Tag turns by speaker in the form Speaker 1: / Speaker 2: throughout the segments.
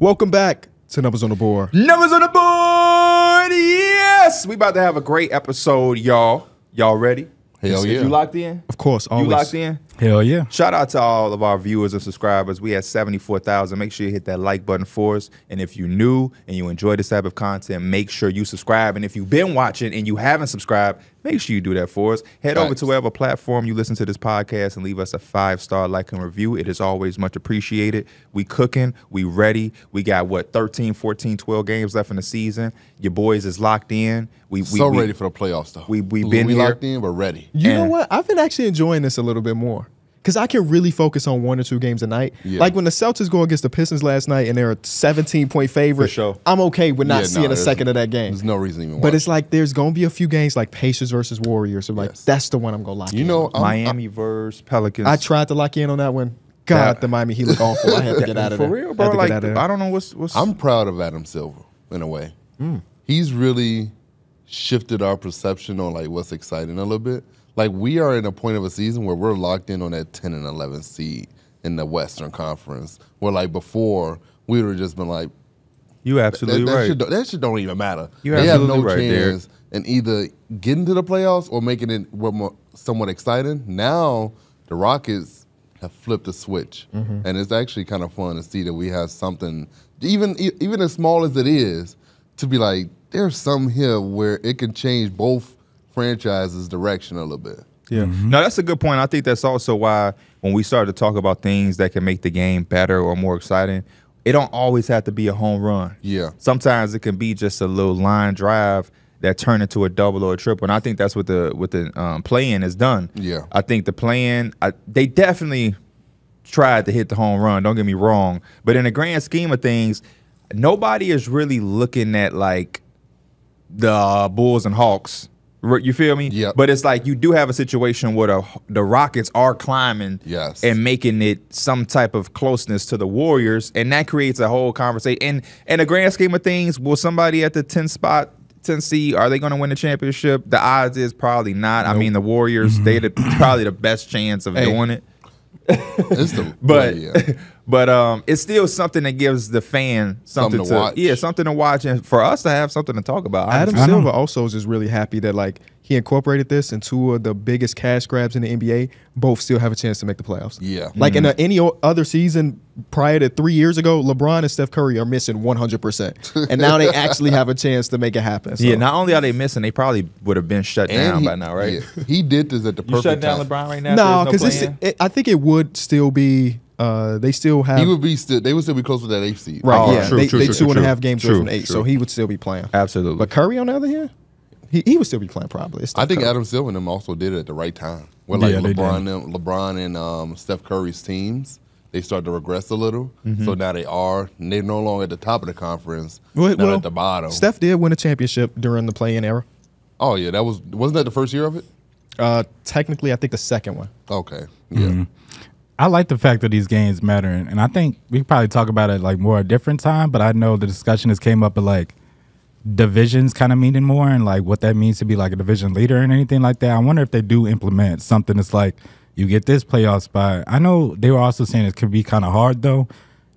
Speaker 1: Welcome back to Numbers on the Board.
Speaker 2: Numbers on the board. Yes, we about to have a great episode, y'all. Y'all ready?
Speaker 3: Hell
Speaker 2: Is-
Speaker 3: yeah.
Speaker 2: You locked in?
Speaker 1: Of course, always.
Speaker 2: You locked in?
Speaker 4: Hell yeah.
Speaker 2: Shout out to all of our viewers and subscribers. We had 74,000. Make sure you hit that like button for us. And if you're new and you enjoy this type of content, make sure you subscribe. And if you've been watching and you haven't subscribed, make sure you do that for us. Head over to whatever platform you listen to this podcast and leave us a five star like and review. It is always much appreciated. We cooking, we ready. We got what 13, 14, 12 games left in the season. Your boys is locked in. We, we
Speaker 3: so
Speaker 2: we-
Speaker 3: ready for the playoffs though.
Speaker 2: we- we been
Speaker 3: we
Speaker 2: here.
Speaker 3: locked in, but ready.
Speaker 1: You know what? I've been actually enjoying this a little bit more. Because I can really focus on one or two games a night.
Speaker 3: Yeah.
Speaker 1: Like when the Celtics go against the Pistons last night and they're a 17 point favorite,
Speaker 2: sure.
Speaker 1: I'm okay with not
Speaker 3: Yeah,
Speaker 1: seeing
Speaker 3: no,
Speaker 1: a second of that game.
Speaker 3: There's no reason even.
Speaker 1: But
Speaker 3: watch.
Speaker 1: it's like there's going to be a few games like Pacers versus Warriors. So like
Speaker 3: Yes.
Speaker 1: that's the one I'm going to lock
Speaker 3: you
Speaker 1: in
Speaker 3: know. I'm,
Speaker 2: Miami versus Pelicans.
Speaker 1: I tried to lock in on that one. God,
Speaker 2: That-
Speaker 1: the Miami Heat look awful. I had to get out of
Speaker 2: For
Speaker 1: there.
Speaker 2: real, bro.
Speaker 1: to
Speaker 2: Like
Speaker 1: out of there.
Speaker 2: I don't know what's what's.
Speaker 3: I'm proud of Adam Silver in a way.
Speaker 1: Hmm.
Speaker 3: He's really shifted our perception on like what's exciting a little bit. Like we are in a point of a season where we're locked in on that 10 and 11 seed in the Western Conference. Where like before we would have just been like,
Speaker 2: you absolutely
Speaker 3: that
Speaker 2: right.
Speaker 3: shit, that shit don't even matter.
Speaker 2: You're
Speaker 3: they have no
Speaker 2: absolutely right,
Speaker 3: chance in either getting to the playoffs or making it somewhat exciting. Now the Rockets have flipped the switch,
Speaker 2: Mm-hmm.
Speaker 3: and it's actually kind of fun to see that we have something, even even as small as it is, to be like there's some here where it can change both franchises' direction a little bit.
Speaker 1: yeah.
Speaker 2: No, that's a good point. I think that's also why when we start to talk about things that can make the game better or more exciting, it don't always have to be a home run.
Speaker 3: Yeah.
Speaker 2: Sometimes it can be just a little line drive that turn into a double or a triple. And I think that's what the what the um, play-in has done.
Speaker 3: Yeah.
Speaker 2: I think the play-in, I, they definitely tried to hit the home run. Don't get me wrong, but in the grand scheme of things, nobody is really looking at like the uh, Bulls and Hawks. You feel me?
Speaker 3: Yep.
Speaker 2: But it's like you do have a situation where the, the Rockets are climbing
Speaker 3: Yes.
Speaker 2: and making it some type of closeness to the Warriors, and that creates a whole conversation. And in the grand scheme of things, will somebody at the 10 spot, 10 seed, are they going to win the championship? The odds is probably not. I mean, the Warriors, they the, probably the best chance of
Speaker 1: Hey.
Speaker 2: doing it.
Speaker 3: It's the
Speaker 2: But
Speaker 3: yeah.
Speaker 2: But um, it's still something that gives the fan something,
Speaker 3: Something to
Speaker 2: to,
Speaker 3: watch.
Speaker 2: yeah, something to watch, and for us to have something to talk about.
Speaker 1: Adam
Speaker 2: honestly.
Speaker 1: Silver also is just really happy that like he incorporated this and two of the biggest cash grabs in the NBA both still have a chance to make the playoffs.
Speaker 3: Yeah.
Speaker 1: Like in a, any o- other season prior to three years ago, LeBron and Steph Curry are missing 100%. and now they actually have a chance to make it happen. So.
Speaker 2: Yeah, not only are they missing, they probably would have been shut down
Speaker 3: he,
Speaker 2: by now, right?
Speaker 3: yeah, he did this at the
Speaker 2: You
Speaker 3: perfect
Speaker 2: shut down
Speaker 3: time.
Speaker 2: LeBron right now?
Speaker 1: No,
Speaker 2: because
Speaker 1: because it, I think it would still be, uh, they still have.
Speaker 3: He would be still. They would still be close to that eighth seed.
Speaker 1: Right,
Speaker 2: Oh,
Speaker 1: yeah.
Speaker 2: true,
Speaker 1: they
Speaker 2: true,
Speaker 1: they
Speaker 2: true,
Speaker 1: two and a half games
Speaker 2: true,
Speaker 1: away from eight, so he would still be playing.
Speaker 2: Absolutely.
Speaker 1: But Curry, on the other hand, he, he would still be playing probably.
Speaker 3: I think
Speaker 1: Curry.
Speaker 3: Adam Silver and them also did it at the right time. Where like
Speaker 4: Yeah,
Speaker 3: LeBron, them, LeBron and um, Steph Curry's teams, they start to regress a little.
Speaker 1: Mm-hmm.
Speaker 3: So now they are. They're no longer at the top of the conference.
Speaker 1: Well,
Speaker 3: now
Speaker 1: well,
Speaker 3: at the bottom.
Speaker 1: Steph did win a championship during the play-in era.
Speaker 3: oh yeah, that was wasn't that the first year of it?
Speaker 1: Uh, technically, I think the second one.
Speaker 3: Okay. Yeah.
Speaker 4: I like the fact that these games matter, and, and I think we could probably talk about it like more a different time. But I know the discussion has came up at like divisions kind of meaning more, and like what that means to be like a division leader and anything like that. I wonder if they do implement something that's like you get this playoff spot. I know they were also saying it could be kind of hard though,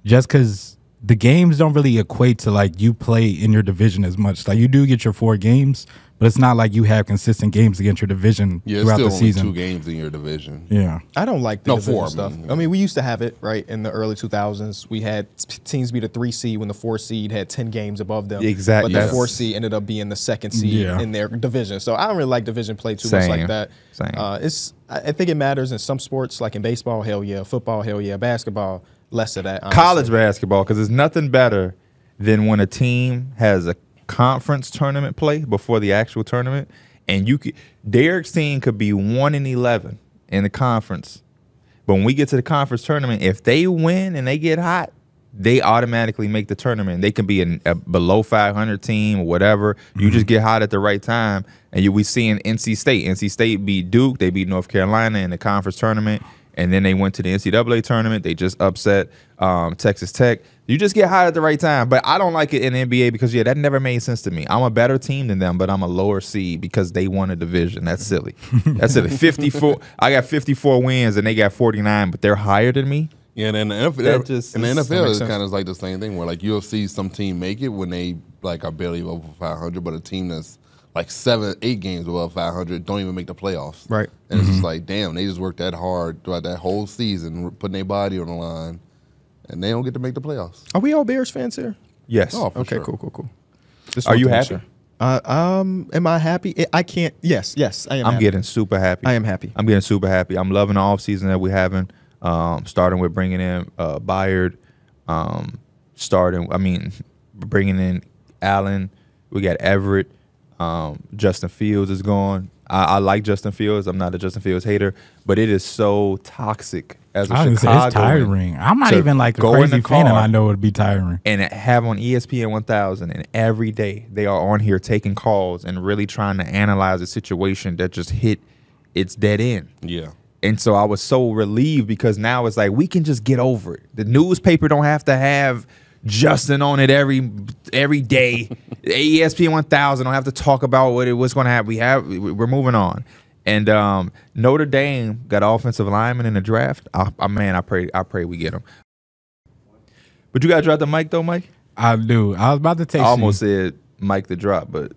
Speaker 4: just because the games don't really equate to like you play in your division as much. Like you do get your four games, but it's not like you have consistent games against your division
Speaker 3: Yeah. It's
Speaker 4: throughout
Speaker 3: still
Speaker 4: the
Speaker 3: only
Speaker 4: season.
Speaker 3: two games in your division.
Speaker 4: Yeah.
Speaker 1: I don't like the
Speaker 3: No,
Speaker 1: division
Speaker 3: four,
Speaker 1: stuff.
Speaker 3: man.
Speaker 1: I mean, we used to have it right in the early 2000s. We had teams be the three seed when the four seed had 10 games above them.
Speaker 2: Exactly.
Speaker 1: But the four seed ended up being the second seed
Speaker 4: Yeah.
Speaker 1: in their division. So I don't really like division play too much like that.
Speaker 2: Same.
Speaker 1: Uh, it's I I think it matters in some sports, like in baseball, hell yeah. Football, hell yeah. Basketball, less of that. honestly.
Speaker 2: college basketball because there's nothing better than when a team has a conference tournament play before the actual tournament, and you could Derek's team could be one in eleven in the conference, but when we get to the conference tournament, if they win and they get hot, they automatically make the tournament. They can be an, a below 500 team or whatever. You mm-hmm. just get hot at the right time, and you we seeing NC State. NC State beat Duke. They beat North Carolina in the conference tournament, and then they went to the NCAA tournament. They just upset um, Texas Tech. You just get hot at the right time. But I don't like it in NBA because yeah, that never made sense to me. I'm a better team than them, but I'm a lower seed because they won a division. That's silly. That's silly. 54. I got 54 wins and they got 49, but they're higher than me.
Speaker 3: Yeah, and, the NFL,
Speaker 2: That just-
Speaker 3: and the NFL is kind of like the same thing where like you'll see some team make it when they like are barely over 500, but a team that's like seven, eight games above 500 don't even make the playoffs.
Speaker 1: Right.
Speaker 3: And it's just like, damn, they just worked that hard throughout that whole season, putting their body on the line, and they don't get to make the playoffs.
Speaker 1: Are we all Bears fans here?
Speaker 2: Yes.
Speaker 3: Oh, for
Speaker 1: okay,
Speaker 3: sure.
Speaker 1: cool, cool, cool. Just
Speaker 2: Are
Speaker 1: wanted
Speaker 2: you
Speaker 1: to make
Speaker 2: happy?
Speaker 1: sure. Uh, um, am I happy? I- I can't. Yes, yes, I am.
Speaker 2: I'm
Speaker 1: happy.
Speaker 2: getting super happy.
Speaker 1: I am happy.
Speaker 2: I'm getting super happy. I'm loving the off season that we're having. Um, starting with bringing in uh, Byard, um, starting. I mean, bringing in Allen. We got Everett. Um, Justin Fields is gone. I, I like Justin Fields. I'm not a Justin Fields hater, but it is so toxic as a
Speaker 4: I was gonna say it's tiring. I'm not even like a
Speaker 2: go in
Speaker 4: crazy
Speaker 2: the
Speaker 4: fan, and I know it'd be tiring.
Speaker 2: and have on E ESPN 1000 and every day they are on here taking calls and really trying to analyze a situation that just hit its dead end.
Speaker 3: Yeah.
Speaker 2: And so I was so relieved because now it's like we can just get over it. The newspaper don't have to have Justin on it every every day. ESPN 1000 don't have to talk about what it was going to happen. We have we- we're moving on. And um, Notre Dame got offensive lineman in the draft. I, I man, I pray I pray we get them. But you got to drop the mic though, Mike.
Speaker 4: I do. I was about to text
Speaker 2: I almost
Speaker 4: you.
Speaker 2: said Mike the drop, but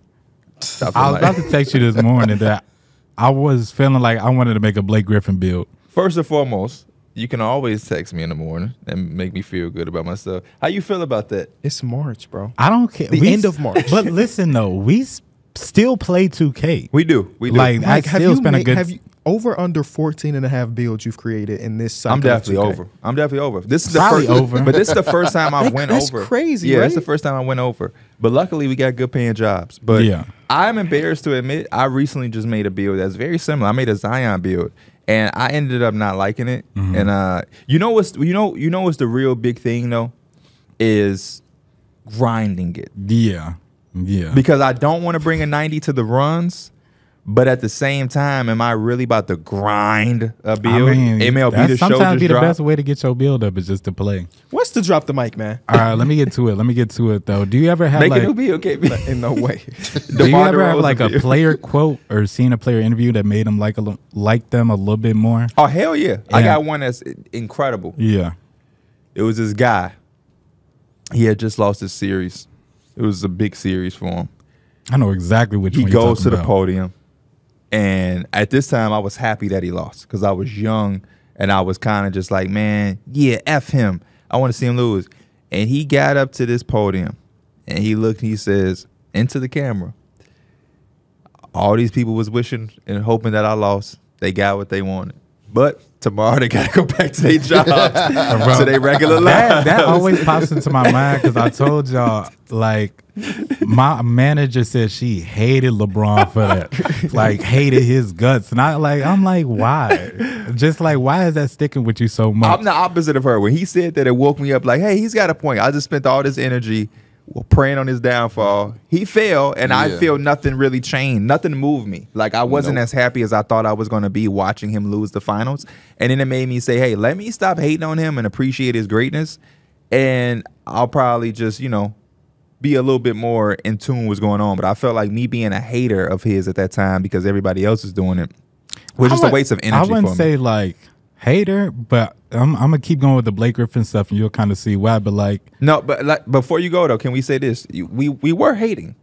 Speaker 2: the
Speaker 4: I was
Speaker 2: mic.
Speaker 4: about to text you this morning that I was feeling like I wanted to make a Blake Griffin build.
Speaker 2: First and foremost, you can always text me in the morning and make me feel good about myself. How you feel about that?
Speaker 1: It's March, bro.
Speaker 4: I don't care.
Speaker 1: The end of March.
Speaker 4: But listen though, we s- still play 2K.
Speaker 2: We do. We do.
Speaker 4: Like, I
Speaker 1: have
Speaker 4: still
Speaker 1: you
Speaker 4: spent a good-
Speaker 1: have you over under 14 and a half builds you've created in this cycle
Speaker 2: I'm
Speaker 1: of
Speaker 2: definitely
Speaker 1: 2K?
Speaker 2: over. I'm definitely over. This is the
Speaker 4: Probably
Speaker 2: first
Speaker 4: over.
Speaker 2: but this is the first time I
Speaker 1: That-
Speaker 2: went
Speaker 1: that's
Speaker 2: over.
Speaker 1: crazy,
Speaker 2: Yeah, it's the first time I went over. But luckily, we got good paying jobs. But
Speaker 4: Yeah.
Speaker 2: I'm embarrassed to admit I recently just made a build that's very similar. I made a Zion build, and I ended up not liking it.
Speaker 4: Mm-hmm.
Speaker 2: And uh, you know what's you know you know what's the real big thing though is grinding it
Speaker 4: Yeah. Yeah.
Speaker 2: because I don't want to bring a 90 to the runs. But at the same time, am I really about to grind a build? MLB
Speaker 4: that's
Speaker 2: the show
Speaker 4: sometimes
Speaker 2: just
Speaker 4: be the
Speaker 2: dropped.
Speaker 4: best way to get your build up is just to play.
Speaker 1: What's to drop the mic, man?
Speaker 4: All right, let me get to it. Let me get to it though. Do you ever have
Speaker 2: Make
Speaker 4: like
Speaker 2: it be okay.
Speaker 1: In no way.
Speaker 4: do you ever have like a
Speaker 2: build.
Speaker 4: player quote or seen a player interview that made them like a like them a little bit more?
Speaker 2: Oh hell yeah. I got one that's incredible.
Speaker 4: Yeah.
Speaker 2: It was this guy. He had just lost his series. It was a big series for him.
Speaker 4: I know exactly which
Speaker 2: He
Speaker 4: one you're
Speaker 2: goes to the
Speaker 4: about.
Speaker 2: podium. And at this time I was happy that he lost because I was young and I was kind of just like, man, yeah, F him. I want to see him lose. And he got up to this podium and he looked, he says, into the camera. All these people was wishing and hoping that I lost. They got what they wanted. But tomorrow they gotta go back to their job, to their regular
Speaker 4: That,
Speaker 2: life.
Speaker 4: that always pops into my mind because I told y'all like my manager said she hated LeBron for that, like hated his guts, and I like I'm like why? Just like why is that sticking with you so much?
Speaker 2: I'm the opposite of her. When he said that, it woke me up like, hey, he's got a point. I just spent all this energy praying on his downfall. He fell, and I feel nothing really changed. Nothing moved me. Like I wasn't
Speaker 3: Nope.
Speaker 2: as happy as I thought I was going to be watching him lose the finals. And then it made me say, hey, let me stop hating on him and appreciate his greatness. And I'll probably just, you know, be a little bit more in tune with what's going on. But I felt like me being a hater of his at that time because everybody else is doing it was
Speaker 4: I
Speaker 2: just a waste of energy.
Speaker 4: I
Speaker 2: energy
Speaker 4: wouldn't
Speaker 2: for me.
Speaker 4: say like hater, but I'm, I'm gonna keep going with the Blake Griffin stuff, and you'll kind of see why. But like
Speaker 2: No, but like before you go though, can we say this? You- We we were hating.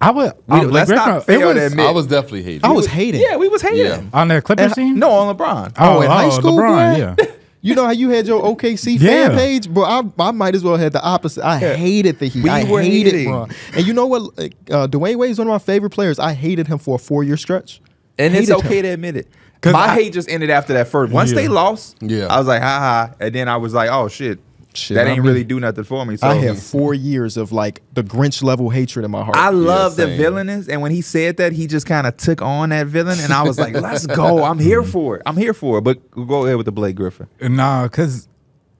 Speaker 4: I would
Speaker 2: We-
Speaker 4: on Blake
Speaker 2: let's not
Speaker 4: Griffin, it
Speaker 2: fail to
Speaker 4: was
Speaker 2: admit-
Speaker 3: I was definitely hating.
Speaker 1: I was hating.
Speaker 2: Yeah, we was hating.
Speaker 3: Yeah.
Speaker 4: on that Clippers scene.
Speaker 2: No, on LeBron.
Speaker 1: Oh, in high school,
Speaker 4: LeBron,
Speaker 1: boy?
Speaker 4: yeah.
Speaker 1: You know how you had your OKC
Speaker 4: Yeah.
Speaker 1: fan page, bro? I, I might as well have had the opposite. I
Speaker 2: Yeah.
Speaker 1: hated the Heat.
Speaker 2: We
Speaker 1: I
Speaker 2: were
Speaker 1: hated
Speaker 2: hating.
Speaker 1: bro. And you know what? Uh, Dwyane Wade's one of my favorite players. I hated him for a four year stretch.
Speaker 2: and it's okay
Speaker 1: him.
Speaker 2: to admit it.
Speaker 4: 'Cause
Speaker 2: My
Speaker 4: I-
Speaker 2: hate just ended after that first. Once they lost,
Speaker 3: Yeah.
Speaker 2: I was like, ha ha. And then I was like, oh shit.
Speaker 1: Shit,
Speaker 2: that
Speaker 1: I
Speaker 2: ain't
Speaker 1: mean-
Speaker 2: really do nothing for me. So
Speaker 1: I have four years of like the Grinch level hatred in my heart.
Speaker 2: I love the villainous, and when he said that, he just kind of took on that villain, and I was like, "Let's go! I'm here for it. I'm here for it." But go ahead with the Blake Griffin.
Speaker 4: Nah, because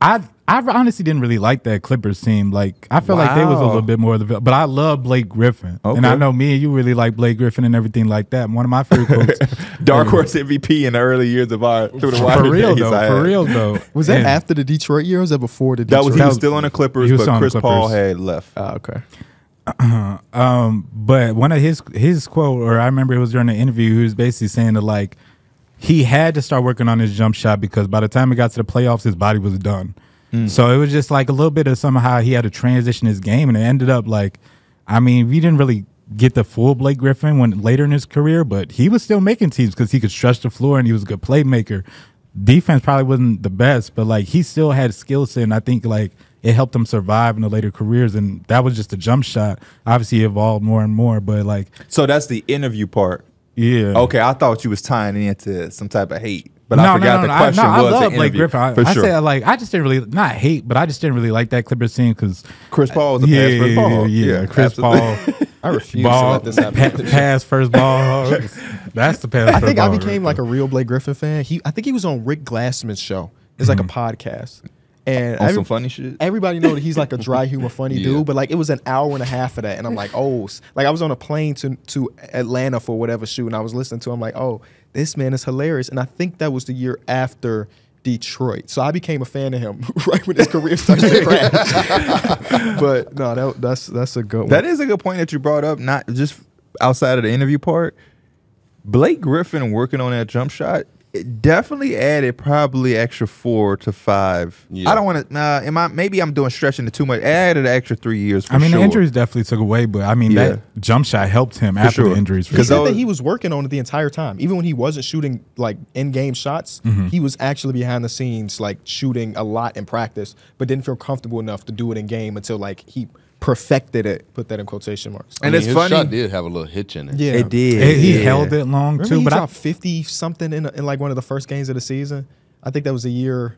Speaker 4: I I honestly didn't really like that Clippers team. Like I felt like they was a little bit more of the, vil- but I love Blake Griffin, and I know me and you really like Blake Griffin and everything like that. One of my favorite quotes.
Speaker 2: Dark horse MVP in the early years of our through the
Speaker 4: for real
Speaker 2: days
Speaker 4: though,
Speaker 2: I
Speaker 4: for
Speaker 2: had.
Speaker 4: real though.
Speaker 1: Was that
Speaker 4: And-
Speaker 1: after the Detroit year or was that before the
Speaker 2: That was he was
Speaker 4: was-
Speaker 2: still on the Clippers,
Speaker 4: he was
Speaker 2: but
Speaker 4: on the
Speaker 2: Chris Paul had left.
Speaker 1: Ah, okay.
Speaker 4: Um, but one of his his quote, or I remember it was during the interview, he was basically saying that like he had to start working on his jump shot because by the time it got to the playoffs, his body was done. Hmm. So it was just like a little bit of somehow he had to transition his game, and it ended up like, I mean, we didn't really get the full Blake Griffin when later in his career, but he was still making teams because he could stretch the floor and he was a good playmaker. Defense probably wasn't the best, but like he still had skill set, and I think like it helped him survive in the later careers, and that was just a jump shot. Obviously, he evolved more and more, but like
Speaker 2: So that's the interview part.
Speaker 4: Yeah,
Speaker 2: Okay, I thought you was tying into some type of hate, but I forgot the question
Speaker 4: I,
Speaker 2: was
Speaker 4: love
Speaker 2: an
Speaker 4: Blake
Speaker 2: interview.
Speaker 4: Griffin. I,
Speaker 2: for
Speaker 4: I
Speaker 2: sure.
Speaker 4: say like I just didn't really not hate, but I just didn't really like that Clippers scene because
Speaker 2: Chris Paul was a
Speaker 4: yeah,
Speaker 2: pass first ball.
Speaker 4: yeah, yeah, Chris
Speaker 2: absolutely.
Speaker 4: Paul
Speaker 1: I refuse to
Speaker 4: ball
Speaker 1: let this happen.
Speaker 4: pa- pass first ball. That's the pass.
Speaker 1: I
Speaker 4: first
Speaker 1: think I became
Speaker 4: right
Speaker 1: like a real Blake Griffin fan. He, I think he was on Rick Glassman's show. It's like a hmm. podcast, and every-
Speaker 2: some funny shit.
Speaker 1: everybody know that he's like a dry humor, funny
Speaker 3: Yeah.
Speaker 1: dude. But like it was an hour and a half of that, and I'm like, oh, like I was on a plane to to Atlanta for whatever shoot, and I was listening to. him like, oh, this man is hilarious, and I think that was the year after. Detroit, so I became a fan of him right when his career started to crash. but no, that, that's that's a good one.
Speaker 2: That is a good point that you brought up. Not just outside of the interview part. Blake Griffin working on that jump shot. It definitely added probably extra four to five.
Speaker 3: Yeah.
Speaker 2: I don't want to. Nah, am I? Maybe I'm doing stretching it too much. It added an extra three years. For
Speaker 4: I mean,
Speaker 2: sure.
Speaker 4: the injuries definitely took away, but I mean
Speaker 2: Yeah.
Speaker 4: that jump shot helped him after
Speaker 2: sure.
Speaker 4: the injuries.
Speaker 2: Because
Speaker 4: sure.
Speaker 1: that he was working on it the entire time, even when he wasn't shooting like in-game shots.
Speaker 2: Mm-hmm.
Speaker 1: He was actually behind the scenes, like shooting a lot in practice, but didn't feel comfortable enough to do it in game until like he perfected it. Put that in quotation marks.
Speaker 2: And
Speaker 3: I mean,
Speaker 2: it's
Speaker 3: his
Speaker 2: funny.
Speaker 3: shot did have a little hitch in it.
Speaker 1: yeah,
Speaker 2: It did.
Speaker 4: He- he
Speaker 2: yeah.
Speaker 4: held it long
Speaker 1: Remember
Speaker 4: too,
Speaker 1: he
Speaker 4: but I,
Speaker 1: dropped fifty something in, in like one of the first games of the season. I think that was the year.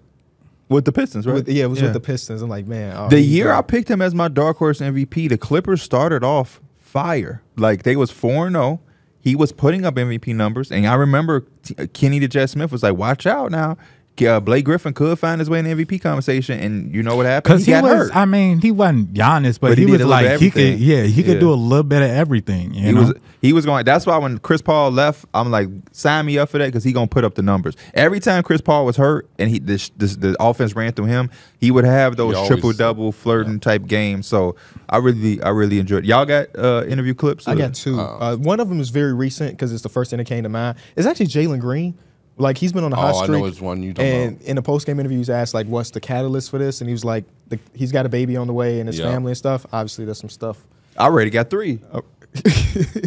Speaker 2: with the Pistons, right?
Speaker 1: With, yeah, it was
Speaker 2: Yeah.
Speaker 1: with the Pistons. I'm like, man, oh,
Speaker 2: the
Speaker 1: he
Speaker 2: year I picked him as my dark horse MVP, the Clippers started off fire. Like they was four zero. Oh. He was putting up MVP numbers, and I remember T- Kenny the Jet Smith was like, "Watch out now." Uh, Blake Griffin could find his way in the MVP conversation, and you know what happened?
Speaker 4: Because he,
Speaker 2: got
Speaker 4: was,
Speaker 2: hurt.
Speaker 4: I mean, he wasn't Giannis, but,
Speaker 2: But he
Speaker 4: he, was
Speaker 2: a little bit
Speaker 4: like
Speaker 2: of
Speaker 4: he could, yeah, he could
Speaker 2: Yeah.
Speaker 4: do a little bit of everything. You
Speaker 2: he
Speaker 4: know?
Speaker 2: was he was going. That's why when Chris Paul left, I'm like, sign me up for that because he gonna put up the numbers. Every time Chris Paul was hurt and he this, this the offense ran through him, he would have those
Speaker 3: always-
Speaker 2: triple double flirting type games. So I really I really enjoyed. it. Y'all got uh, interview clips?
Speaker 1: I got two. Uh, one of them is very recent because it's the first thing that came to mind. It's actually Jalen Green. Like he's been on a hot
Speaker 3: Oh, I
Speaker 1: streak.
Speaker 3: know which one you talking
Speaker 1: And
Speaker 3: about.
Speaker 1: in the post game interview, he's asked like, "What's the catalyst for this?" And he was like, the, "He's got a baby on the way and his
Speaker 3: Yeah.
Speaker 1: family and stuff." Obviously, there's some stuff.
Speaker 2: I already got three. Oh.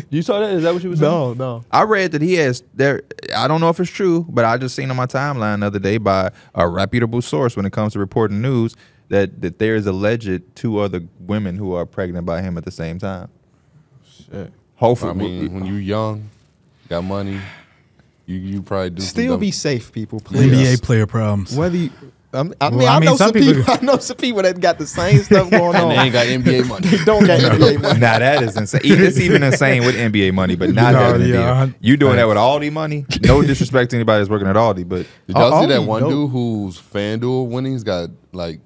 Speaker 2: you saw that? Is that what you was saying?
Speaker 1: No, no.
Speaker 2: I read that he has there. I don't know if it's true, but I just seen on my timeline the other day by a reputable source when it comes to reporting news that that there is alleged two other women who are pregnant by him at the same time.
Speaker 1: Shit.
Speaker 2: Hopefully,
Speaker 3: I mean, when you young, got money, you you probably do
Speaker 1: Still be safe, people. Please.
Speaker 4: NBA player problems.
Speaker 1: Whether you, I'm- I mean,
Speaker 4: Well,
Speaker 1: I,
Speaker 4: I mean,
Speaker 1: know
Speaker 4: some
Speaker 1: some people.
Speaker 4: people-
Speaker 1: I know some people that got the same stuff going
Speaker 3: and
Speaker 1: on.
Speaker 3: they ain't got NBA money.
Speaker 1: They don't got NBA money.
Speaker 2: Now that is insane. It's even insane with NBA money, but not
Speaker 4: No,
Speaker 2: that
Speaker 4: yeah,
Speaker 2: NBA. You doing that with Aldi money? No disrespect to anybody that's working at Aldi, but
Speaker 3: Did y'all
Speaker 1: Oh,
Speaker 3: see that one
Speaker 1: dope.
Speaker 3: dude whose FanDuel winnings got like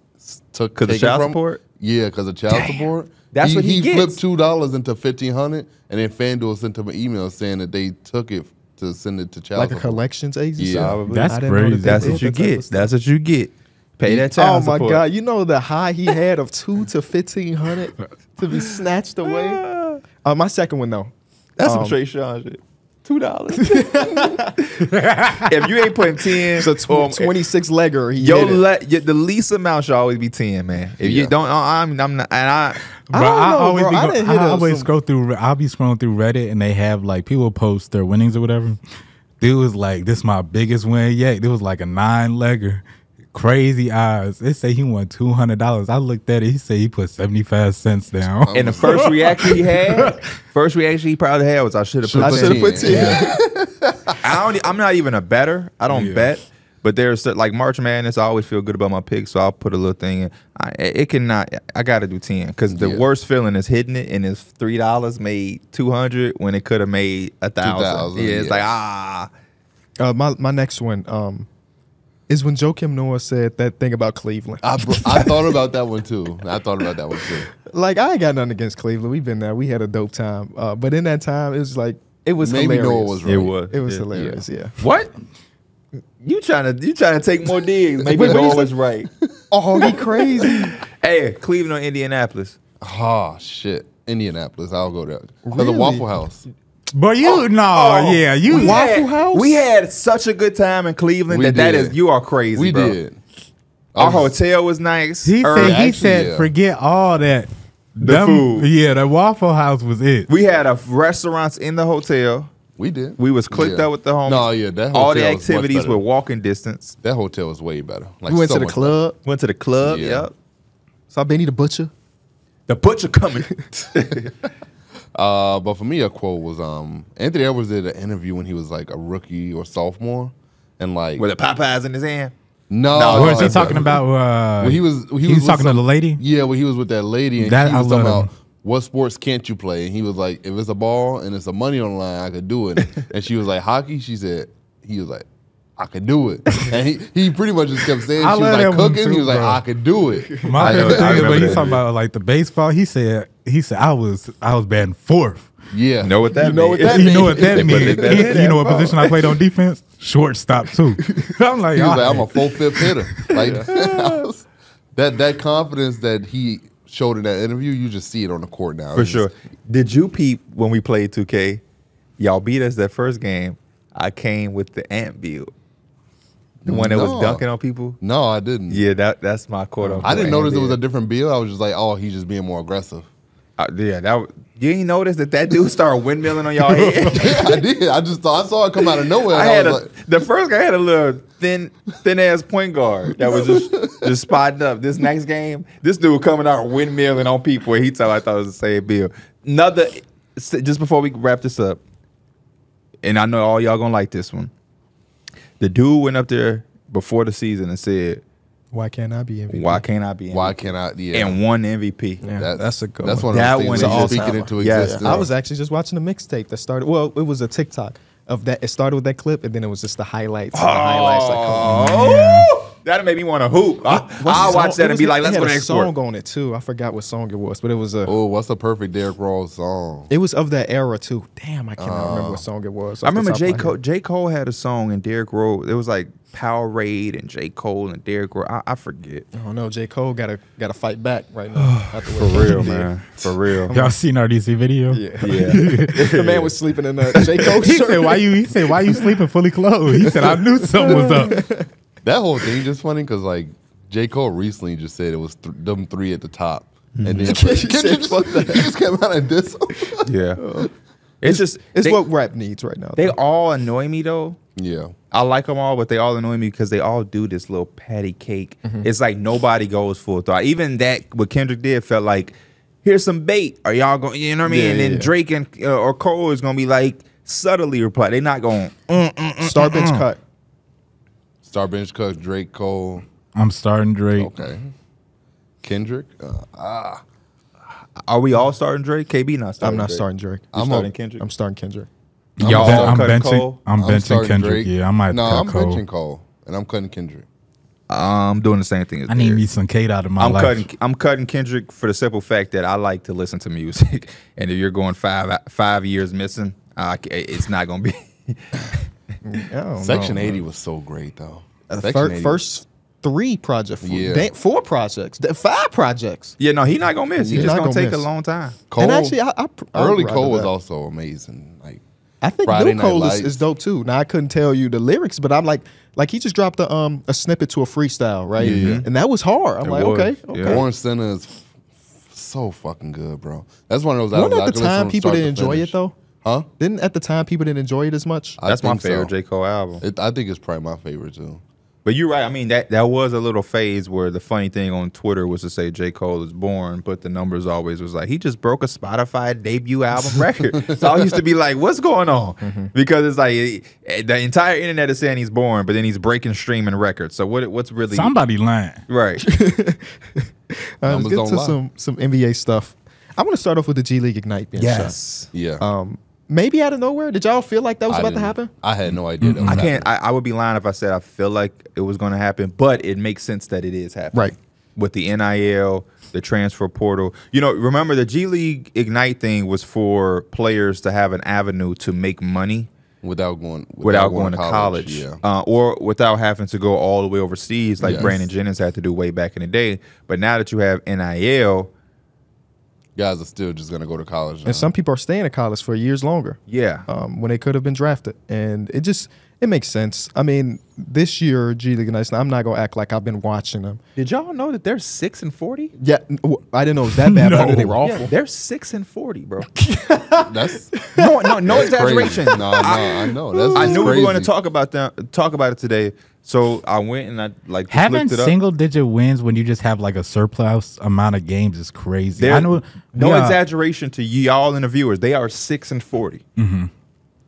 Speaker 3: took took
Speaker 2: 'Cause of
Speaker 3: taken
Speaker 2: child
Speaker 3: from-
Speaker 2: support?
Speaker 3: Yeah, because of child support.
Speaker 2: That's what he gets.
Speaker 3: flipped two dollars into fifteen hundred, and then FanDuel sent him an email saying that they took it to send it to child
Speaker 1: Like a
Speaker 3: support.
Speaker 1: collections agency.
Speaker 3: Yeah.
Speaker 4: That's
Speaker 1: I that
Speaker 4: crazy.
Speaker 2: that's what you
Speaker 1: that
Speaker 2: get. That's what you get. Pay that child Oh
Speaker 1: my
Speaker 2: support.
Speaker 1: god! You know the high he had of two to fifteen hundred to be snatched away. Uh, my second one though.
Speaker 2: That's
Speaker 1: Um,
Speaker 2: some Trey Sean shit. Two dollars. if you ain't putting ten,
Speaker 1: It's a tw-
Speaker 2: or-
Speaker 1: twenty-six legger. He
Speaker 2: Yo,
Speaker 1: hit it.
Speaker 2: the least amount should always be ten, man. If you don't, uh, I'm, I'm not, and I,
Speaker 4: But
Speaker 1: don't
Speaker 4: I,
Speaker 1: know,
Speaker 4: always
Speaker 1: bro.
Speaker 4: be
Speaker 1: I didn't
Speaker 4: I
Speaker 1: hit a-
Speaker 4: always
Speaker 1: some-
Speaker 4: scroll through. I'll be scrolling through Reddit and they have like people post their winnings or whatever. Dude was like, "This my biggest win yet." It was like a nine legger, crazy eyes. They say he won two hundred dollars. I looked at it. He said he put seventy five cents down.
Speaker 2: and the first reaction he had, first reaction he probably had was, I should have put
Speaker 1: I
Speaker 3: Put
Speaker 1: should have
Speaker 3: 10.
Speaker 1: put ten.
Speaker 2: I don't. I'm not even a better. I don't
Speaker 4: Yeah.
Speaker 2: bet. But there's like March Madness. I always feel good about my picks, so I'll put a little thing in. I, it cannot. I got to do ten because the
Speaker 3: Yeah.
Speaker 2: worst feeling is hitting it, and it's three dollars made two hundred when it could have made a thousand.
Speaker 3: 2,000,
Speaker 2: Yeah, it's
Speaker 3: yeah.
Speaker 2: like ah.
Speaker 1: Uh, my my next one um, is when Joakim Noah said that thing about Cleveland.
Speaker 3: I, br- I thought about that one too. I thought about that one too.
Speaker 1: like I ain't got nothing against Cleveland. We've been there. We had a dope time. Uh, but in that time, it was like it was
Speaker 3: Maybe
Speaker 1: hilarious.
Speaker 3: Noah was right.
Speaker 2: It was.
Speaker 1: It was
Speaker 2: Yeah.
Speaker 1: hilarious. Yeah.
Speaker 2: What? You trying to you trying to take more digs? Maybe
Speaker 1: Wait, you
Speaker 2: Noah was right.
Speaker 1: Oh, he crazy.
Speaker 2: hey, Cleveland or Indianapolis?
Speaker 3: Oh shit, Indianapolis. I'll go there because
Speaker 1: Really?
Speaker 3: of Waffle House.
Speaker 4: But you oh, no, oh, yeah, you
Speaker 2: we
Speaker 1: Waffle
Speaker 2: had,
Speaker 1: House?
Speaker 2: We had such a good time in Cleveland
Speaker 3: We
Speaker 2: that that
Speaker 3: did.
Speaker 2: is you are crazy.
Speaker 3: we
Speaker 2: bro.
Speaker 3: did.
Speaker 2: Our
Speaker 3: was-
Speaker 2: hotel was nice.
Speaker 4: He
Speaker 2: Or-
Speaker 4: said he
Speaker 3: actually,
Speaker 4: said
Speaker 3: yeah.
Speaker 4: forget all that.
Speaker 2: The food.
Speaker 4: Yeah, the Waffle House was it.
Speaker 2: we had a restaurants in the hotel.
Speaker 3: We did.
Speaker 2: We was clicked
Speaker 3: Yeah.
Speaker 2: up with the homies.
Speaker 3: No, yeah, that
Speaker 2: all the
Speaker 3: hotel was much
Speaker 2: activities were walking distance.
Speaker 3: That hotel was way better. Like
Speaker 1: We went
Speaker 3: so
Speaker 1: to the
Speaker 3: much
Speaker 1: club.
Speaker 2: Went to the club.
Speaker 3: Yeah.
Speaker 2: Yep.
Speaker 1: Saw Benny the Butcher.
Speaker 2: The butcher coming.
Speaker 3: better. Uh, but for me, a quote was um Anthony Edwards did an interview when he was like a rookie or sophomore, and like
Speaker 2: with the Popeyes in his hand.
Speaker 3: no,
Speaker 2: No,
Speaker 4: What was he
Speaker 2: that's
Speaker 4: talking about? Uh,
Speaker 3: When he was he,
Speaker 4: he
Speaker 3: was
Speaker 4: was
Speaker 3: with
Speaker 4: talking to the lady.
Speaker 3: Yeah, when he was with that lady and
Speaker 4: That-
Speaker 3: he
Speaker 4: I
Speaker 3: was talking about
Speaker 4: him.
Speaker 3: what sports can't you play, and he was like, if it's a ball and it's a money on the line, I could do it. and she was like, hockey. She said he was like. I could do it, and he, he pretty much just kept saying
Speaker 4: I
Speaker 3: she was like cooking.
Speaker 4: too,
Speaker 3: he was like,
Speaker 4: bro.
Speaker 3: I could do it.
Speaker 4: My
Speaker 2: I know-
Speaker 4: favorite
Speaker 2: I
Speaker 4: thing is when he's talking about like the baseball. He said he said I was I was batting fourth.
Speaker 3: Yeah,
Speaker 2: You know what that
Speaker 1: You know what
Speaker 2: means.
Speaker 1: that
Speaker 4: you know what that means?
Speaker 2: they better
Speaker 4: you know
Speaker 2: that
Speaker 4: what position I played on defense? Shortstop too. I'm like,
Speaker 3: He was like, I'm a full fifth hitter. Like was- that that confidence that he showed in that interview, you just see it on the court now.
Speaker 2: For
Speaker 3: It's
Speaker 2: sure.
Speaker 3: just-
Speaker 2: Did you peep when we played 2K? Y'all beat us that first game. I came with the ant build. The one that
Speaker 3: No.
Speaker 2: was dunking on people.
Speaker 3: No, I didn't.
Speaker 2: Yeah, that that's my quote unquote.
Speaker 3: I didn't notice it was a different bill. I was just like, oh, he's just being more aggressive.
Speaker 2: Uh, yeah, that was- you ain't notice that that dude started windmilling on y'all head.
Speaker 3: I did. I just thought I saw it come out of nowhere.
Speaker 2: I had
Speaker 3: I
Speaker 2: a,
Speaker 3: like,
Speaker 2: the first guy had a little thin thin ass point guard that was just just spotting up. This next game, this dude coming out windmilling on people. And he told I thought it was the same bill. Another just before we wrap this up, and I know all y'all gonna like this one. The dude went up there before the season and said,
Speaker 1: Why can't I be MVP?
Speaker 2: "Why can't I be?" MVP?
Speaker 3: why can't I? Yeah,
Speaker 2: And won MVP.
Speaker 1: Yeah,
Speaker 3: That-
Speaker 1: that's a good
Speaker 3: That's
Speaker 1: one.
Speaker 3: one of
Speaker 2: That
Speaker 3: those
Speaker 2: one is all
Speaker 3: speaking
Speaker 1: time.
Speaker 3: into
Speaker 2: Yes.
Speaker 3: existence.
Speaker 1: I was actually just watching a mixtape that started. Well, it was a TikTok of that. It started with that clip, and then it was just the highlights. and the oh. highlights. Like, come on.
Speaker 2: Oh. That'll make me want to hoop. I,
Speaker 1: What's
Speaker 2: I'll watch that and be like, "Let's go to
Speaker 1: a song on it too. I forgot what song it was, but it was a.
Speaker 3: oh, what's the perfect Derrick Rose song?
Speaker 1: It was of that era too. Damn, I cannot remember what uh, song it was.
Speaker 2: I remember
Speaker 1: top
Speaker 2: J. Cole. J. Cole had a song and Derrick Rose. It was like Powerade and J. Cole and Derrick Rose. I, I forget.
Speaker 1: I don't know. J. Cole got to got to fight back right now. after
Speaker 2: For real,
Speaker 1: did.
Speaker 2: man. For real.
Speaker 4: Y'all seen our DC video?
Speaker 1: Yeah.
Speaker 2: Yeah.
Speaker 1: the man was sleeping in a J. Cole shirt.
Speaker 4: He said, "Why you?" He said, "Why you sleeping fully clothed?" He said, "I knew something was up."
Speaker 3: That whole thing just funny because like J Cole recently just said it was th- them three at the top, and then mm-hmm.
Speaker 1: He
Speaker 3: Kendrick just,
Speaker 1: "Fuck that."
Speaker 3: he just came out and did something.
Speaker 2: yeah. It's just
Speaker 1: It's
Speaker 2: they,
Speaker 1: what rap needs right now.
Speaker 2: they
Speaker 1: though.
Speaker 2: all annoy me though.
Speaker 3: Yeah,
Speaker 2: I like them all, but they all annoy me because they all do this little patty cake.
Speaker 1: Mm-hmm.
Speaker 2: It's like nobody goes full throw. Even that what Kendrick did felt like, here's some bait. Are y'all going? You know what I mean?
Speaker 1: Yeah,
Speaker 2: and then
Speaker 1: yeah, yeah.
Speaker 2: Drake and uh, or Cole is gonna be like subtly reply. They're not going.
Speaker 1: Star bench cut.
Speaker 3: Star Bench Cook, Drake Cole.
Speaker 4: I'm starting Drake.
Speaker 3: Okay, Kendrick. Uh,
Speaker 2: Are we all starting Drake? KB not starting.
Speaker 1: I'm not
Speaker 2: Drake.
Speaker 1: starting Drake.
Speaker 2: You
Speaker 3: I'm
Speaker 2: starting
Speaker 3: a-
Speaker 2: Kendrick.
Speaker 1: I'm starting Kendrick.
Speaker 3: I'm
Speaker 2: Y'all
Speaker 3: a-
Speaker 2: are
Speaker 4: I'm
Speaker 2: cutting
Speaker 4: benching.
Speaker 2: Cole?
Speaker 4: I'm
Speaker 3: I'm
Speaker 4: benching
Speaker 3: starting
Speaker 4: Kendrick.
Speaker 3: Drake.
Speaker 4: Yeah, I might
Speaker 3: no,
Speaker 4: cut
Speaker 3: I'm
Speaker 4: Cole.
Speaker 3: benching Cole, and I'm cutting Kendrick.
Speaker 2: I'm doing the same thing. As
Speaker 4: I need
Speaker 2: Derek.
Speaker 4: me some Kate out of my
Speaker 2: I'm
Speaker 4: life.
Speaker 2: cutting. I'm cutting Kendrick for the simple fact that I like to listen to music, and if you're going five five years missing, uh, it's not gonna be.
Speaker 1: I don't
Speaker 3: Section
Speaker 1: know,
Speaker 3: 80
Speaker 1: man.
Speaker 3: was so great though.
Speaker 1: Uh, fir- first three projects.
Speaker 3: Yeah.
Speaker 1: Yeah. four projects. Five projects.
Speaker 2: yeah, no, he's not gonna miss. He's
Speaker 1: He's
Speaker 2: just gonna
Speaker 1: gonna
Speaker 2: take a long time.
Speaker 3: Cole,
Speaker 1: and actually, I, I, I
Speaker 3: early Cole was also amazing. Like
Speaker 1: I think
Speaker 3: Friday
Speaker 1: New Cole is, is dope too. Now I couldn't tell you the lyrics, but I'm like, like he just dropped a um a snippet to a freestyle, right?
Speaker 3: Yeah.
Speaker 1: And that was hard. I'm
Speaker 2: It
Speaker 1: like,
Speaker 2: was,
Speaker 1: okay,
Speaker 2: yeah.
Speaker 1: okay.
Speaker 3: Orange Center is f- so fucking good, bro. That's one of those
Speaker 1: Wasn't
Speaker 3: albums. I
Speaker 1: at the time people didn't enjoy
Speaker 3: finish.
Speaker 1: it though?
Speaker 3: Huh?
Speaker 1: Didn't at the time people didn't enjoy it as much?
Speaker 3: I
Speaker 2: That's my favorite
Speaker 3: so.
Speaker 2: J Cole album.
Speaker 3: It, I think it's probably my favorite too.
Speaker 2: But you're right. I mean that that was a little phase where the funny thing on Twitter was to say J Cole is born, but the numbers always was like he just broke a Spotify debut album record. so I used to be like, what's going on?
Speaker 1: Mm-hmm.
Speaker 2: Because it's like eh, the entire internet is saying he's born, but then he's breaking streaming records. So what what's really
Speaker 4: Somebody lying.
Speaker 2: right?
Speaker 1: Uh, let's get to
Speaker 3: lie.
Speaker 1: some some NBA stuff. I want to start off with the G League Ignite being
Speaker 2: yes.
Speaker 3: Yeah.
Speaker 1: Um, maybe out of nowhere. Did y'all feel like that was
Speaker 3: I
Speaker 1: about to happen?
Speaker 3: I had no idea. That was
Speaker 2: I can't. I, I would be lying if I said I feel like it was going to happen, but it makes sense that it is happening.
Speaker 1: Right.
Speaker 2: With the NIL, the transfer portal. You know, remember the G League Ignite thing was for players to have an avenue to make money
Speaker 3: without going
Speaker 2: without, going, to college,
Speaker 3: Yeah.
Speaker 2: uh, or without having to go all the way overseas like
Speaker 3: Yes.
Speaker 2: Brandon Jennings had to do way back in the day. But now that you have NIL,
Speaker 3: guys are still just gonna go to college. now.
Speaker 1: And some people are staying at college for years longer.
Speaker 2: Yeah.
Speaker 1: um, when they could have been drafted. And it just it makes sense. I mean, this year G League Ignite. I'm not gonna act like I've been watching them.
Speaker 2: Did y'all know that they're six and forty?
Speaker 1: Yeah, n- w- I didn't know it was that bad. but I knew they were
Speaker 2: Yeah,
Speaker 1: awful.
Speaker 2: they're six and forty, bro.
Speaker 3: that's
Speaker 2: no, no, no
Speaker 3: that's crazy.
Speaker 2: exaggeration.
Speaker 3: No, no, I know. That's
Speaker 2: I
Speaker 3: just
Speaker 2: knew we were going to talk about them, talk about it today. So I went and I like
Speaker 4: Having
Speaker 2: looked it up.
Speaker 4: single digit wins when you just have like a surplus amount of games is crazy.
Speaker 2: They're-
Speaker 4: I know.
Speaker 2: no
Speaker 4: yeah,
Speaker 2: exaggeration to y'all and the viewers. They are six and forty.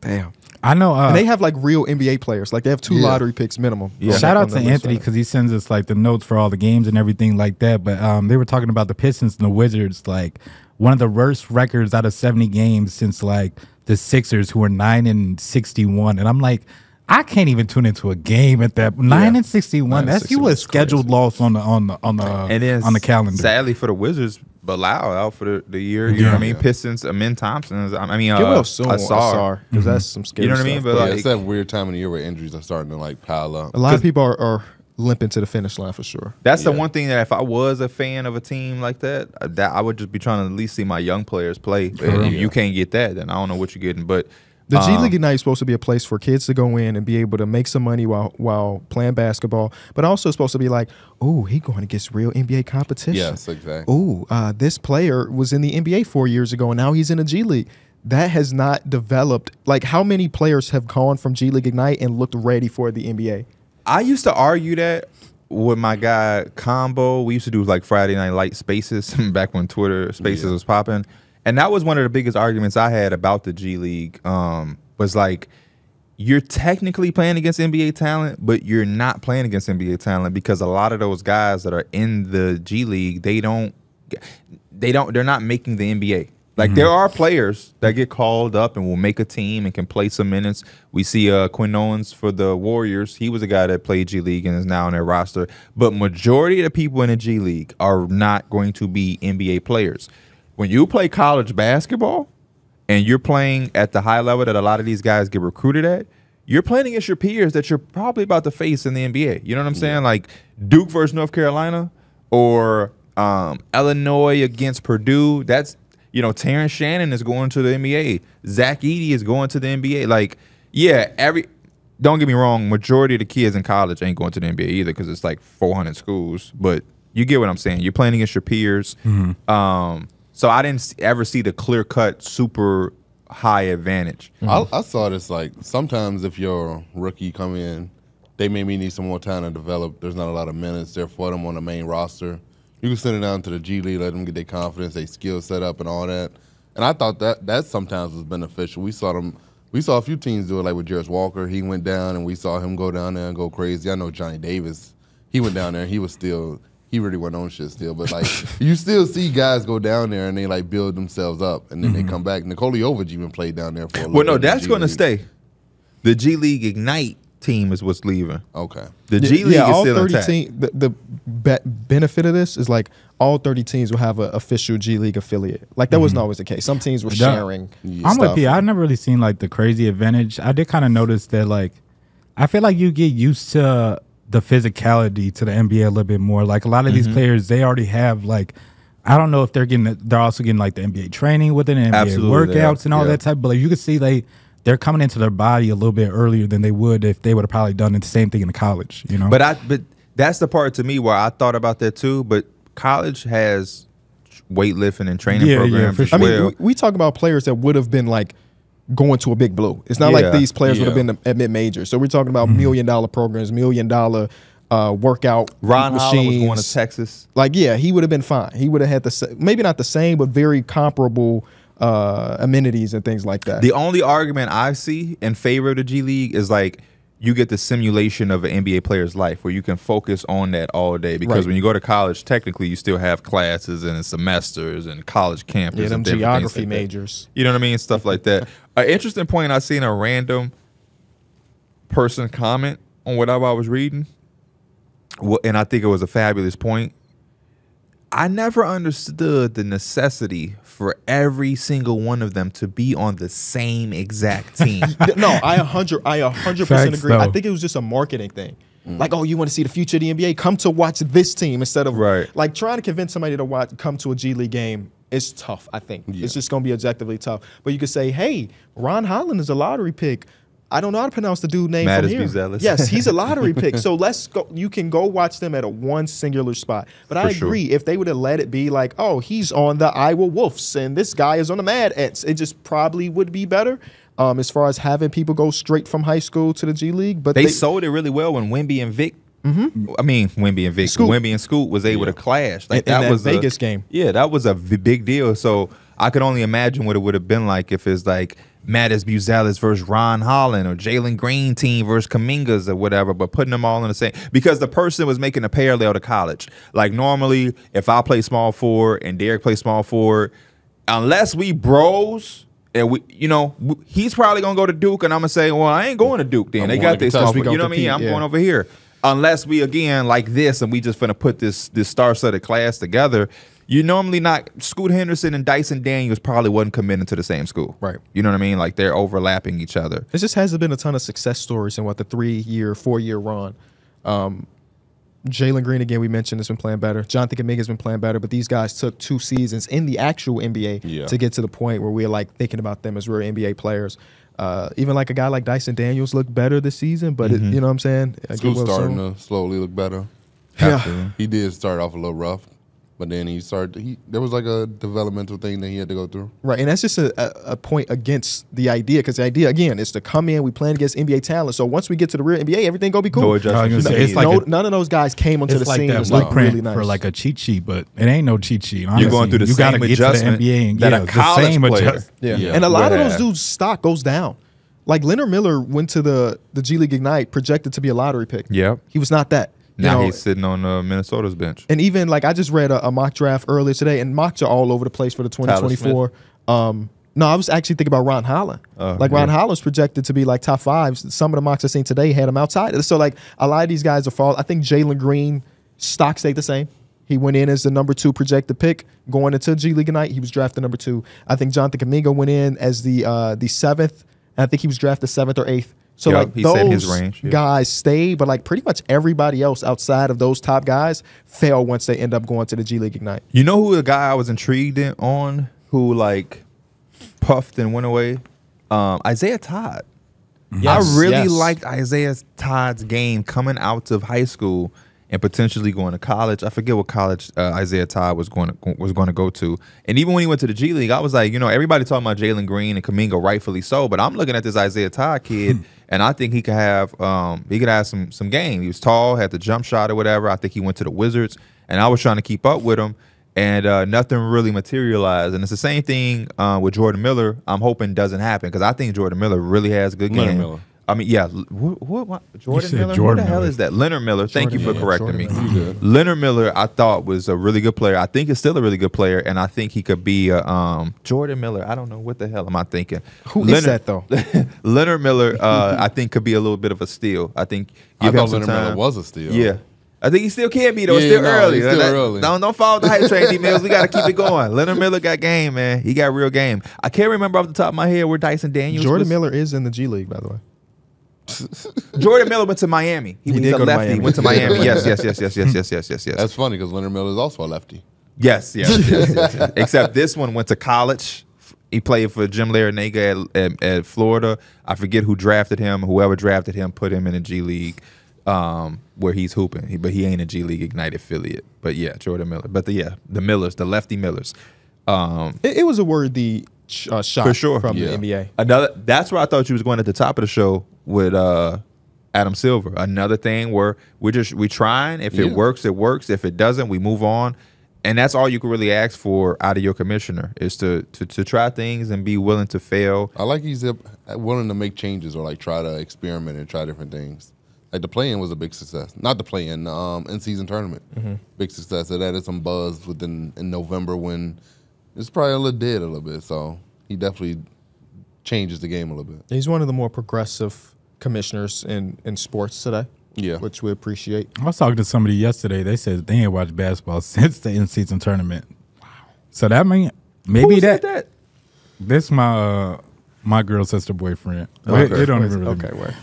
Speaker 1: Damn.
Speaker 4: I know. Uh,
Speaker 1: And they have like real NBA players. Like they have two
Speaker 3: Yeah.
Speaker 1: lottery picks minimum.
Speaker 2: Yeah.
Speaker 4: Shout
Speaker 1: that-
Speaker 4: out
Speaker 1: on
Speaker 4: to Anthony because he sends us like the notes for all the games and everything like that. But um, they were talking about the Pistons and the Wizards, like one of the worst records out of seventy games since like the Sixers, who are nine and sixty-one. And I'm like, I can't even tune into a game at that nine
Speaker 1: Yeah.
Speaker 4: and sixty-one. That's you
Speaker 1: 61
Speaker 4: a scheduled
Speaker 1: crazy.
Speaker 4: loss on the on the on the
Speaker 2: and then
Speaker 4: on the calendar.
Speaker 2: Sadly for the Wizards, Bilal out for the, the year. You know what I mean?
Speaker 3: Yeah.
Speaker 2: Pistons, Amen Thompson. I mean, uh,
Speaker 1: Get well soon,
Speaker 2: Ausar.
Speaker 1: Ausar, because that's some scary
Speaker 2: You know what I mean? But
Speaker 3: Yeah,
Speaker 2: like,
Speaker 3: it's that weird time of the year where injuries are starting to like pile up.
Speaker 1: a lot of people are, are limping to the finish line for sure.
Speaker 2: That's the one thing that if I was a fan of a team like that, uh, that I would just be trying to at least see my young players play. And
Speaker 3: real.
Speaker 2: if you can't get that, then I don't know what you're getting. But
Speaker 1: The G
Speaker 2: um,
Speaker 1: League Ignite is supposed to be a place for kids to go in and be able to make some money while while playing basketball, but also supposed to be like, oh, he going against real NBA competition.
Speaker 3: Yes, exactly.
Speaker 1: Oh, uh, this player was in the NBA four years ago, and now he's in the G League. That has not developed. Like, how many players have gone from G League Ignite and looked ready for the NBA?
Speaker 2: I used to argue that with my guy Combo. We used to do like Friday Night Light Spaces back when Twitter Spaces
Speaker 3: Yeah.
Speaker 2: was popping, and that was one of the biggest arguments I had about the G League. Um, was like, you're technically playing against NBA talent, but you're not playing against NBA talent because a lot of those guys that are in the G League, they don't, they don't, they're not making the NBA. Like there are players that get called up and will make a team and can play some minutes. We see uh, Quiñones for the Warriors. He was a guy that played G League and is now on their roster. But majority of the people in the G League are not going to be NBA players. When you play college basketball and you're playing at the high level that a lot of these guys get recruited at, you're playing against your peers that you're probably about to face in the NBA. You know what I'm saying? Like Duke versus North Carolina or um, Illinois against Purdue. That's you know, Terrence Shannon is going to the NBA. Zach Edey is going to the NBA. Like, yeah, every don't get me wrong, majority of the kids in college ain't going to the NBA either because it's like 400 schools. But you get what I'm saying. You're playing against your peers. Um, so I didn't ever see the clear cut, super high advantage.
Speaker 3: I, mm-hmm. I saw this like sometimes if your rookie come in, they maybe need some more time to develop. There's not a lot of minutes there for them on the main roster. You can send it down to the G League, let them get their confidence, their skill set up, and all that. And I thought that that sometimes was beneficial. We saw them. We saw a few teams do it, like with Jarace Walker. He went down, and we saw him go down there and go crazy. I know Johnny Davis. He went down there. and He was still. He really went on shit still, but like you still see guys go down there and they like build themselves up, and then they mm-hmm. come back. Nikola Jovic even played down there for a little.
Speaker 2: Well, no,
Speaker 3: bit in the
Speaker 2: that's going to stay. The G League Ignite team is what's leaving.
Speaker 3: Okay.
Speaker 2: The G League
Speaker 1: yeah,
Speaker 2: is
Speaker 1: all
Speaker 2: still
Speaker 1: 30
Speaker 2: intact.
Speaker 1: team, the, the be- benefit of this is like all 30 teams will have an official G League affiliate. Like that wasn't mm-hmm. always the case. Some teams were
Speaker 4: Yeah.
Speaker 1: sharing.
Speaker 3: Yeah.
Speaker 4: I'm
Speaker 1: stuff.
Speaker 4: with you. I've never really seen like the crazy advantage. I did kind of notice that like I feel like you get used to the physicality to the NBA a little bit more. Like a lot of
Speaker 2: Mm-hmm.
Speaker 4: these players, they already have like I don't know if they're getting they're also getting like the NBA training with within NBA
Speaker 2: Absolutely,
Speaker 4: workouts and all
Speaker 2: Yeah.
Speaker 4: that type. But like you can see they they're coming into their body a little bit earlier than they would if they would have probably done the same thing in college. You know,
Speaker 2: But I but that's the part to me where I thought about that too. But college has weightlifting and training
Speaker 4: Yeah, yeah,
Speaker 2: programs
Speaker 4: for
Speaker 2: as
Speaker 4: sure.
Speaker 1: I mean,
Speaker 2: well.
Speaker 1: we, we talk about players that would have been like going to a big blue. It's not
Speaker 2: Yeah.
Speaker 1: like these players would have been at mid major. So we're talking about
Speaker 2: Mm-hmm.
Speaker 1: million dollar programs, million dollar uh, workout
Speaker 2: Ron
Speaker 1: machines.
Speaker 2: was going to Texas.
Speaker 1: like yeah, he would have been fine. He would have had the maybe not the same, but very comparable uh, amenities and things like that.
Speaker 2: The only argument I see in favor of the G League is like you get the simulation of an NBA player's life where you can focus on that all day. Because
Speaker 1: Right.
Speaker 2: when you go to college, technically you still have classes and semesters and college campus.
Speaker 1: yeah, them
Speaker 2: and
Speaker 1: geography
Speaker 2: like that.
Speaker 1: majors.
Speaker 2: You know what I mean? Stuff like that. An interesting point I seen a random person comment on whatever I was reading, and I think it was a fabulous point. I never understood the necessity for every single one of them to be on the same exact team.
Speaker 1: no, I a hundred, I a hundred percent
Speaker 4: Facts,
Speaker 1: agree. I think it was just a marketing thing. Mm. Like, oh, you want to see the future of the NBA? Come to watch this team instead of
Speaker 2: Right.
Speaker 1: like trying to convince somebody to watch come to a G League game it's tough. I think
Speaker 3: Yeah.
Speaker 1: it's just going to be objectively tough. But you could say, hey, Ron Holland is a lottery pick. I don't know how to pronounce the dude name
Speaker 2: Matas
Speaker 1: from here. Yes, he's a lottery pick. So let's go. You can go watch them at a one singular spot. But I
Speaker 2: For sure.
Speaker 1: agree. If they would have let it be like, oh, he's on the Iowa Wolves and this guy is on the Mad Ants, it just probably would be better. Um, as far as having people go straight from high school to the G League, but
Speaker 2: They, sold it really well when Wemby and Vic. I mean, Wemby and Vic,
Speaker 1: Scoot.
Speaker 2: Wemby and Scoot was able to clash. Like
Speaker 1: In- in
Speaker 2: that
Speaker 1: that
Speaker 2: was a-
Speaker 1: Vegas game.
Speaker 2: Yeah, that was a v- big deal. So I could only imagine what it would have been like if it's like Matas Buzelis versus Ron Holland or Jalen Green team versus Kumingas or whatever, but putting them all in the same because the person was making a parallel to college. Like normally, if I play small forward and Derek play small forward, unless we bros. And we, you know, he's probably gonna go to Duke, and I'm gonna say, well, I ain't going to Duke. Then
Speaker 3: I'm
Speaker 2: they got this stuff. You know what I mean? I'm
Speaker 1: yeah.
Speaker 2: going over here. Unless we again like this, and we just gonna put this this star-studded class together. You normally not Scoot Henderson and Dyson Daniels probably wasn't committing to the same school,
Speaker 1: Right.
Speaker 2: You know what I mean? Like they're overlapping each other.
Speaker 1: There just hasn't been a ton of success stories in what the three year, four year run. Um, Jalen Green again, we mentioned has been playing better. Jonathan Kuminga has been playing better, but these guys took two seasons in the actual NBA
Speaker 3: Yeah.
Speaker 1: to get to the point where we're like thinking about them as real NBA players. Uh, even like a guy like Dyson Daniels looked better this season, but it, you know what I'm saying? I get well
Speaker 3: starting
Speaker 1: soon.
Speaker 3: to slowly look better.
Speaker 1: Yeah.
Speaker 3: He did start off a little rough, but then he started. He there was like a developmental thing that he had to go through.
Speaker 1: Right, and that's just a, a, a point against the idea because the idea again is to come in. We playing against NBA talent, so once we get to the real NBA, everything gonna be cool.
Speaker 2: No adjustments.
Speaker 4: gonna say, it's like
Speaker 1: no,
Speaker 4: a-
Speaker 1: none of those guys came onto
Speaker 4: It's
Speaker 1: the
Speaker 4: like
Speaker 1: scene.
Speaker 4: that
Speaker 1: like really nice.
Speaker 4: for like a cheat sheet, but it ain't no cheat sheet.
Speaker 2: You're going through the
Speaker 4: you gotta
Speaker 2: same
Speaker 4: get to the
Speaker 2: adjustment
Speaker 4: NBA and
Speaker 2: that
Speaker 4: yeah,
Speaker 2: a
Speaker 4: the
Speaker 2: college
Speaker 4: same
Speaker 2: player-
Speaker 4: adjust-
Speaker 1: Yeah.
Speaker 3: Yeah.
Speaker 1: And a lot of those dudes' stock goes down. Like Leonard Miller went to the the G League Ignite projected to be a lottery pick.
Speaker 2: Yeah,
Speaker 1: He was not that.
Speaker 2: Now
Speaker 1: know,
Speaker 2: he's sitting on uh, Minnesota's bench.
Speaker 1: and even like I just read a, a mock draft earlier today, and mocks are all over the place for the 2024. Um, no, I was actually thinking about Ron Holland.
Speaker 2: Oh,
Speaker 1: like Ron
Speaker 2: yeah.
Speaker 1: Holland's projected to be like top five. Some of the mocks I've seen today had him outside. So like a lot of these guys are fall. I think Jalen Green stock stayed the same. He went in as the number two projected pick going into G League Ignite. He was drafted number two. I think Jonathan Kuminga went in as the uh, the seventh, and I think he was drafted seventh or eighth. So
Speaker 2: Yep,
Speaker 1: like
Speaker 2: he
Speaker 1: those
Speaker 2: said his range, yeah.
Speaker 1: guys stay, but like pretty much everybody else outside of those top guys fail once they end up going to the G League Ignite.
Speaker 2: You know who the guy I was intrigued in, on who like puffed and went away? Um, Isaiah Todd.
Speaker 1: Yes,
Speaker 2: I really
Speaker 1: yes.
Speaker 2: liked Isaiah Todd's game coming out of high school and potentially going to college. I forget what college uh, Isaiah Todd was going to was going to go to. And even when he went to the G League, I was like, you know, everybody talking about Jalen Green and Kuminga, rightfully so. But I'm looking at this Isaiah Todd kid, and I think he could have um, he could have some some game. He was tall, had the jump shot or whatever. I think he went to the Wizards, and I was trying to keep up with him. And uh, nothing really materialized, and it's the same thing uh, with Jordan Miller. I'm hoping doesn't happen because I think Jordan Miller really has good game.
Speaker 3: Miller.
Speaker 2: I mean, yeah. What, what, what? Jordan Miller?
Speaker 4: Jordan
Speaker 2: Who the hell
Speaker 4: Miller.
Speaker 2: is that? Leonard Miller. Thank you for
Speaker 1: yeah,
Speaker 2: correcting me.
Speaker 1: Jordan
Speaker 3: You good.
Speaker 2: Leonard Miller, I thought was a really good player. I think he's still a really good player, and I think he could be a um, Jordan Miller. I don't know what the hell am I thinking.
Speaker 1: Who is that, though?
Speaker 2: Leonard Miller, uh, I think could be a little bit of a steal. I think
Speaker 3: I
Speaker 2: him
Speaker 3: thought
Speaker 2: some
Speaker 3: Leonard Miller
Speaker 2: time.
Speaker 3: was a steal.
Speaker 2: Yeah. I think he still can be though. It's
Speaker 3: Yeah,
Speaker 2: still
Speaker 3: no,
Speaker 2: early.
Speaker 3: still
Speaker 2: That-
Speaker 3: early.
Speaker 2: Don't don't follow the hype train, D Mills. We gotta keep it going. Leonard Miller got game, man. He got real game. I can't remember off the top of my head where Dyson Daniels.
Speaker 1: Jordan
Speaker 2: was.
Speaker 1: Miller is in the G League, by the way.
Speaker 2: Jordan Miller went to Miami. He,
Speaker 1: He
Speaker 2: he's
Speaker 1: did
Speaker 2: a
Speaker 1: go to
Speaker 2: lefty.
Speaker 1: Miami.
Speaker 2: Went to Miami. yes, yes, yes, yes, yes, yes, yes, yes, yes.
Speaker 3: That's funny because Leonard Miller is also a lefty.
Speaker 2: Yes, yes, yes, yes, yes. Except this one went to college. He played for Jim Larrañaga at, at, at Florida. I forget who drafted him. Whoever drafted him put him in the G League, um, where he's hooping. He, but he ain't a G League Ignite affiliate. But yeah, Jordan Miller. But the, yeah, the Millers, the lefty Millers. Um,
Speaker 1: It, it was a worthy uh, shot
Speaker 2: For sure.
Speaker 1: from
Speaker 3: Yeah.
Speaker 1: the NBA.
Speaker 2: Another that's where I thought you was going at the top of the show with uh Adam Silver. Another thing where we're just we trying. If it works, it works. If it doesn't, we move on. And that's all you can really ask for out of your commissioner is to to, to try things and be willing to fail.
Speaker 3: I like he's uh, willing to make changes or like try to experiment and try different things. Like the play-in was a big success. Not the play-in, um, in-season tournament, big success. It added some buzz within in November when it's probably a little dead a little bit. So he definitely changes the game a little bit.
Speaker 1: He's one of the more progressive commissioners in, in sports today.
Speaker 3: Yeah.
Speaker 1: Which we appreciate.
Speaker 4: I was talking to somebody yesterday. They said they ain't watched basketball since the in season tournament. Wow. So that mean maybe
Speaker 2: Who
Speaker 4: that,
Speaker 2: that?
Speaker 4: this my uh, my girl sister boyfriend. But
Speaker 2: Okay.
Speaker 4: It don't even really
Speaker 1: Okay, where?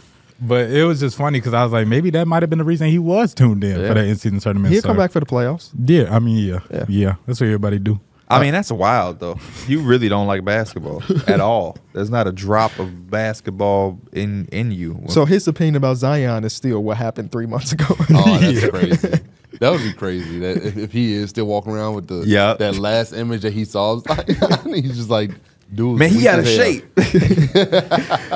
Speaker 4: But it was just funny because I was like, maybe that might have been the reason he was tuned in
Speaker 1: Yeah.
Speaker 4: for that in season tournament.
Speaker 1: He'll
Speaker 4: So,
Speaker 1: come back for the playoffs.
Speaker 4: Yeah, I mean, yeah,
Speaker 1: Yeah.
Speaker 4: yeah, That's what everybody do.
Speaker 2: I mean, that's wild though. You really don't like basketball at all. There's not a drop of basketball in in you.
Speaker 1: So his opinion about Zion is still what happened three months ago.
Speaker 3: Oh, that's crazy. That would be crazy. That if, if he is still walking around with the
Speaker 2: Yeah.
Speaker 3: that last image that he saw, like, he's just like, dude,
Speaker 2: man, he out of shape.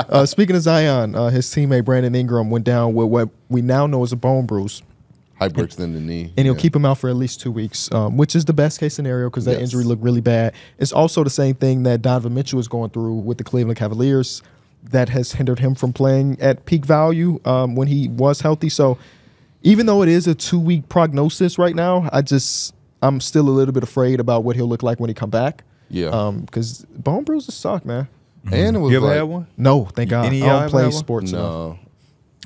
Speaker 1: uh, speaking of Zion, uh, his teammate Brandon Ingram went down with what we now know as a bone bruise,
Speaker 3: Hyperextended knee,
Speaker 1: and he'll
Speaker 3: Yeah.
Speaker 1: keep him out for at least two weeks, um, which is the best case scenario because that
Speaker 3: Yes.
Speaker 1: injury looked really bad. It's also the same thing that Donovan Mitchell is going through with the Cleveland Cavaliers that has hindered him from playing at peak value um, when he was healthy. So even though it is a two week prognosis right now, I just I'm still a little bit afraid about what he'll look like when he come back.
Speaker 3: Yeah.
Speaker 1: because bone bruises suck, man.
Speaker 3: and it was
Speaker 2: You ever
Speaker 3: like,
Speaker 2: had one?
Speaker 1: No, thank God.
Speaker 2: Any
Speaker 1: I don't play
Speaker 2: had one?
Speaker 1: sports. enough.
Speaker 3: No,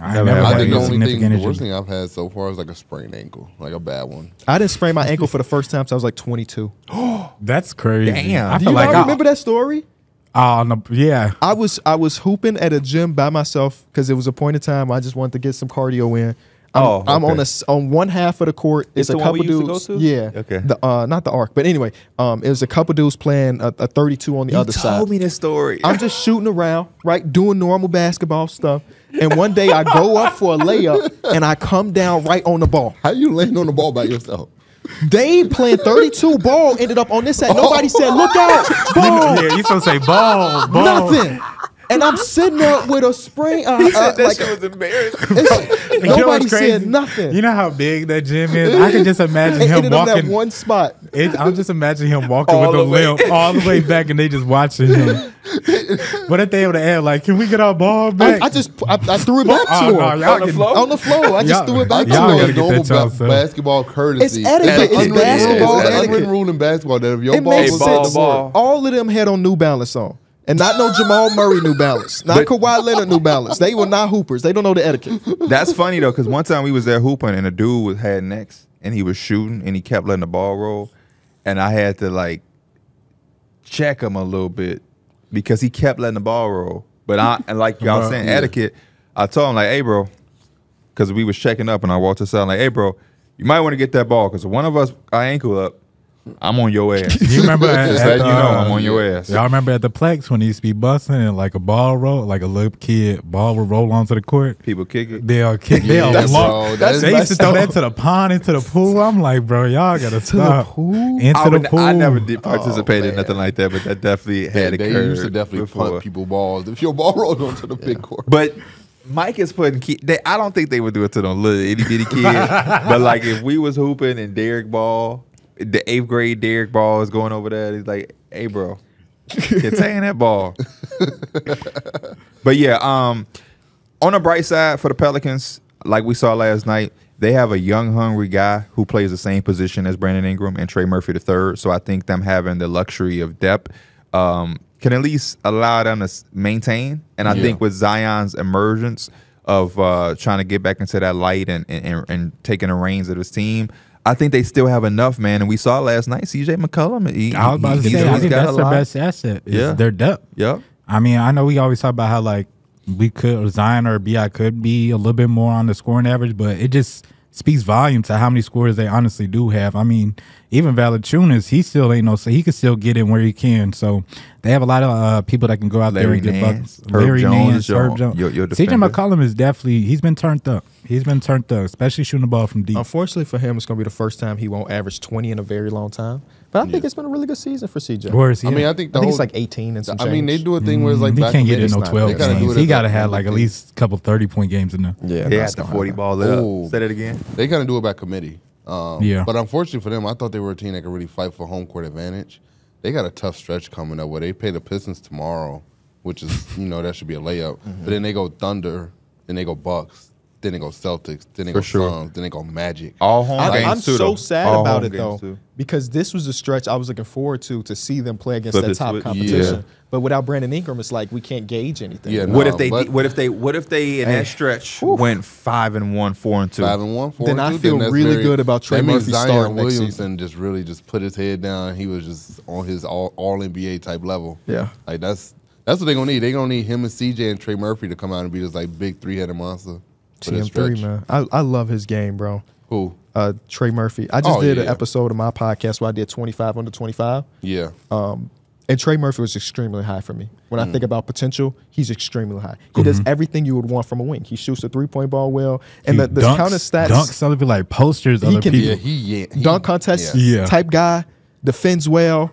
Speaker 4: I
Speaker 2: Never
Speaker 4: never
Speaker 2: had
Speaker 3: I
Speaker 4: had
Speaker 3: think the only thing,
Speaker 4: significant
Speaker 3: the worst thing I've had so far is like a sprained ankle, like a bad one.
Speaker 1: I didn't sprain my ankle for the first time since I was like 22.
Speaker 4: That's crazy.
Speaker 2: Damn.
Speaker 4: I
Speaker 1: Do you
Speaker 4: like
Speaker 1: all
Speaker 4: I,
Speaker 1: remember that story?
Speaker 4: Oh no, yeah.
Speaker 1: I was I was hooping at a gym by myself because it was a point in time I just wanted to get some cardio in. I'm,
Speaker 2: Oh,
Speaker 1: I'm on
Speaker 2: okay.
Speaker 1: a s on one half of the court. It's,
Speaker 2: It's
Speaker 1: a
Speaker 2: the one
Speaker 1: couple
Speaker 2: we used to go
Speaker 1: dudes.
Speaker 2: to?
Speaker 1: Yeah.
Speaker 2: Okay.
Speaker 1: The, uh, not the arc, but anyway, um, it was a couple dudes playing a, a 32 on the
Speaker 2: You
Speaker 1: other
Speaker 2: told
Speaker 1: side.
Speaker 2: me this story.
Speaker 1: I'm just shooting around, right, doing normal basketball stuff. And one day I go up for a layup and I come down right on the ball.
Speaker 3: How you laying on the ball by yourself?
Speaker 1: They playing 32 ball ended up on this side. Nobody said, "Look out, ball."
Speaker 4: Yeah, you supposed to say ball, ball.
Speaker 1: Nothing. And I'm sitting there with a sprain. Uh, uh, like,
Speaker 2: was embarrassing.
Speaker 1: it's-
Speaker 4: You know
Speaker 1: nobody said nothing.
Speaker 4: You know how big that gym is? I can just imagine him
Speaker 1: ended
Speaker 4: walking.
Speaker 1: that one spot.
Speaker 4: It, I'm just imagining him walking
Speaker 2: All
Speaker 4: with
Speaker 2: the
Speaker 4: the limp all the way back, and they just watching him. what if they able to add like, "Can we get our ball back?"
Speaker 1: I just I, I threw it back to
Speaker 4: Oh,
Speaker 1: him
Speaker 4: no, y'all
Speaker 2: On the
Speaker 4: can-
Speaker 2: floor?
Speaker 1: on the floor. I just threw it back to him.
Speaker 3: normal
Speaker 4: that y'all,
Speaker 3: ba-
Speaker 4: son.
Speaker 3: basketball courtesy.
Speaker 1: It's etiquette.
Speaker 3: an
Speaker 1: It's basketball
Speaker 3: rule-
Speaker 1: etiquette.
Speaker 3: unwritten rule in basketball that if your
Speaker 1: It
Speaker 3: ball was
Speaker 2: ball, ball.
Speaker 1: All of them had on New Balance on. And not no Jamal Murray New Balance. Not
Speaker 2: But-
Speaker 1: Kawhi Leonard New Balance. They were not hoopers. They don't know the etiquette.
Speaker 2: That's funny though, because one time we was there hooping and a dude was had next and he was shooting and he kept letting the ball roll, and I had to like check him a little bit because he kept letting the ball roll. But I and like y'all
Speaker 4: Uh,
Speaker 2: saying
Speaker 3: yeah.
Speaker 2: etiquette, I told him like, hey bro, because we was checking up and I walked aside like, hey bro, you might want to get that ball because one of us our ankle up, I'm on your ass.
Speaker 4: you remember? At,
Speaker 2: Just
Speaker 4: at
Speaker 2: letting
Speaker 4: the,
Speaker 2: you know
Speaker 4: uh,
Speaker 2: I'm on your ass.
Speaker 4: Y'all remember at the Plex when he used to be busting and like a ball roll, like a little kid ball would roll onto the court.
Speaker 2: People kick it.
Speaker 4: They'll kick.
Speaker 3: Yeah,
Speaker 4: They'll
Speaker 3: that's-
Speaker 4: long.
Speaker 3: bro, that's-
Speaker 4: they used to throw that to the pond into the pool. I'm like, bro, y'all gotta stop.
Speaker 1: pool?
Speaker 4: Into
Speaker 2: I,
Speaker 4: the
Speaker 2: would-
Speaker 4: pool.
Speaker 2: I never did participate in nothing like that, but that definitely
Speaker 3: Yeah,
Speaker 2: had
Speaker 3: they
Speaker 2: occurred
Speaker 3: used to definitely
Speaker 2: before.
Speaker 3: punt people balls. If your ball rolled onto the big court,
Speaker 2: But Mike is putting key. They, I don't think they would do it to no little itty bitty kid. but like if we was hooping and Derek Ball, the eighth grade Derek Ball is going over there, he's like, "Hey, bro, contain that ball." but yeah, um, on the bright side for the Pelicans, like we saw last night, they have a young, hungry guy who plays the same position as Brandon Ingram and Trey Murphy III. So I think them having the luxury of depth um, can at least allow them to maintain. And I
Speaker 3: Yeah.
Speaker 2: think with Zion's emergence of uh, trying to get back into that light and, and, and, and taking the reins of his team. I think they still have enough, man. And we saw last night, CJ McCollum. He,
Speaker 4: I was about to say, I think that's their best asset.
Speaker 2: Yeah.
Speaker 4: their depth.
Speaker 2: Yep.
Speaker 4: I mean, I know we always talk about how like we could Zion or Bi could be a little bit more on the scoring average, but it just speaks volume to how many scores they honestly do have. I mean, even Valanciunas, he still ain't no so he can still get in where he can. So they have a lot of uh, people that can go out
Speaker 2: Larry
Speaker 4: there and
Speaker 2: Nance,
Speaker 4: get buckets.
Speaker 2: Herb
Speaker 4: Larry
Speaker 2: Jones
Speaker 4: Nance,
Speaker 2: your-
Speaker 4: Herb Jones.
Speaker 2: your- your
Speaker 4: CJ. McCollum is definitely he's been turned up. He's been turned up, especially shooting the ball from deep.
Speaker 1: Unfortunately for him, it's going to be the first time he won't average 20 in a very long time. But I think
Speaker 3: Yeah.
Speaker 1: it's been a really good season for CJ.
Speaker 4: Where is he?
Speaker 3: I mean. I think
Speaker 1: I
Speaker 3: the
Speaker 1: think
Speaker 3: whole,
Speaker 1: it's like 18 and some
Speaker 3: I mean, they do a thing where it's like
Speaker 4: he
Speaker 3: back
Speaker 4: can't get in no twelve
Speaker 1: they gotta
Speaker 4: games. He got to have like at least a couple thirty point games in there.
Speaker 1: Yeah,
Speaker 2: He
Speaker 1: that's
Speaker 2: had the
Speaker 1: gonna
Speaker 2: 40
Speaker 1: happen.
Speaker 2: ball lit
Speaker 3: Ooh.
Speaker 2: up. Say that again.
Speaker 3: They kind of do it by committee. Um,
Speaker 4: Yeah.
Speaker 3: But unfortunately for them, I thought they were a team that could really fight for home court advantage. They got a tough stretch coming up where they play the Pistons tomorrow, which is you know that should be a layup.
Speaker 2: Mm-hmm.
Speaker 3: But then they go Thunder, then they go Bucks, then they go Celtics, then they
Speaker 2: For
Speaker 3: go
Speaker 2: sure.
Speaker 3: Suns, then they go Magic.
Speaker 2: All home
Speaker 1: I,
Speaker 2: games
Speaker 1: I'm
Speaker 2: too,
Speaker 1: so
Speaker 2: though.
Speaker 1: sad
Speaker 2: All
Speaker 1: about it though,
Speaker 2: too.
Speaker 1: because this was a stretch I was looking forward to to see them play against
Speaker 2: Flip
Speaker 1: that top
Speaker 2: switch.
Speaker 1: competition.
Speaker 3: Yeah.
Speaker 1: But without Brandon Ingram, it's like we can't gauge anything.
Speaker 3: Yeah,
Speaker 2: What if they?
Speaker 3: but-
Speaker 2: what if they? What if they in
Speaker 1: Hey.
Speaker 2: that stretch went five and one, four and two?
Speaker 3: Five and one, four
Speaker 1: Then
Speaker 3: and
Speaker 1: I
Speaker 3: two,
Speaker 1: feel
Speaker 3: that's
Speaker 1: really
Speaker 3: very-
Speaker 1: good about Trey
Speaker 3: that means
Speaker 1: Murphy
Speaker 3: Zion
Speaker 1: starting next
Speaker 3: Williamson
Speaker 1: season.
Speaker 3: just really just put his head down. He was just on his all, all NBA type level.
Speaker 1: Yeah.
Speaker 3: like that's that's what they're gonna need. They're gonna need him and CJ and Trey Murphy to come out and be this like big three headed monster. For this
Speaker 1: TM3 man. I, I love his game, bro.
Speaker 3: Who?
Speaker 1: Uh, Trey Murphy. I just
Speaker 3: Oh,
Speaker 1: did an episode of my podcast where I did 25 under 25.
Speaker 3: Yeah.
Speaker 1: Um, and Trey Murphy was extremely high for me. When
Speaker 3: Hmm.
Speaker 1: I think about potential, he's extremely high. He does everything you would want from a wing. He shoots the three point ball well, and
Speaker 4: He
Speaker 1: the, the
Speaker 4: dunks,
Speaker 1: counter stats,
Speaker 4: dunks other people like posters.
Speaker 1: He
Speaker 4: Other
Speaker 1: can-
Speaker 4: people.
Speaker 3: yeah. He. Yeah. He,
Speaker 1: dunk contest
Speaker 3: yeah.
Speaker 4: Yeah.
Speaker 1: type guy, defends well.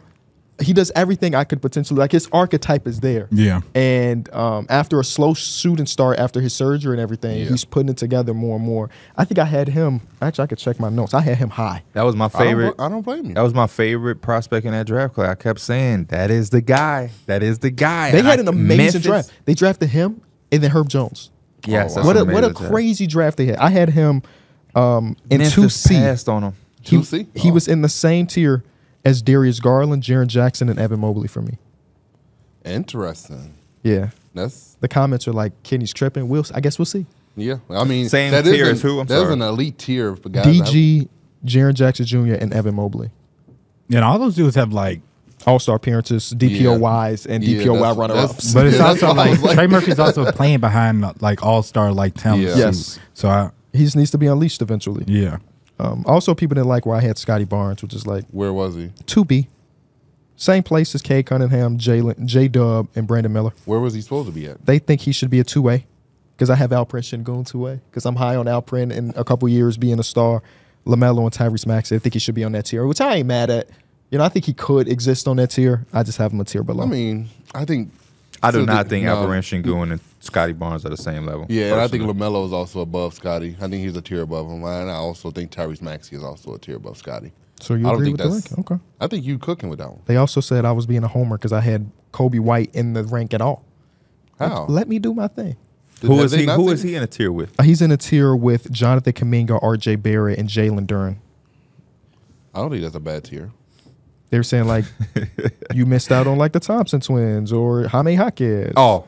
Speaker 1: He does everything I could potentially like. His archetype is there.
Speaker 4: Yeah.
Speaker 1: And um, after a slow shooting start after his surgery and everything,
Speaker 3: Yeah.
Speaker 1: he's putting it together more and more. I think I had him. Actually, I could check my notes. I had him high.
Speaker 2: That was my
Speaker 3: I don't,
Speaker 2: favorite.
Speaker 3: I don't blame you.
Speaker 2: That was my favorite prospect in that draft class. I kept saying that is the guy. That is the guy.
Speaker 1: They
Speaker 2: And
Speaker 1: had
Speaker 2: I-
Speaker 1: an amazing
Speaker 2: Memphis-
Speaker 1: draft. They drafted him and then Herb Jones.
Speaker 2: Yes,
Speaker 3: Oh,
Speaker 2: that's
Speaker 1: what a what a
Speaker 2: amazing draft.
Speaker 1: crazy draft they had. I had him um, in
Speaker 2: Memphis
Speaker 1: two C.
Speaker 2: passed on him.
Speaker 1: He,
Speaker 3: 2C?
Speaker 1: he
Speaker 3: Oh.
Speaker 1: was in the same tier as Darius Garland, Jaren Jackson, and Evan Mobley for me.
Speaker 3: Interesting.
Speaker 1: Yeah.
Speaker 3: That's
Speaker 1: The comments are like, Kenny's tripping. We'll, I guess we'll see.
Speaker 3: yeah. I mean,
Speaker 2: Same
Speaker 3: that
Speaker 2: tier
Speaker 3: is
Speaker 2: as
Speaker 3: an-
Speaker 2: who? I'm
Speaker 3: There's
Speaker 2: sorry.
Speaker 3: an elite tier of guys.
Speaker 1: DG, Jaren Jackson Jr., and Evan Mobley.
Speaker 4: And all those dudes have like,
Speaker 1: All star appearances, DPOYs, and
Speaker 3: Yeah,
Speaker 1: DPOY
Speaker 3: that's-
Speaker 1: runner
Speaker 3: that's-
Speaker 1: ups.
Speaker 4: but it's
Speaker 3: Yeah, that's
Speaker 4: also
Speaker 3: what I
Speaker 4: like,
Speaker 3: was like-
Speaker 4: Trey Murphy's also playing behind like all star like talent.
Speaker 3: Yeah.
Speaker 1: Yes.
Speaker 4: So I,
Speaker 1: He just needs to be unleashed eventually.
Speaker 4: yeah.
Speaker 1: Um, also, people didn't like where I had Scotty Barnes, which is like
Speaker 3: Where was he?
Speaker 1: 2B. Same place as K Cunningham, Jalen, J Dub, and Brandon Miller.
Speaker 3: Where was he supposed to be at?
Speaker 1: They think he should be a two way because I have Alperen Sengun two way because I'm high on Alperen in a couple years being a star. LaMelo and Tyrese Maxey, I think he should be on that tier, which I ain't mad at. You know, I think he could exist on that tier. I just have him a tier below.
Speaker 3: I mean, I think.
Speaker 2: I do
Speaker 3: still
Speaker 2: not think
Speaker 3: no.
Speaker 2: Alperen Sengun and Scotty Barnes are the same level.
Speaker 3: Yeah, and I think
Speaker 2: personally.
Speaker 3: Lamelo is also above Scotty. I think he's a tier above him, and I also think Tyrese Maxey is also a tier above Scotty.
Speaker 1: so you
Speaker 3: I don't
Speaker 1: agree
Speaker 3: think
Speaker 1: with the ranking? Okay.
Speaker 3: I think you cooking with that one.
Speaker 1: They also said I was being a homer because I had Coby White in the rank at all.
Speaker 3: How?
Speaker 1: Let me do my thing.
Speaker 3: Did-
Speaker 2: who
Speaker 3: have
Speaker 2: is he?
Speaker 3: not
Speaker 2: Who
Speaker 3: seen-
Speaker 2: is he in a tier with?
Speaker 1: Uh, He's in a tier with Jonathan Kuminga, R.J. Barrett, and Jalen Duren.
Speaker 3: I don't think that's a bad tier.
Speaker 1: They were saying like you missed out on like the Thompson twins or Jaime Jaquez.
Speaker 2: Oh,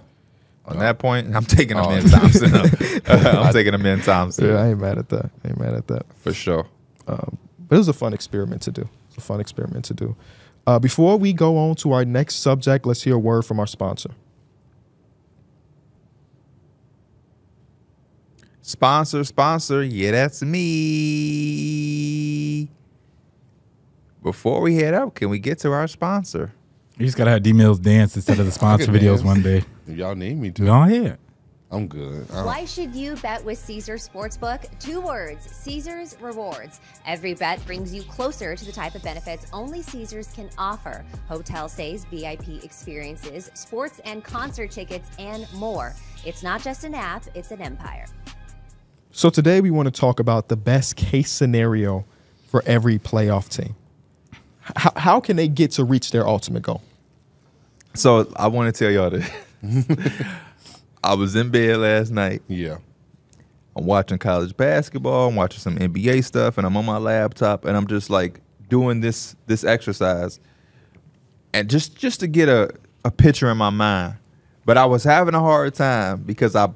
Speaker 2: on that point, I'm taking a
Speaker 3: Oh.
Speaker 2: in Thompson. I'm taking Amen Thompson
Speaker 1: yeah, I ain't mad at that. I ain't mad at that.
Speaker 2: for sure.
Speaker 1: Um, but it was a fun experiment to do. It's a fun experiment to do. Uh, before we go on to our next subject, let's hear a word from our sponsor.
Speaker 2: Sponsor, sponsor. Yeah, that's me. Before we head out, can we get to our sponsor?
Speaker 4: You just gotta have D Mills dance instead of the sponsor videos
Speaker 3: dance.
Speaker 4: one day.
Speaker 3: If y'all need me to,
Speaker 4: Go ahead.
Speaker 3: I'm good. I don't-
Speaker 5: Why should you bet with Caesars Sportsbook? Two words Caesars Rewards. Every bet brings you closer to the type of benefits only Caesars can offer hotel stays, VIP experiences, sports and concert tickets, and more. It's not just an app, it's an empire.
Speaker 1: So today we want to talk about the best case scenario for every playoff team. How, how can they get to reach their ultimate goal?
Speaker 2: So I want to tell y'all this. I was in bed last night.
Speaker 3: yeah.
Speaker 2: I'm watching college basketball. I'm watching some NBA stuff, and I'm on my laptop, and I'm just like doing this this exercise, and just just to get a a picture in my mind. But I was having a hard time because I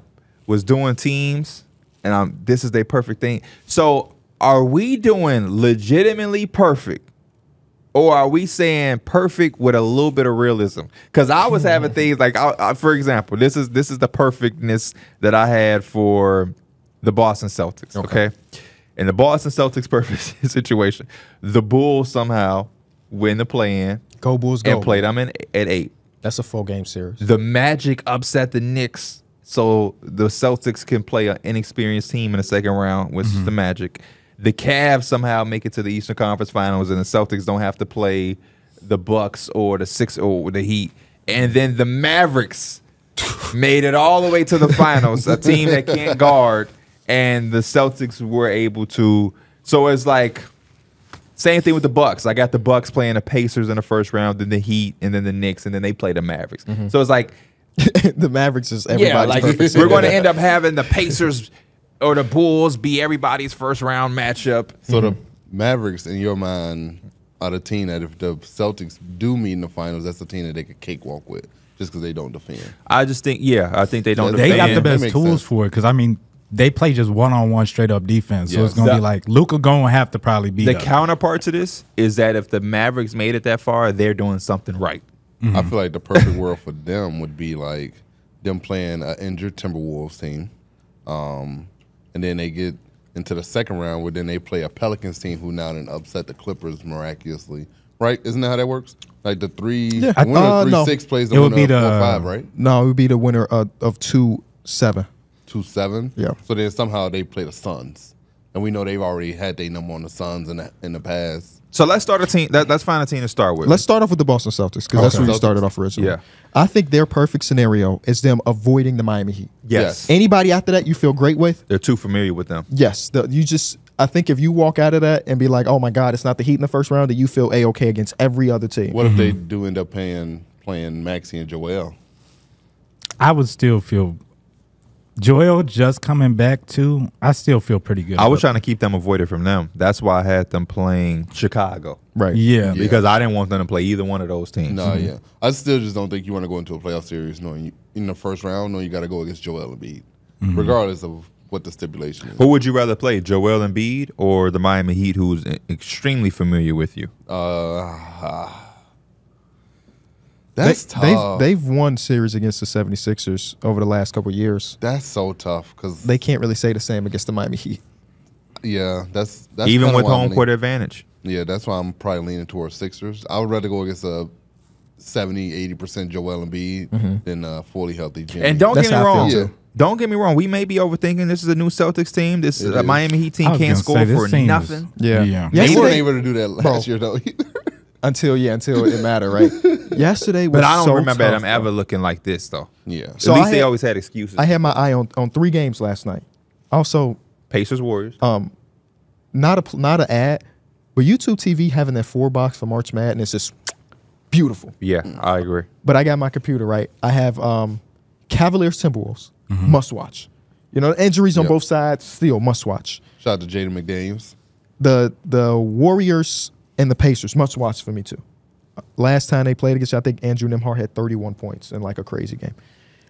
Speaker 2: was doing teams, and I'm this is their perfect thing. So are we doing legitimately perfect? Or are we saying perfect with a little bit of realism? Because I was having things like, I, I, for example, this is this is the perfectness that I had for the Boston Celtics. Okay, in the Boston Celtics perfect situation, the Bulls somehow win the play-in
Speaker 1: Go Bulls, go!
Speaker 2: and play them in at eight.
Speaker 1: That's a full game series.
Speaker 2: The Magic upset the Knicks, so the Celtics can play an inexperienced team in the second round, which is mm-hmm. the Magic. The Cavs somehow make it to the Eastern Conference Finals, and the Celtics don't have to play the Bucks or the Six or the Heat. And then the Mavericks made it all the way to the finals, a team that can't guard, and the Celtics were able to. So it's like same thing with the Bucks. I got the Bucks playing the Pacers in the first round, then the Heat, and then the Knicks, and then they play the Mavericks. Mm-hmm. So it's like,
Speaker 1: the Mavericks is everybody's
Speaker 2: yeah, like we're going to end up having the Pacers or the Bulls be everybody's first round matchup.
Speaker 3: So the Mavericks, in your mind, are the team that if the Celtics do meet in the finals, that's the team that they could cakewalk with, just because they don't defend.
Speaker 2: I just think, yeah, I think they don't.
Speaker 3: Yeah,
Speaker 4: They got the best tools
Speaker 3: sense.
Speaker 4: for it because I mean they play just one on one straight up defense. So
Speaker 3: Yes.
Speaker 4: it's gonna
Speaker 2: The-
Speaker 4: be like Luka gonna have to probably be
Speaker 2: The counterpart to this is that if the Mavericks made it that far, they're doing something right.
Speaker 3: I feel like the perfect world for them would be like them playing an injured Timberwolves team, um, and then they get into the second round where then they play a Pelicans team who now then upset the Clippers miraculously. Right? Isn't that how that works? Like the three,
Speaker 1: Yeah.
Speaker 3: the winner
Speaker 1: Uh,
Speaker 3: three
Speaker 1: no.
Speaker 3: six plays the
Speaker 4: It would
Speaker 3: winner
Speaker 4: be
Speaker 3: of
Speaker 4: the-
Speaker 3: four five, right?
Speaker 1: No, it would be the winner of, of two seven.
Speaker 3: Two seven.
Speaker 1: Yeah.
Speaker 3: So then somehow they play the Suns, and we know they've already had their number on the Suns in the in the past.
Speaker 2: So let's start a team. That, let's find a team to start with.
Speaker 1: Let's start off with the Boston Celtics because that's
Speaker 3: Okay.
Speaker 1: where you started off originally.
Speaker 2: Yeah.
Speaker 1: I think their perfect scenario is them avoiding the Miami Heat.
Speaker 2: yes.
Speaker 1: Anybody after that you feel great with?
Speaker 2: They're too familiar with them.
Speaker 1: Yes. The, you just I think if you walk out of that and be like, oh my God, it's not the Heat in the first round, that you feel a okay against every other team.
Speaker 3: What if they mm-hmm. do end up paying playing Maxey and Joel?
Speaker 4: I would still feel Joel just coming back too. I still feel pretty good.
Speaker 2: I was trying to keep them avoided from them. That's why I had them playing Chicago
Speaker 1: Right.
Speaker 4: Yeah.
Speaker 2: because I didn't want them to play either one of those teams.
Speaker 3: No, yeah. I still just don't think you want to go into a playoff series knowing you, in the first round knowing you got to go against Joel Embiid, regardless of what the stipulation is.
Speaker 2: Who would you rather play, Joel Embiid or the Miami Heat, who's extremely familiar with you?
Speaker 3: Uh,
Speaker 1: They,
Speaker 3: that's tough.
Speaker 1: they've, they've won series against the 76ers over the last couple of years.
Speaker 3: that's so tough because
Speaker 1: They can't really say the same against the Miami Heat.
Speaker 3: yeah, that's that's
Speaker 2: Even with home court advantage.
Speaker 3: Yeah, that's why I'm probably leaning towards Sixers. I would rather go against a 70, 80 percent Joel Embiid than a fully healthy Jimmy.
Speaker 2: And don't
Speaker 1: That's
Speaker 2: get me
Speaker 1: how I feel
Speaker 2: wrong.
Speaker 3: too.
Speaker 2: Don't get me wrong. We may be overthinking. This is a new Celtics team. This uh. Miami Heat team can't score
Speaker 4: say,
Speaker 2: for
Speaker 4: team is-
Speaker 2: nothing.
Speaker 1: Yeah.
Speaker 4: Yeah.
Speaker 3: they weren't able to do that last
Speaker 1: Bro.
Speaker 3: year though. either.
Speaker 1: Until yeah, until it mattered, right? Yesterday was
Speaker 2: But I don't
Speaker 1: so
Speaker 2: remember
Speaker 1: tough,
Speaker 2: them ever
Speaker 1: bro.
Speaker 2: looking like this though.
Speaker 3: yeah,
Speaker 1: So
Speaker 2: At
Speaker 1: I
Speaker 2: least they always had excuses.
Speaker 1: I had my eye on, on three games last night. Also,
Speaker 2: Pacers Warriors.
Speaker 1: um, not a not an ad, but YouTube TV having that four box for March Madness is beautiful.
Speaker 2: yeah, I agree.
Speaker 1: But I got my computer right. I have um, Cavaliers Timberwolves must watch. You know, injuries on
Speaker 3: Yep.
Speaker 1: both sides still must watch.
Speaker 3: shout out to Jaden McDaniels.
Speaker 1: The the Warriors and the Pacers must watch for me too. Last time they played against, you, I think Andrew Nembhard had 31 points in like a crazy game.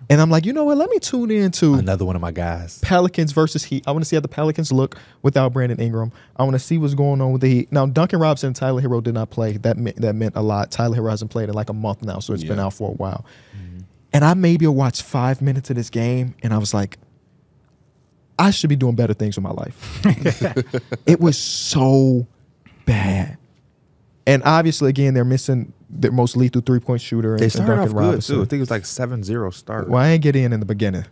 Speaker 1: And I'm like, you know what? Let me tune in to
Speaker 2: Another one of my guys.
Speaker 1: Pelicans versus Heat. I want to see how the Pelicans look without Brandon Ingram. I want to see what's going on with the Heat. Now, Duncan Robinson and Tyler Herro did not play. That meant, that meant a lot. Tyler Herro hasn't played in like a month now, so it's been out for a while. Mm-hmm. And I maybe watched five minutes of this game, and I was like, I should be doing better things with my life. it was so bad. And obviously, again, they're missing their most lethal three point shooter.
Speaker 2: They
Speaker 1: and
Speaker 2: started
Speaker 1: Duncan
Speaker 2: off good
Speaker 1: Robinson.
Speaker 2: too. I think it was like 7-0 start.
Speaker 1: Well, I ain't get in in the beginning.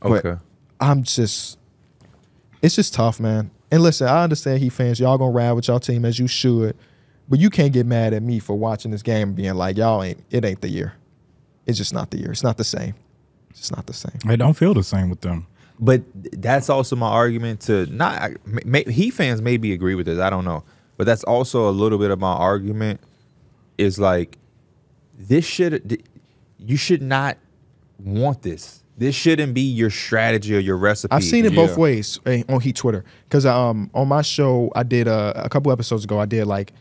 Speaker 1: but
Speaker 2: Okay.
Speaker 1: I'm just, it's just tough, man. And listen, I understand he fans, y'all gonna ride with y'all team as you should, but you can't get mad at me for watching this game and being like, y'all ain't, it ain't the year. It's just not the year. It's not the same. It's just not the same.
Speaker 4: I don't feel the same with them.
Speaker 2: But that's also my argument to not may, he fans maybe agree with this. I don't know, but that's also a little bit of my argument. Is like this should you should not want this. This shouldn't be your strategy or your recipe.
Speaker 1: I've seen it both ways eh, on Heat Twitter because um on my show I did uh, a couple episodes ago I did like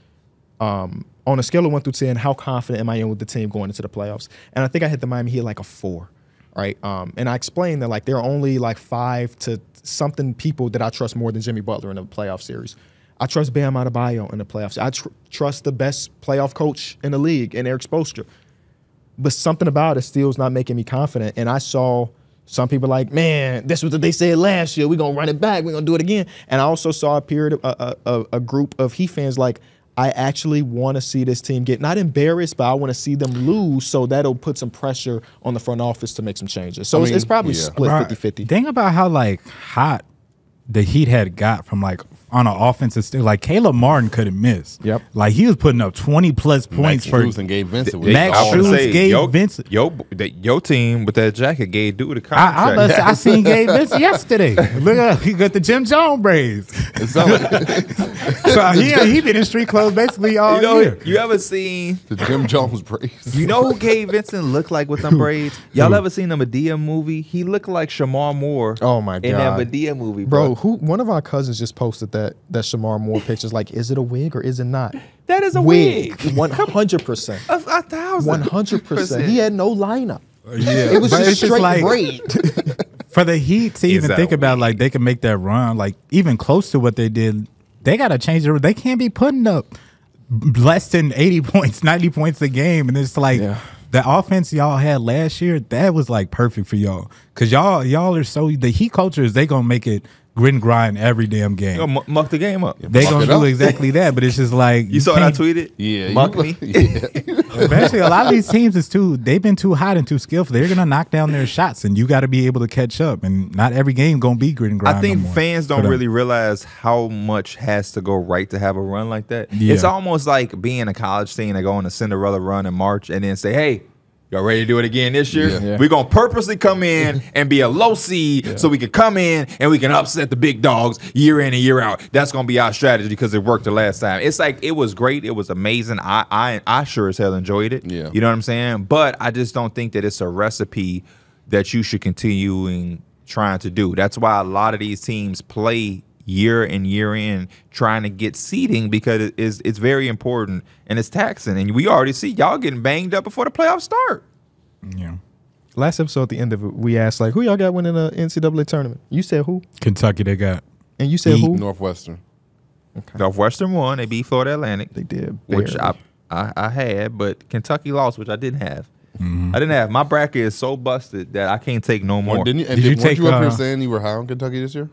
Speaker 1: um on a scale of one through ten how confident am I in with the team going into the playoffs and I think I hit the Miami Heat like a four right um and I explained that like there are only like five to something people that I trust more than Jimmy Butler in a playoff series. I trust Bam Adebayo in the playoffs. I tr- trust the best playoff coach in the league, and Erik Spoelstra but something about it still is not making me confident. And I saw some people like, man, this was what they said last year. We're gonna run it back. We're gonna do it again. And I also saw a period, of, a, a, a- a group of Heat fans like, I actually want to see this team get not embarrassed, but I want to see them lose. So that'll put some pressure on the front office to make some changes. So
Speaker 3: I
Speaker 1: it's, it's probably
Speaker 3: yeah.
Speaker 1: split
Speaker 4: Right.
Speaker 1: 50 50.
Speaker 4: Think about how like hot the Heat had got from like on an offensive stick. Like Caleb Martin couldn't miss.
Speaker 1: Yep.
Speaker 4: Like he was putting up twenty plus points
Speaker 3: Max
Speaker 4: for.
Speaker 3: Strus and Gabe Vincent. was
Speaker 4: Max
Speaker 2: I was
Speaker 3: balling.
Speaker 2: gonna
Speaker 4: Strus
Speaker 2: say,
Speaker 4: gave
Speaker 2: yo,
Speaker 4: Vincent-
Speaker 2: Yo, that- your team with that jacket gave dude a
Speaker 4: I,
Speaker 2: contract.
Speaker 4: I, must- I seen Gabe Vincent yesterday. Look at he got the Jim Jones braids.
Speaker 3: It
Speaker 4: So he he been in street clothes basically all
Speaker 2: you know,
Speaker 4: year.
Speaker 2: you ever seen?
Speaker 3: the Jim Jones braids?
Speaker 2: You know who Gabe Vincent looked like with them braids? Y'all ever seen the Madea movie? He looked like Shemar Moore.
Speaker 1: Oh, my god!
Speaker 2: In that
Speaker 1: God.
Speaker 2: Madea movie,
Speaker 1: Bro,
Speaker 2: bro.
Speaker 1: who one of our cousins just posted that that Shemar Moore pictures like, is it a wig or is it not?
Speaker 2: That is a wig.
Speaker 1: One hundred percent.
Speaker 2: A, a thousand.
Speaker 1: One hundred percent. He had no lineup.
Speaker 4: Uh, yeah,
Speaker 1: It was
Speaker 4: But
Speaker 1: just
Speaker 4: it's
Speaker 1: straight
Speaker 4: like-
Speaker 1: braid.
Speaker 4: for the Heat to even
Speaker 2: that
Speaker 4: think about like they can make that run, like even close to what they did, they got to change it. They can't be putting up less than eighty points, ninety points a game, and it's like
Speaker 1: Yeah.
Speaker 4: the offense y'all had last year. That was like perfect for y'all because y'all y'all are so the Heat culture is they gonna make it grit and grind every damn game.
Speaker 2: You know, muck the game up.
Speaker 4: they
Speaker 3: Fuck
Speaker 4: gonna do
Speaker 3: up.
Speaker 4: exactly that, but it's just like
Speaker 2: You saw what I
Speaker 4: can't-
Speaker 2: tweeted?
Speaker 3: Yeah,
Speaker 2: Muck
Speaker 3: you,
Speaker 2: me.
Speaker 3: yeah.
Speaker 4: Eventually, a lot of these teams is too. They've been too hot and too skillful. They're gonna knock down their shots, and you got to be able to catch up. And not every game gonna be grit and grind.
Speaker 2: I think
Speaker 4: no
Speaker 2: fans don't really realize how much has to go right to have a run like that.
Speaker 4: Yeah.
Speaker 2: It's almost like being a college team that go on a Cinderella run in March and then say, "Hey, y'all ready to do it again this year?
Speaker 3: Yeah.
Speaker 1: Yeah.
Speaker 2: We're gonna purposely come in and be a low seed so we can come in and we can upset the big dogs year in and year out. That's gonna be our strategy because it worked the last time. It's like it was great, it was amazing. I I I sure as hell enjoyed it.
Speaker 3: Yeah.
Speaker 2: You know what I'm saying? But I just don't think that it's a recipe that you should continuing trying to do. That's why a lot of these teams play year and year in trying to get seeding because it is it's very important and it's taxing. And we already see y'all getting banged up before the playoffs start.
Speaker 4: Yeah.
Speaker 1: Last episode at the end of it, we asked like, who y'all got winning the NCAA tournament? You said who?
Speaker 4: Kentucky, they got
Speaker 1: And you said
Speaker 4: Heat.
Speaker 1: who?
Speaker 3: Northwestern. Okay.
Speaker 2: Northwestern won, they beat Florida Atlantic.
Speaker 1: They did,
Speaker 2: Which I. I I had, but Kentucky lost, which I didn't have. I didn't have. My bracket is so busted that I can't take no more.
Speaker 3: Or didn't you? And
Speaker 4: Did
Speaker 3: did
Speaker 4: you
Speaker 3: weren't
Speaker 4: take,
Speaker 3: you up here
Speaker 4: uh,
Speaker 3: saying you were high on Kentucky this year?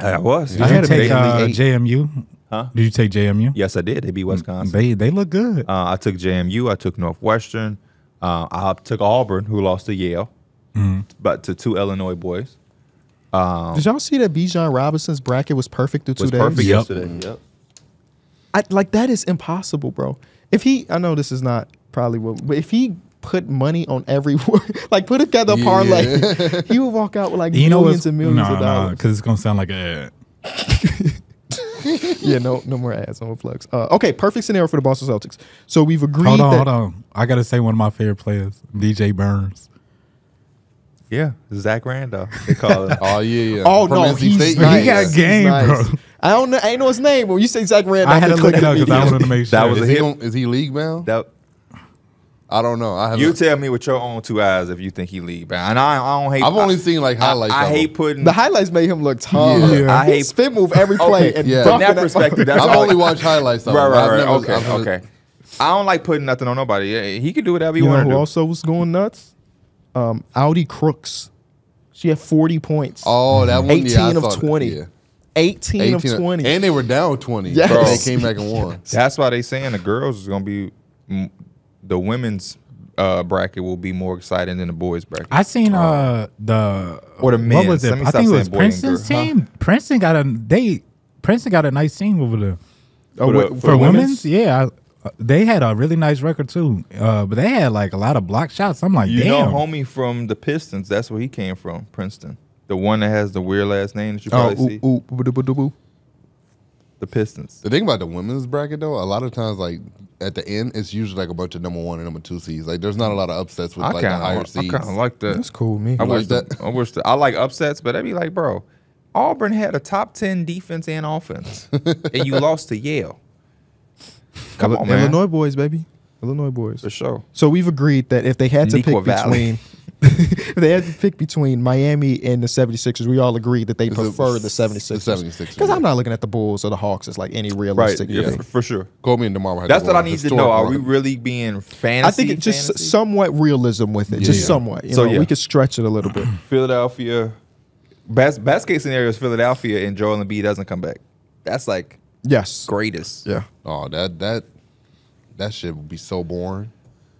Speaker 2: I was.
Speaker 1: I
Speaker 4: Did
Speaker 1: had
Speaker 4: you
Speaker 1: a
Speaker 4: take uh. JMU?
Speaker 2: Huh?
Speaker 4: Did you take JMU?
Speaker 2: Yes, I did. They beat Wisconsin.
Speaker 4: They they look good.
Speaker 2: Uh, I took JMU. I took Northwestern. Uh, I took Auburn, who lost to Yale, but to two Illinois boys.
Speaker 1: Did y'all see that Bijan Robinson's bracket was perfect through two
Speaker 2: Was
Speaker 1: days?
Speaker 2: perfect
Speaker 4: Yep.
Speaker 2: yesterday. Yep.
Speaker 1: I, like that is impossible, bro. If he, I know this is not probably what, but if he put money on every, like put it together a
Speaker 3: Yeah.
Speaker 1: parlay, he would walk out with like
Speaker 4: you know
Speaker 1: millions
Speaker 4: what's
Speaker 1: and millions
Speaker 4: no,
Speaker 1: of dollars.
Speaker 4: because it's gonna sound like a
Speaker 1: yeah, no, no more ads, no more plugs. Uh, okay, perfect scenario for the Boston Celtics. So we've agreed
Speaker 4: Hold on,
Speaker 1: that
Speaker 4: hold on. I gotta say one of my favorite players, DJ Burns.
Speaker 2: Yeah, Zach Randolph. They call him.
Speaker 3: Oh yeah, yeah.
Speaker 1: Oh
Speaker 3: From
Speaker 1: no,
Speaker 3: NC
Speaker 1: he's
Speaker 3: State?
Speaker 1: nice.
Speaker 4: He got
Speaker 1: He's
Speaker 4: game,
Speaker 1: nice.
Speaker 4: bro.
Speaker 1: I don't know. I ain't know his name. When you say Zach Randolph,
Speaker 4: I had to look it up because I wanted to make sure.
Speaker 2: That was
Speaker 3: Is
Speaker 2: a
Speaker 3: he,
Speaker 2: hit.
Speaker 3: on, is he league bound?
Speaker 2: that,
Speaker 3: I don't know. I
Speaker 2: you tell me with your own two eyes if you think he lead bound. And I, I don't hate.
Speaker 3: I've only
Speaker 2: I-
Speaker 3: seen like highlights.
Speaker 2: I
Speaker 3: of
Speaker 2: hate putting.
Speaker 1: The highlights made him look tall.
Speaker 3: Yeah.
Speaker 2: I hate-
Speaker 1: spin move every play.
Speaker 2: Okay,
Speaker 1: and
Speaker 3: yeah.
Speaker 2: From that perspective, that's
Speaker 3: I've only watched highlights. Of
Speaker 2: right, right,
Speaker 3: I've
Speaker 2: right.
Speaker 3: never-
Speaker 2: okay,
Speaker 3: I've-
Speaker 2: okay. I don't like putting nothing on nobody. Yeah, He can do whatever he wants.
Speaker 1: who
Speaker 2: do.
Speaker 1: also was going nuts? Um, Audi Crooks. She had 40 points.
Speaker 3: Oh, that one.
Speaker 1: 18
Speaker 3: yeah,
Speaker 1: of
Speaker 3: saw that.
Speaker 1: 20.
Speaker 3: Yeah.
Speaker 1: 18, of 20.
Speaker 3: and they were down twenty.
Speaker 1: Yes.
Speaker 3: Bro, they came back and won.
Speaker 2: That's why they saying the girls is gonna be mm, the women's uh, bracket will be more exciting than the boys bracket.
Speaker 4: I seen uh the
Speaker 2: Or the
Speaker 4: what was it? I think it was
Speaker 2: saying boy and
Speaker 4: Princeton's team. Princeton got a they Princeton got a nice team over there
Speaker 1: Oh,
Speaker 2: For the- for
Speaker 4: for,
Speaker 2: the
Speaker 4: women's. Yeah, I, uh, they had a really nice record too. Uh, but they had like a lot of block shots. I'm like,
Speaker 2: You
Speaker 4: damn.
Speaker 2: know, homie from the Pistons. That's where he came from, Princeton. The one that has the weird last name that you
Speaker 1: Oh,
Speaker 2: probably see.
Speaker 1: ooh,
Speaker 2: The Pistons.
Speaker 3: The thing about the women's bracket though, a lot of times like at the end, it's usually like a bunch of number one and number two seeds. Like there's not a lot of upsets with
Speaker 2: I
Speaker 3: like the
Speaker 2: kind
Speaker 3: higher
Speaker 2: of, I
Speaker 3: seeds.
Speaker 2: kind of like that.
Speaker 1: That's cool with me.
Speaker 2: I
Speaker 3: like
Speaker 2: wish
Speaker 3: that?
Speaker 2: that. I wish that. I like upsets, but I'd be like, bro, Auburn had a top ten defense and offense, and you lost to Yale. Come on, man.
Speaker 1: Illinois boys, baby. Illinois boys.
Speaker 2: For sure.
Speaker 1: So we've agreed that if they had to
Speaker 2: Neuqua
Speaker 1: pick
Speaker 2: Valley.
Speaker 1: between if they had to pick between Miami and the 76ers, we all agree that they
Speaker 3: It's
Speaker 1: prefer the
Speaker 3: the
Speaker 1: 76ers.
Speaker 3: 76ers,
Speaker 1: Because
Speaker 3: yeah.
Speaker 1: I'm not looking at the Bulls or the Hawks as like any
Speaker 2: Right.
Speaker 1: realistic
Speaker 2: Yeah, for, for sure.
Speaker 3: Coby and Demar. had
Speaker 2: That's what I need to know. Are we really being fantasy?
Speaker 1: I think it just
Speaker 2: fantasy?
Speaker 1: somewhat realism with it, just somewhat. You
Speaker 2: So,
Speaker 1: know,
Speaker 2: yeah.
Speaker 1: we could stretch it a little bit.
Speaker 2: Philadelphia. Best best case scenario is Philadelphia and Joel Embiid doesn't come back. That's like
Speaker 1: Yes.
Speaker 2: greatest.
Speaker 1: Yeah.
Speaker 3: Oh, that that that shit would be so boring.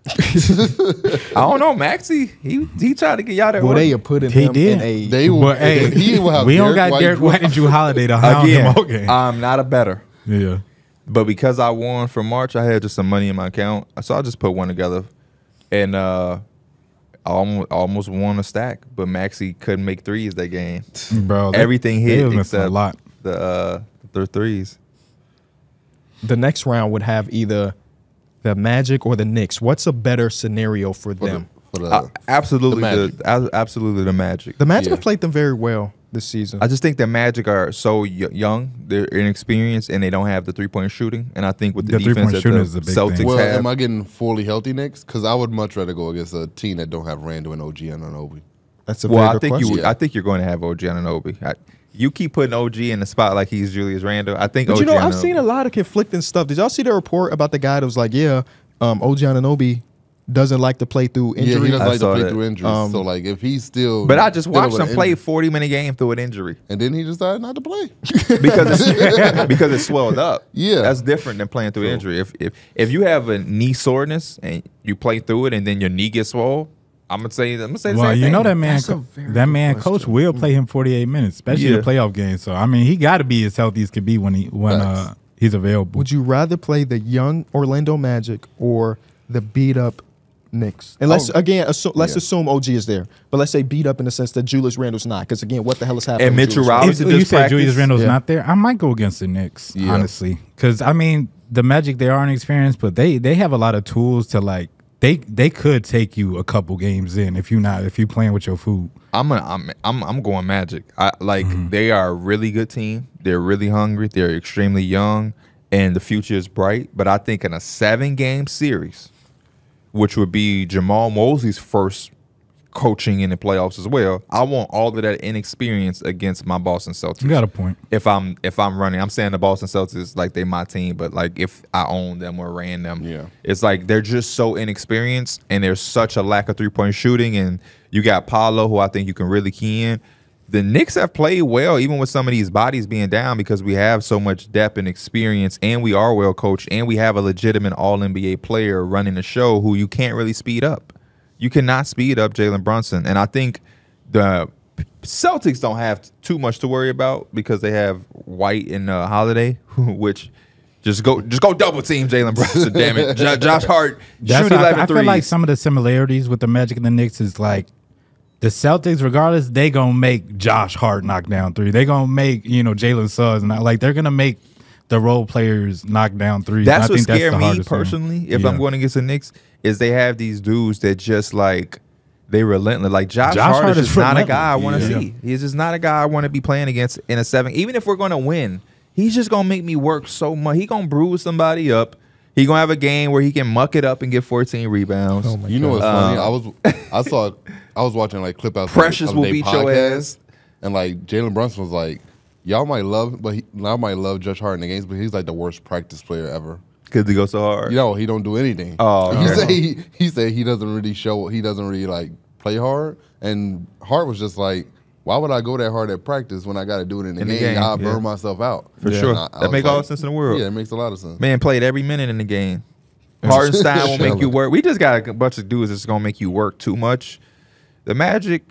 Speaker 2: I don't know, Maxey. He he tried to get y'all that.
Speaker 1: Well,
Speaker 2: work.
Speaker 1: they are putting
Speaker 4: He
Speaker 1: him
Speaker 4: did.
Speaker 1: in a.
Speaker 3: They will.
Speaker 4: But hey,
Speaker 3: he will have
Speaker 4: we don't got
Speaker 3: White-
Speaker 4: Derek White and Jrue Holiday to hound
Speaker 2: again.
Speaker 4: him all game.
Speaker 2: I'm not a better,
Speaker 4: yeah.
Speaker 2: but because I won for March, I had just some money in my account, so I just put one together, and uh, I almost almost won a stack. But Maxey couldn't make threes that game.
Speaker 4: Bro, they-
Speaker 2: Everything
Speaker 4: they
Speaker 2: hit
Speaker 4: was
Speaker 2: except
Speaker 4: a lot.
Speaker 2: the uh, the threes.
Speaker 1: the next round would have either the Magic or the Knicks. What's a better scenario for
Speaker 3: for the,
Speaker 1: them?
Speaker 3: for the,
Speaker 2: Uh, absolutely,
Speaker 3: the
Speaker 2: the
Speaker 3: Magic.
Speaker 2: a- absolutely the Magic.
Speaker 1: The Magic
Speaker 3: yeah.
Speaker 1: have played them very well this season.
Speaker 2: I just think the Magic are so y- young, they're inexperienced, and they don't have the three point shooting. And I think with the,
Speaker 4: The
Speaker 2: defense
Speaker 4: three-point
Speaker 2: that
Speaker 4: shooting
Speaker 2: the
Speaker 4: is the big
Speaker 2: Celtics
Speaker 4: thing.
Speaker 3: well,
Speaker 2: have,
Speaker 3: am I getting fully healthy next? Because I would much rather go against a team that don't have Randle and OG and Anunoby.
Speaker 1: That's a
Speaker 2: well, I think
Speaker 1: question.
Speaker 2: you, I think you're going to have OG and Anunoby. I, you keep putting OG in the spot like he's Julius Randle. I think.
Speaker 1: But
Speaker 2: OG
Speaker 1: you know, I've seen a lot of conflicting stuff. Did y'all see the report about the guy that was like, yeah, um, OG Anunoby doesn't like to play through
Speaker 3: Yeah,
Speaker 1: injury.
Speaker 3: he doesn't
Speaker 2: I
Speaker 3: like to play
Speaker 2: that.
Speaker 3: through injuries.
Speaker 1: Um,
Speaker 3: so like, if he's still,
Speaker 2: But I just watched him play
Speaker 3: injury-
Speaker 2: 40 minute game through an injury
Speaker 3: and then he decided not to play.
Speaker 2: because it's, because it's swelled up.
Speaker 3: Yeah.
Speaker 2: that's different than playing through injury. If if if you have a knee soreness and you play through it and then your knee gets swole, I'm gonna say I'm gonna say the
Speaker 4: Well,
Speaker 2: same
Speaker 4: you
Speaker 2: thing.
Speaker 4: know that man. Co- That man,
Speaker 1: question.
Speaker 4: coach will play him 48 minutes, especially in
Speaker 2: Yeah.
Speaker 4: the playoff game. So I mean, he got to be as healthy as could be when he when uh, he's available.
Speaker 1: Would you rather play the young Orlando Magic or the beat up Knicks? And let's
Speaker 3: Oh,
Speaker 1: again, assu- let's
Speaker 3: yeah.
Speaker 1: assume OG is there, but let's say beat up in the sense that Julius Randle's not. Because again, what the hell is happening?
Speaker 2: And Mitchell
Speaker 1: Julius
Speaker 2: Robinson
Speaker 4: if you
Speaker 2: just
Speaker 4: said Julius
Speaker 2: practiced?
Speaker 4: Randle's
Speaker 1: Yeah.
Speaker 4: not there, I might go against the Knicks,
Speaker 3: Yeah.
Speaker 4: honestly. Because I mean, the Magic they are inexperienced, but they they have a lot of tools to like they they could take you a couple games in if you're not if you playing with your food.
Speaker 2: I'm gonna, I'm I'm I'm going Magic. I like mm-hmm. they are a really good team. They're really hungry. They're extremely young, and the future is bright. But I think in a seven game series, which would be Jamahl Mosley's first coaching in the playoffs as well, I want all of that inexperience against my Boston Celtics.
Speaker 4: You got a point.
Speaker 2: if I'm if I'm running, I'm saying the Boston Celtics like they my team, but like if I own them or ran them,
Speaker 3: Yeah.
Speaker 2: it's like they're just so inexperienced and there's such a lack of three point shooting, and you got Paolo, who I think you can really key in. The Knicks have played well, even with some of these bodies being down, because we have so much depth and experience, and we are well coached, and we have a legitimate All NBA player running the show who you can't really speed up. You cannot speed up Jalen Brunson, and I think the Celtics don't have too much to worry about because they have White and uh, Holiday, which just go just go double team Jalen Brunson. damn it, Jo- Josh Hart
Speaker 4: That's
Speaker 2: shoot
Speaker 4: why I-
Speaker 2: 11
Speaker 4: I, feel like some of the similarities with the Magic and the Knicks is like the Celtics, regardless, they gonna make Josh Hart knock down three. They gonna make you know Jalen Suggs and like they're gonna make the role players knock down three.
Speaker 2: That's what
Speaker 4: think that's the
Speaker 2: me
Speaker 4: thing.
Speaker 2: personally. If
Speaker 4: Yeah.
Speaker 2: I'm going against the Knicks, is they have these dudes that just like they relentless. Like Josh,
Speaker 4: Josh
Speaker 2: Hart,
Speaker 4: Hart
Speaker 2: is
Speaker 4: is
Speaker 2: not a guy I want to
Speaker 4: Yeah.
Speaker 2: see. He's just not a guy I want to be playing against in a seven. Even if we're going to win, he's just gonna make me work so much. He gonna bruise somebody up. He gonna have a game where he can muck it up and get 14 rebounds.
Speaker 1: Oh my
Speaker 3: You know what's
Speaker 2: God.
Speaker 3: funny? I was um, I saw I was watching like clip outs.
Speaker 2: Precious
Speaker 3: of
Speaker 2: will
Speaker 3: their
Speaker 2: beat your
Speaker 3: podcast,
Speaker 2: ass.
Speaker 3: and like Jalen Brunson was like, y'all might love, but he, y'all might love Josh Hart in the games, but he's like the worst practice player ever.
Speaker 2: Cause he goes so hard.
Speaker 3: You know, he don't do anything.
Speaker 2: Oh,
Speaker 3: he
Speaker 2: okay.
Speaker 3: said he, he said he doesn't really show. He doesn't really like play hard. And Hart was just like, why would I go that hard at practice when I got to do it in the
Speaker 2: In the
Speaker 3: game?
Speaker 2: game,
Speaker 3: I'll
Speaker 2: yeah.
Speaker 3: burn myself out
Speaker 2: For
Speaker 3: And
Speaker 2: sure.
Speaker 3: I- I
Speaker 2: That
Speaker 3: was
Speaker 2: make all the sense in the world.
Speaker 3: Yeah, it makes a lot of sense.
Speaker 2: Man played every minute in the game. Hartenstein will make you work. We just got a bunch of dudes that's gonna make you work too much. The Magic,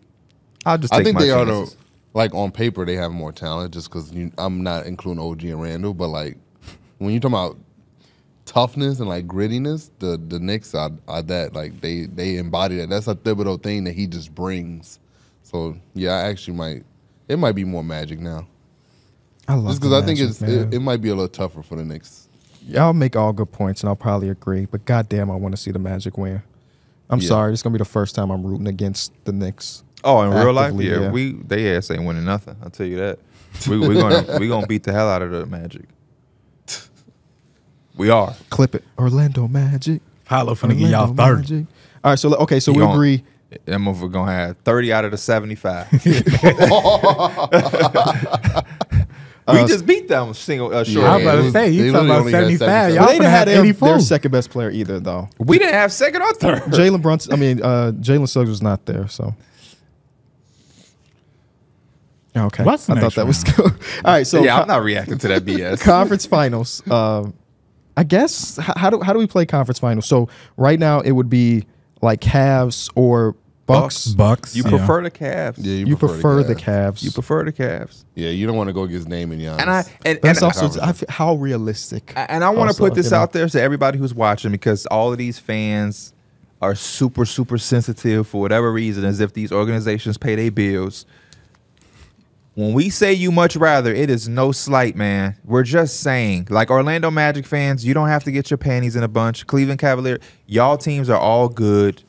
Speaker 2: I'll just take
Speaker 3: I think
Speaker 2: my
Speaker 3: they are the like on paper they have more talent just because I'm not including OG and Randle, but like when you talk about toughness and like grittiness, the the Knicks are, are that like they they embody that. That's a Thibodeau thing that he just brings. So yeah, I actually might it might be more Magic now,
Speaker 1: I love
Speaker 3: just because I think it's it, it might be a little tougher for the Knicks.
Speaker 1: Y'all make all good points, and I'll probably agree. But goddamn, I want to see the Magic win. I'm
Speaker 3: Yeah.
Speaker 1: sorry, it's gonna be the first time I'm rooting against the Knicks.
Speaker 2: Oh, in real life,
Speaker 1: Actively,
Speaker 2: yeah,
Speaker 1: yeah.
Speaker 2: we they ass ain't winning nothing. I'll tell you that. We we gonna we gonna beat the hell out of the Magic. We are.
Speaker 1: Clip it, Orlando Magic.
Speaker 4: Paulo finna get y'all
Speaker 1: Orlando
Speaker 4: 30.
Speaker 1: Magic. All right, so okay, so
Speaker 2: He
Speaker 1: we
Speaker 2: gon-
Speaker 1: agree.
Speaker 2: That motherfucker gonna have thirty out of the seventy-five. we just beat them single uh, short.
Speaker 3: Yeah,
Speaker 4: I was about
Speaker 3: it
Speaker 4: to
Speaker 3: was-
Speaker 4: say, you
Speaker 3: they
Speaker 4: talking
Speaker 3: literally
Speaker 4: about
Speaker 3: only had
Speaker 4: 75.
Speaker 3: 77.
Speaker 4: Y'all
Speaker 1: But they didn't have
Speaker 4: have
Speaker 1: their,
Speaker 4: 84.
Speaker 1: their second best player either, though.
Speaker 2: We didn't have second or third.
Speaker 1: Jalen Brunson. I mean, uh, Jalen Suggs was not there, so. Okay,
Speaker 4: What's the
Speaker 1: I thought
Speaker 4: next
Speaker 1: that was good. All right, so
Speaker 2: yeah, I'm not reacting to that BS.
Speaker 1: conference finals. Um, I guess how do how do we play conference finals? So right now it would be like Cavs or Bucks.
Speaker 4: Bucks.
Speaker 2: You
Speaker 4: yeah.
Speaker 2: prefer the Cavs.
Speaker 3: Yeah,
Speaker 1: You, prefer, the
Speaker 3: Cavs.
Speaker 1: Cavs.
Speaker 2: You prefer the Cavs.
Speaker 3: Yeah, you don't want to go against name and Giannis.
Speaker 2: And I and,
Speaker 1: But that's
Speaker 2: and,
Speaker 1: also I feel- how realistic.
Speaker 2: and I want to put this
Speaker 1: you know.
Speaker 2: out there to everybody who's watching because all of these fans are super super sensitive for whatever reason, as if these organizations pay their bills. When we say you much rather, it is no slight, man. We're just saying, like Orlando Magic fans, you don't have to get your panties in a bunch. Cleveland Cavalier, y'all teams are all good.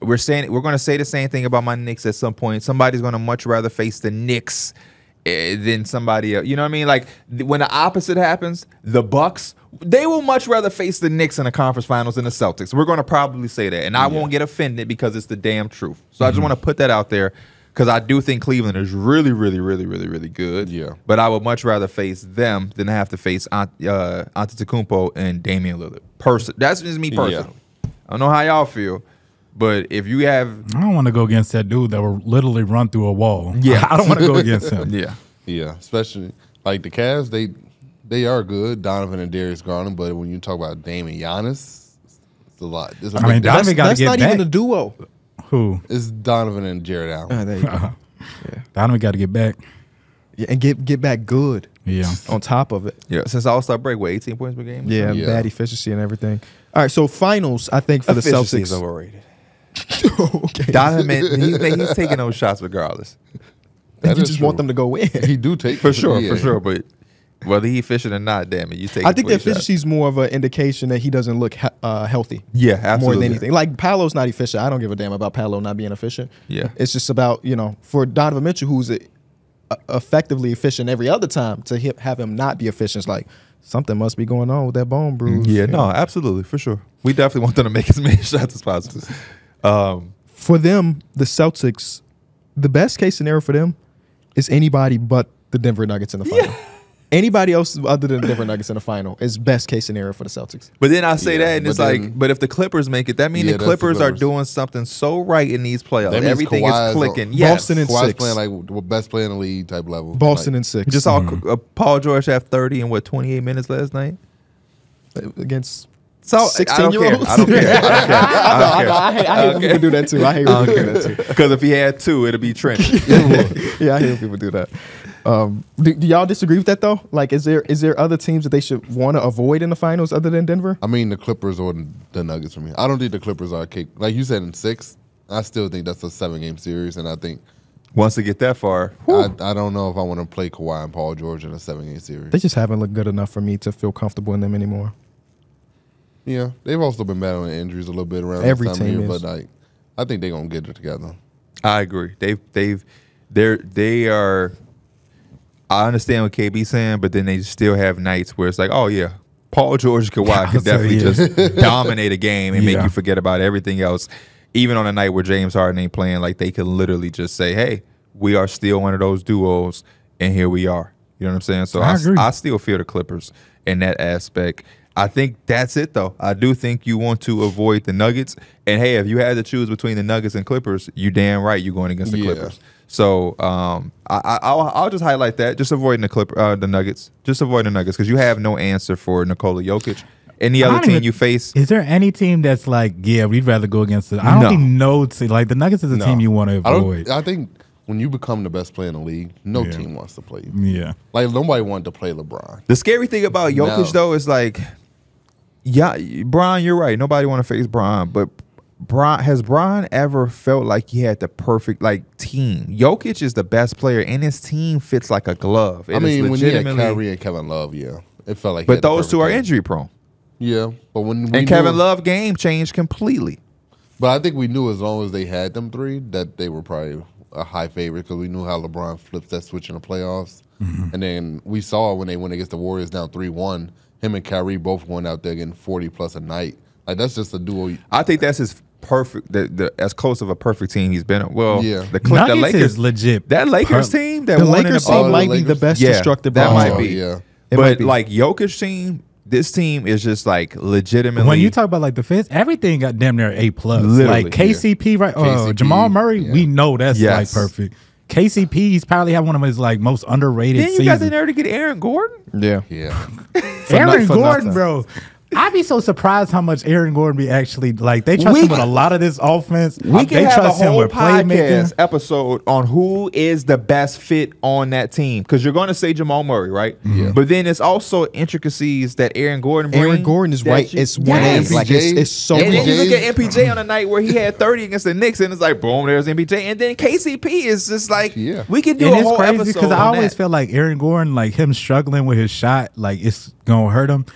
Speaker 2: We're saying we're going to say the same thing about my Knicks at some point. Somebody's going to much rather face the Knicks eh, than somebody else. You know what I mean? Like when the opposite happens, the Bucks they will much rather face the Knicks in the conference finals than the Celtics. We're going to probably say that, and I won't get offended because it's the damn truth. So I just want to put that out there because I do think Cleveland is really, really, really, really, really good.
Speaker 3: Yeah.
Speaker 2: But I would much rather face them than have to face Ant- uh, Antetokounmpo and Damian Lillard. Person, that's just me personally. I don't know how y'all feel, but if you have,
Speaker 4: I don't want to go against that dude that will literally run through a wall.
Speaker 2: Yeah.
Speaker 4: I don't want to go against him.
Speaker 2: yeah,
Speaker 3: Yeah, especially like the Cavs, they they are good, Donovan and Darius Garland. But when you talk about Dame and Giannis, it's a lot. It's, a
Speaker 4: I mean, Donovan gotta get
Speaker 1: That's
Speaker 4: get
Speaker 1: not even a duo.
Speaker 4: Who?
Speaker 3: it's Donovan and Jarrett Allen.
Speaker 1: Ah, there you go.
Speaker 4: Donovan got to get back.
Speaker 1: Yeah, and get get back good
Speaker 4: Yeah.
Speaker 1: on top of it.
Speaker 2: yeah. Since All Star break, what 18 points per game?
Speaker 1: Yeah,
Speaker 3: Yeah.
Speaker 1: bad efficiency and everything. All right, so finals, I think for the
Speaker 2: Efficiency is
Speaker 1: Celtics.
Speaker 2: overrated.
Speaker 1: okay.
Speaker 2: Donovan, he's, he's taking those shots regardless,
Speaker 3: That
Speaker 1: you
Speaker 3: is
Speaker 1: just want them to go in.
Speaker 3: He do take
Speaker 2: for sure,
Speaker 3: yeah.
Speaker 2: for sure. But whether he efficient or not, damn it, you take.
Speaker 1: I think that efficiency is more of an indication that he doesn't look uh, healthy.
Speaker 2: Yeah,
Speaker 1: More than anything. Like Paolo's not efficient. I don't give a damn about Paolo not being efficient.
Speaker 2: Yeah.
Speaker 1: It's just about, you know, for Donovan Mitchell, who's a, a- effectively efficient every other time, to hit, have him not be efficient, it's like something must be going on with that bone bruise.
Speaker 2: Yeah, no, absolutely, for sure. We definitely want them to make as many shots as possible. Um,
Speaker 1: For them, the Celtics, the best case scenario for them is anybody but the Denver Nuggets in the final. Anybody else other than the Denver Nuggets in the final is best case scenario for the Celtics.
Speaker 2: but then I say
Speaker 3: Yeah,
Speaker 2: that, and it's
Speaker 3: then-
Speaker 2: like, but if the Clippers make it, that means
Speaker 3: Yeah,
Speaker 2: the
Speaker 3: that's the
Speaker 2: Clippers are doing something so right in these playoffs.
Speaker 3: That means
Speaker 2: Everything
Speaker 3: Kawhi
Speaker 2: is
Speaker 3: is
Speaker 2: clicking.
Speaker 3: on-
Speaker 2: Yes.
Speaker 1: Boston and
Speaker 3: Kawhi's
Speaker 1: six.
Speaker 3: playing like the best player in the league type level.
Speaker 1: Boston
Speaker 3: Like,
Speaker 1: and six.
Speaker 2: just saw uh, Paul George have 30 in what 28 minutes last night.
Speaker 1: against
Speaker 2: So
Speaker 1: 16 year olds.
Speaker 2: I don't care. I don't care. I don't.
Speaker 1: I, hate, I hate when people do that too. I hate when people do that too.
Speaker 2: Because if he had two, it'd be Trent.
Speaker 1: yeah, I hate when people do that. Um, do, do y'all disagree with that though? Like, is there is there other teams that they should want to avoid in the finals other than Denver?
Speaker 3: I mean, the Clippers or the Nuggets for me. I don't think the Clippers are capable. Like you said in six, I still think that's a seven game series, and I think
Speaker 2: Once they get that far,
Speaker 3: I, I don't know if I want to play Kawhi and Paul George in a seven game series.
Speaker 1: They just haven't looked good enough for me to feel comfortable in them anymore.
Speaker 3: yeah, they've also been battling injuries a little bit around
Speaker 1: Every
Speaker 3: this time
Speaker 1: team
Speaker 3: of year, but like I think they're gonna get it together.
Speaker 2: I agree. They've they've they're they are. I understand what KB saying, but then they still have nights where it's like, oh yeah, Paul George Kawhi can definitely
Speaker 4: yeah.
Speaker 2: just dominate a game and make you forget about everything else. Even on a night where James Harden ain't playing, like they can literally just say, hey, we are still one of those duos, and here we are. You know what I'm saying? So
Speaker 4: I
Speaker 2: I. I still feel the Clippers in that aspect. I think that's it though. I do think you want to avoid the Nuggets. And hey, if you had to choose between the Nuggets and Clippers, you damn right you're going against the
Speaker 3: Yeah.
Speaker 2: Clippers. So um, I, I, I'll, I'll just highlight that. Just avoiding the Clip, uh, the Nuggets. Just avoid the Nuggets because you have no answer for Nikola Jokic. Any other team
Speaker 4: even-
Speaker 2: you face,
Speaker 4: Is there any team that's like, yeah, we'd rather go against it? I don't
Speaker 2: No.
Speaker 4: think no team like the Nuggets is a
Speaker 3: No.
Speaker 4: team you want to
Speaker 3: I
Speaker 4: avoid.
Speaker 3: don't. I think when you become the best player in the league, no
Speaker 4: Yeah.
Speaker 3: team wants to play you.
Speaker 4: yeah,
Speaker 3: Like nobody wanted to play LeBron.
Speaker 2: the scary thing about Jokic
Speaker 3: No.
Speaker 2: though is like, yeah, Brian, you're right. Nobody want to face Brian, but Brian has Brian ever felt like he had the perfect like team? Jokic is the best player, and his team fits like a glove. It
Speaker 3: I mean, when you had Kyrie and Kevin Love, yeah, it felt like. he
Speaker 2: but
Speaker 3: had the
Speaker 2: those two are
Speaker 3: perfect team.
Speaker 2: injury prone,
Speaker 3: Yeah, but when we
Speaker 2: and Kevin
Speaker 3: knew-
Speaker 2: Love game changed completely.
Speaker 3: But I think we knew as long as they had them three that they were probably a high favorite because we knew how LeBron flips that switch in the playoffs.
Speaker 2: Mm-hmm.
Speaker 3: And then we saw when they went against the Warriors down three one, him and Kyrie both went out there getting forty plus a night. Like that's just a duo.
Speaker 2: I think that's his perfect, the, the as close of a perfect team he's been. Well,
Speaker 3: Yeah.
Speaker 2: the, Clip, the Lakers
Speaker 4: legit.
Speaker 2: That Lakers
Speaker 4: Per-
Speaker 2: team, that
Speaker 1: The Lakers team
Speaker 3: Oh,
Speaker 1: might
Speaker 3: the
Speaker 1: be the best
Speaker 2: Yeah,
Speaker 1: destructive
Speaker 2: that
Speaker 1: offense.
Speaker 2: might
Speaker 3: Oh,
Speaker 2: be.
Speaker 3: yeah.
Speaker 1: It
Speaker 2: but
Speaker 1: be.
Speaker 2: like Jokic team, this team is just like legitimately.
Speaker 4: when you talk about like the fifth, everything got damn near A plus.
Speaker 2: Literally,
Speaker 4: like KCP, right? Uh,
Speaker 3: KCP,
Speaker 4: Jamal Murray,
Speaker 3: yeah.
Speaker 4: we know that's
Speaker 2: Yes.
Speaker 4: like perfect. KCP, he's probably had one of his like most underrated
Speaker 2: then you got the
Speaker 4: seasons.
Speaker 2: nerve to get Aaron Gordon.
Speaker 1: Yeah.
Speaker 3: Yeah,
Speaker 4: Aaron
Speaker 1: no-
Speaker 4: Gordon,
Speaker 1: nothing.
Speaker 4: bro. I'd be so surprised how much Aaron Gordon be actually like. They trust
Speaker 2: We-
Speaker 4: him with a lot of this offense.
Speaker 2: We can
Speaker 4: they
Speaker 2: have a
Speaker 4: trust him
Speaker 2: whole
Speaker 4: with playmaking.
Speaker 2: podcast episode on who is the best fit on that team because you're going to say Jamal Murray, right? Yeah. But then it's also intricacies that Aaron Gordon. Bring
Speaker 1: Aaron Gordon is
Speaker 2: that
Speaker 1: right.
Speaker 2: you-
Speaker 1: It's one
Speaker 2: Yes.
Speaker 1: A. Like it's, it's so
Speaker 2: And then you look at MPJ on a night where he had 30 against the Knicks, and it's like, boom, there's MPJ. And then KCP is just like,
Speaker 3: Yeah.
Speaker 2: we can do
Speaker 4: And
Speaker 2: a
Speaker 4: it's
Speaker 2: whole
Speaker 4: crazy
Speaker 2: episode
Speaker 4: because I always
Speaker 2: that.
Speaker 4: feel like Aaron Gordon, like him struggling with his shot, like it's gonna hurt him.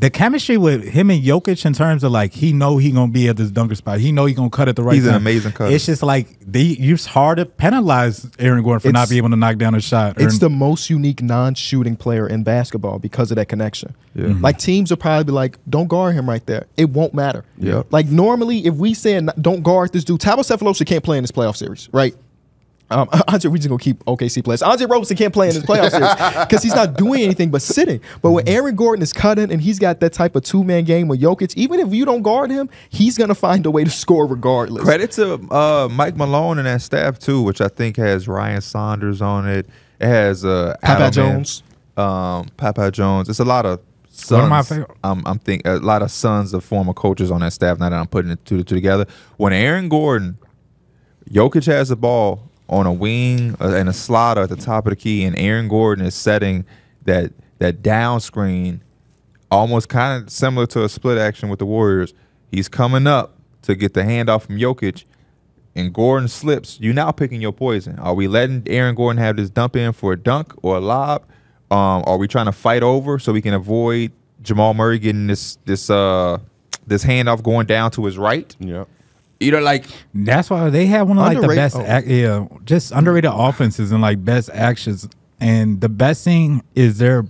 Speaker 4: The chemistry with him and Jokic in terms of like he know he gonna be at this dunker spot. He know he gonna cut at the right
Speaker 2: He's an amazing cutter.
Speaker 4: It's just like they it's hard to penalize Aaron Gordon for not being able to knock down a shot.
Speaker 1: It's
Speaker 4: Or-
Speaker 1: the most unique non-shooting player in basketball because of that connection. Mm-hmm. Like teams will probably be like, "Don't guard him right there. It won't matter."
Speaker 2: Yeah.
Speaker 1: Like normally, if we say "Don't guard this dude," Thabo Sefolosha can't play in this playoff series, right? Um, Andre, we just gonna keep OKC players. Andre Roberson can't play in this playoff series because he's not doing anything but sitting. But when Aaron Gordon is cutting and he's got that type of two man game with Jokic, even if you don't guard him, he's gonna find a way to score regardless.
Speaker 2: Credit to uh, Mike Malone and that staff too, which I think has Ryan Saunders on it. It has uh,
Speaker 1: Popeye
Speaker 2: Adelman,
Speaker 1: Jones.
Speaker 2: um, Popeye Jones. It's a lot of sons.
Speaker 4: One of my favorite-
Speaker 2: I'm, I'm think a lot of sons of former coaches on that staff. Now that I'm putting it two two together, when Aaron Gordon, Jokic has the ball on a wing uh, and a slider at the top of the key, and Aaron Gordon is setting that that down screen, almost kind of similar to a split action with the Warriors. He's coming up to get the handoff from Jokic, and Gordon slips. You now picking your poison. Are we letting Aaron Gordon have this dump in for a dunk or a lob? Um, are we trying to fight over so we can avoid Jamal Murray getting this this uh this handoff going down to his right?
Speaker 3: Yeah.
Speaker 2: You know, like
Speaker 4: That's why they have one of like the best,
Speaker 1: oh.
Speaker 4: ac- yeah, just underrated offenses and like best actions. And the best thing is they're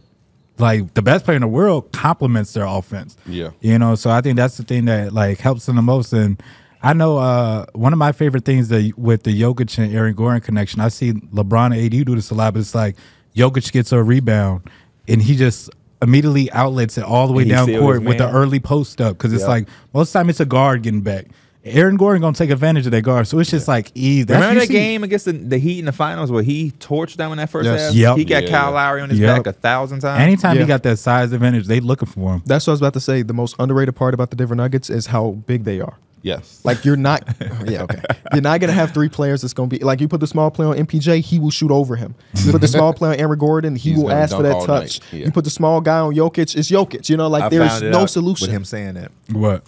Speaker 4: like the best player in the world complements their offense.
Speaker 3: Yeah.
Speaker 4: you know. So I think that's the thing that like helps them the most. And I know uh one of my favorite things that with the Jokic and Aaron Gordon connection, I see LeBron and AD do this a lot. But it's like Jokic gets a rebound and he just immediately outlets it all the way down court with the early post up because it's
Speaker 2: Yeah.
Speaker 4: like most of the time it's a guard getting back. Aaron Gordon gonna take advantage of that guard, so it's just like easy. That's-
Speaker 2: remember
Speaker 4: you
Speaker 2: that
Speaker 4: see-
Speaker 2: game against the, the Heat in the finals where he torched them in that first
Speaker 1: Yes.
Speaker 2: half?
Speaker 4: Yep.
Speaker 2: He got
Speaker 3: Yeah,
Speaker 2: Kyle. Lowry on his
Speaker 4: Yep.
Speaker 2: back a thousand times.
Speaker 4: Anytime
Speaker 1: Yeah.
Speaker 4: he got that size advantage, they looking for him.
Speaker 1: That's what I was about to say. The most underrated part about the Denver Nuggets is how big they are.
Speaker 3: Yes.
Speaker 1: Like you're not, yeah, okay. You're not gonna have three players that's gonna be like you put the small player on MPJ, he will shoot over him. You put the small player on Aaron Gordon, he
Speaker 3: He's
Speaker 1: will ask for that touch.
Speaker 3: Yeah.
Speaker 1: You put the small guy on Jokic, it's Jokic. You know, like
Speaker 2: I
Speaker 1: there's no solution.
Speaker 2: with him saying that.
Speaker 4: What?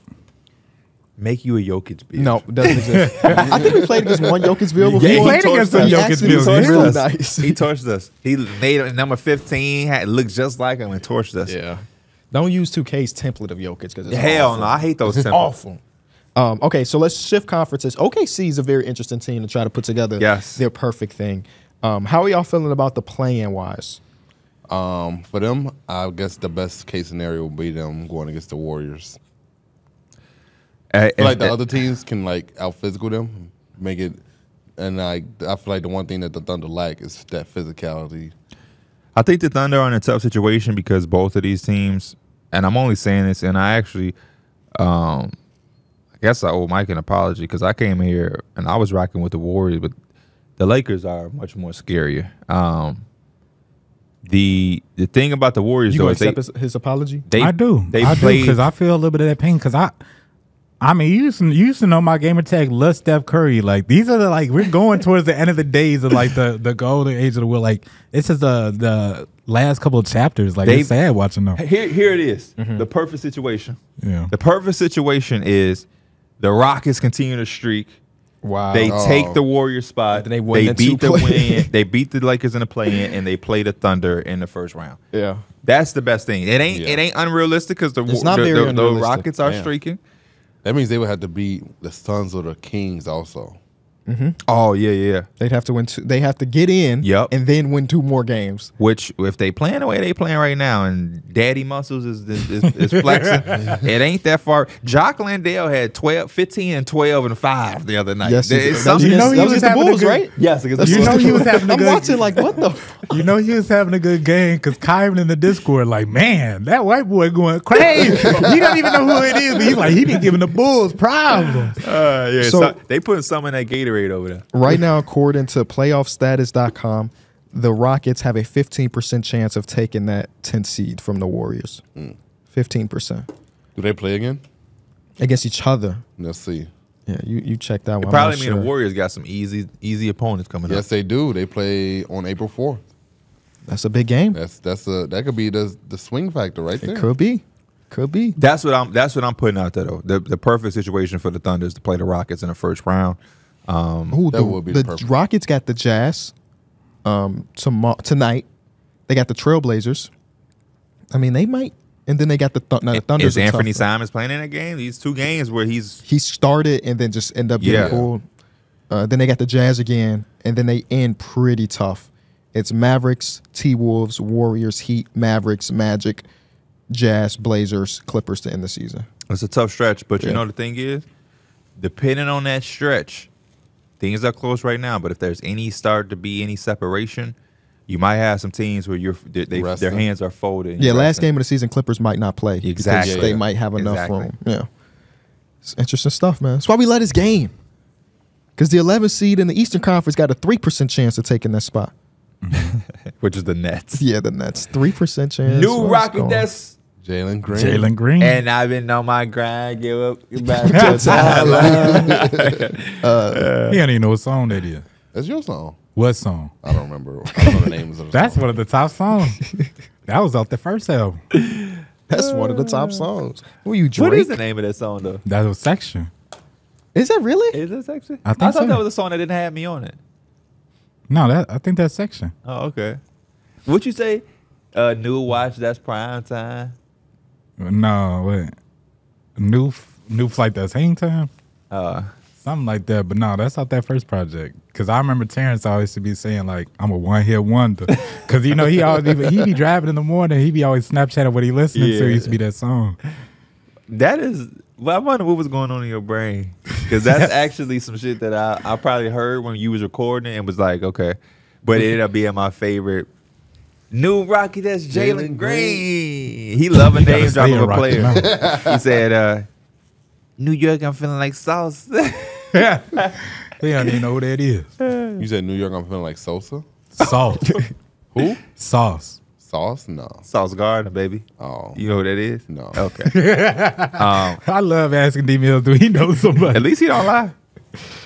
Speaker 2: Make you a Jokic bitch.
Speaker 1: No, it doesn't exist. I think we played against one Jokicville before.
Speaker 2: Yeah, he
Speaker 4: played against
Speaker 2: us.
Speaker 4: some
Speaker 1: He
Speaker 4: Jokic
Speaker 1: actually really
Speaker 2: us.
Speaker 1: nice.
Speaker 2: He torched us. He made it number 15, had looked just like him and torched us.
Speaker 1: Yeah. Don't use 2K's template of Jokic because it's
Speaker 2: Hell
Speaker 1: awful.
Speaker 2: no, I hate those
Speaker 1: It's
Speaker 2: temples.
Speaker 1: awful. Um, okay, so let's shift conferences. OKC is a very interesting team to try to put together
Speaker 2: Yes.
Speaker 1: their perfect thing. Um, how are y'all feeling about the playing wise?
Speaker 3: Um, for them, I guess the best case scenario would be them going against the Warriors.
Speaker 2: Uh,
Speaker 3: I feel like
Speaker 2: if-
Speaker 3: the other teams can like out physical them, make it, and like I feel like the one thing that the Thunder lack is that physicality.
Speaker 2: I think the Thunder are in a tough situation because both of these teams, and I'm only saying this, and I actually, um, I guess I owe Mike an apology because I came here and I was rocking with the Warriors, but the Lakers are much more scarier. Um, the the thing about the Warriors
Speaker 1: You
Speaker 2: though
Speaker 1: gonna
Speaker 2: is they,
Speaker 1: accept his, his apology?
Speaker 2: they
Speaker 4: I do.
Speaker 2: they
Speaker 4: I do
Speaker 2: played
Speaker 4: because I feel a little bit of that pain. Because I, I mean, you used to you used to know my gamer tag, love Steph Curry. Like these are the like we're going towards the end of the days of like the the golden age of the world. Like this is the the last couple of chapters. Like
Speaker 2: They-
Speaker 4: it's sad watching them.
Speaker 2: here here it is, the perfect situation.
Speaker 4: Yeah.
Speaker 2: The perfect situation is the Rockets continue to streak.
Speaker 1: Wow.
Speaker 2: They
Speaker 3: Oh.
Speaker 2: take the Warrior spot.
Speaker 1: They Uh, win the
Speaker 2: beat the
Speaker 1: play-
Speaker 2: win. They beat the Lakers in the play-in, and they play the Thunder in the first round.
Speaker 1: yeah.
Speaker 2: That's the best thing. It ain't
Speaker 3: Yeah.
Speaker 2: it ain't unrealistic because the, the, the, the. Rockets are
Speaker 3: Yeah.
Speaker 2: streaking.
Speaker 3: That means they would have to be the sons of the Kings also.
Speaker 2: Oh yeah, yeah.
Speaker 1: They'd have to win. Two, they have to get in.
Speaker 2: Yep.
Speaker 1: And then win two more games.
Speaker 2: Which if they playing the way they playing right now, and Daddy Muscles is is, is, is flexing, it ain't that far. Jock Landale had 12, 15 and twelve and five the other night.
Speaker 1: Yes.
Speaker 2: There
Speaker 1: he-
Speaker 2: is
Speaker 1: that was
Speaker 2: something-
Speaker 4: You know he
Speaker 1: was
Speaker 4: was
Speaker 1: the
Speaker 4: having a
Speaker 1: Bulls,
Speaker 4: good-
Speaker 1: right?
Speaker 2: yes, against
Speaker 1: That's
Speaker 2: the
Speaker 4: You know he was having a
Speaker 1: I'm watching like what the. f-
Speaker 4: You know he was having a good game because Kyron in the Discord like, man, that white boy going crazy. he don't even know who it is, but he's like, he been giving the Bulls problems.
Speaker 2: Uh, yeah,
Speaker 1: So-
Speaker 2: so, they putting some in that Gatorade over there.
Speaker 1: Right now, according to playoffstatus.com, the Rockets have a 15% chance of taking that 10th seed from the Warriors. Hmm. 15%
Speaker 3: Do they play again?
Speaker 1: against each other.
Speaker 3: Let's see.
Speaker 1: Yeah, you, you check that one.
Speaker 2: It probably
Speaker 1: not
Speaker 2: mean
Speaker 1: sure.
Speaker 2: the Warriors got some easy easy opponents coming
Speaker 3: Yes,
Speaker 2: up.
Speaker 3: Yes, they do. They play on April fourth.
Speaker 1: That's a big game.
Speaker 3: That's that's a that could be the the swing factor right there.
Speaker 1: It could be. Could be.
Speaker 2: That's what I'm. That's what I'm putting out there though. The the perfect situation for the Thunder is to play the Rockets in the first round. Um,
Speaker 1: Ooh,
Speaker 3: That
Speaker 1: the,
Speaker 3: would be
Speaker 1: the
Speaker 3: perfect.
Speaker 1: Rockets got the Jazz um, tomo- tonight. They got the Trailblazers. I mean, they might. And then they got the th- now the Thunder.
Speaker 2: is Anfernee Simons playing in that game? These two games where he's
Speaker 1: He started and then just end up getting
Speaker 2: Yeah.
Speaker 1: pulled. Uh, then they got the Jazz again, and then they end pretty tough. It's Mavericks, T Wolves, Warriors, Heat, Mavericks, Magic, Jazz, Blazers, Clippers to end the season.
Speaker 2: it's a tough stretch. But
Speaker 1: Yeah.
Speaker 2: you know the thing is, depending on that stretch, things are close right now, but if there's any start to be any separation, you might have some teams where you're they, they, their hands are folded.
Speaker 1: Yeah, last game of the season, Clippers might not play because
Speaker 2: Exactly.
Speaker 1: they might have enough
Speaker 2: Exactly.
Speaker 1: room. Yeah, it's interesting stuff, man. That's why we let this game. Because the 11th seed in the Eastern Conference got a three percent chance of taking that spot.
Speaker 2: which is the Nets.
Speaker 1: Yeah, the Nets three percent chance.
Speaker 2: New
Speaker 1: What's
Speaker 2: Rocket
Speaker 1: going-
Speaker 2: That's
Speaker 3: Jalen Green.
Speaker 4: Jalen Green.
Speaker 2: and I've been on my grind. Give up you back to the sideline.
Speaker 4: uh, he don't even know what song that is.
Speaker 3: That's your song.
Speaker 4: What song?
Speaker 3: I don't remember. I don't know the names of the
Speaker 4: That's
Speaker 3: song.
Speaker 4: one of the top songs. that was off the first album.
Speaker 1: That's one of the top songs. Who you Drake?
Speaker 2: What is the name of that song though?
Speaker 4: That was section.
Speaker 1: Is that really?
Speaker 2: Is it section?
Speaker 4: I think
Speaker 2: thought
Speaker 4: so.
Speaker 2: that was a song that didn't have me on it.
Speaker 4: No, that I think that's section.
Speaker 2: Oh, okay. What you say? Uh, new watch. That's prime time.
Speaker 4: No, wait. New new flight that's hang time.
Speaker 2: Uh,
Speaker 4: Something like that, but no, that's not that first project. Cause I remember Terrence always used to be saying like, "I'm a one hit wonder," cause you know he always be, he be driving in the morning, he be always Snapchatting what he listening to. It used to be that song.
Speaker 2: that is. Well, I wonder what was going on in your brain because that's actually some shit that I, I probably heard when you was recording and was like, okay, but it ended up being my favorite. New Rocky, that's Jalen
Speaker 3: Jalen
Speaker 2: Green. He love a name
Speaker 4: stay
Speaker 2: drop of a player. He said, uh, "New York, I'm feeling like sauce."
Speaker 4: Yeah, he don't even know who that is.
Speaker 3: You said New York. I'm feeling like Sosa.
Speaker 4: Sauce,
Speaker 3: Who?
Speaker 4: sauce.
Speaker 3: Sauce? No.
Speaker 2: Sauce Gardner, baby.
Speaker 3: Oh.
Speaker 2: You know who that is?
Speaker 3: No.
Speaker 2: Okay. um,
Speaker 4: I love asking D Mills, do he know somebody?
Speaker 2: at least he don't lie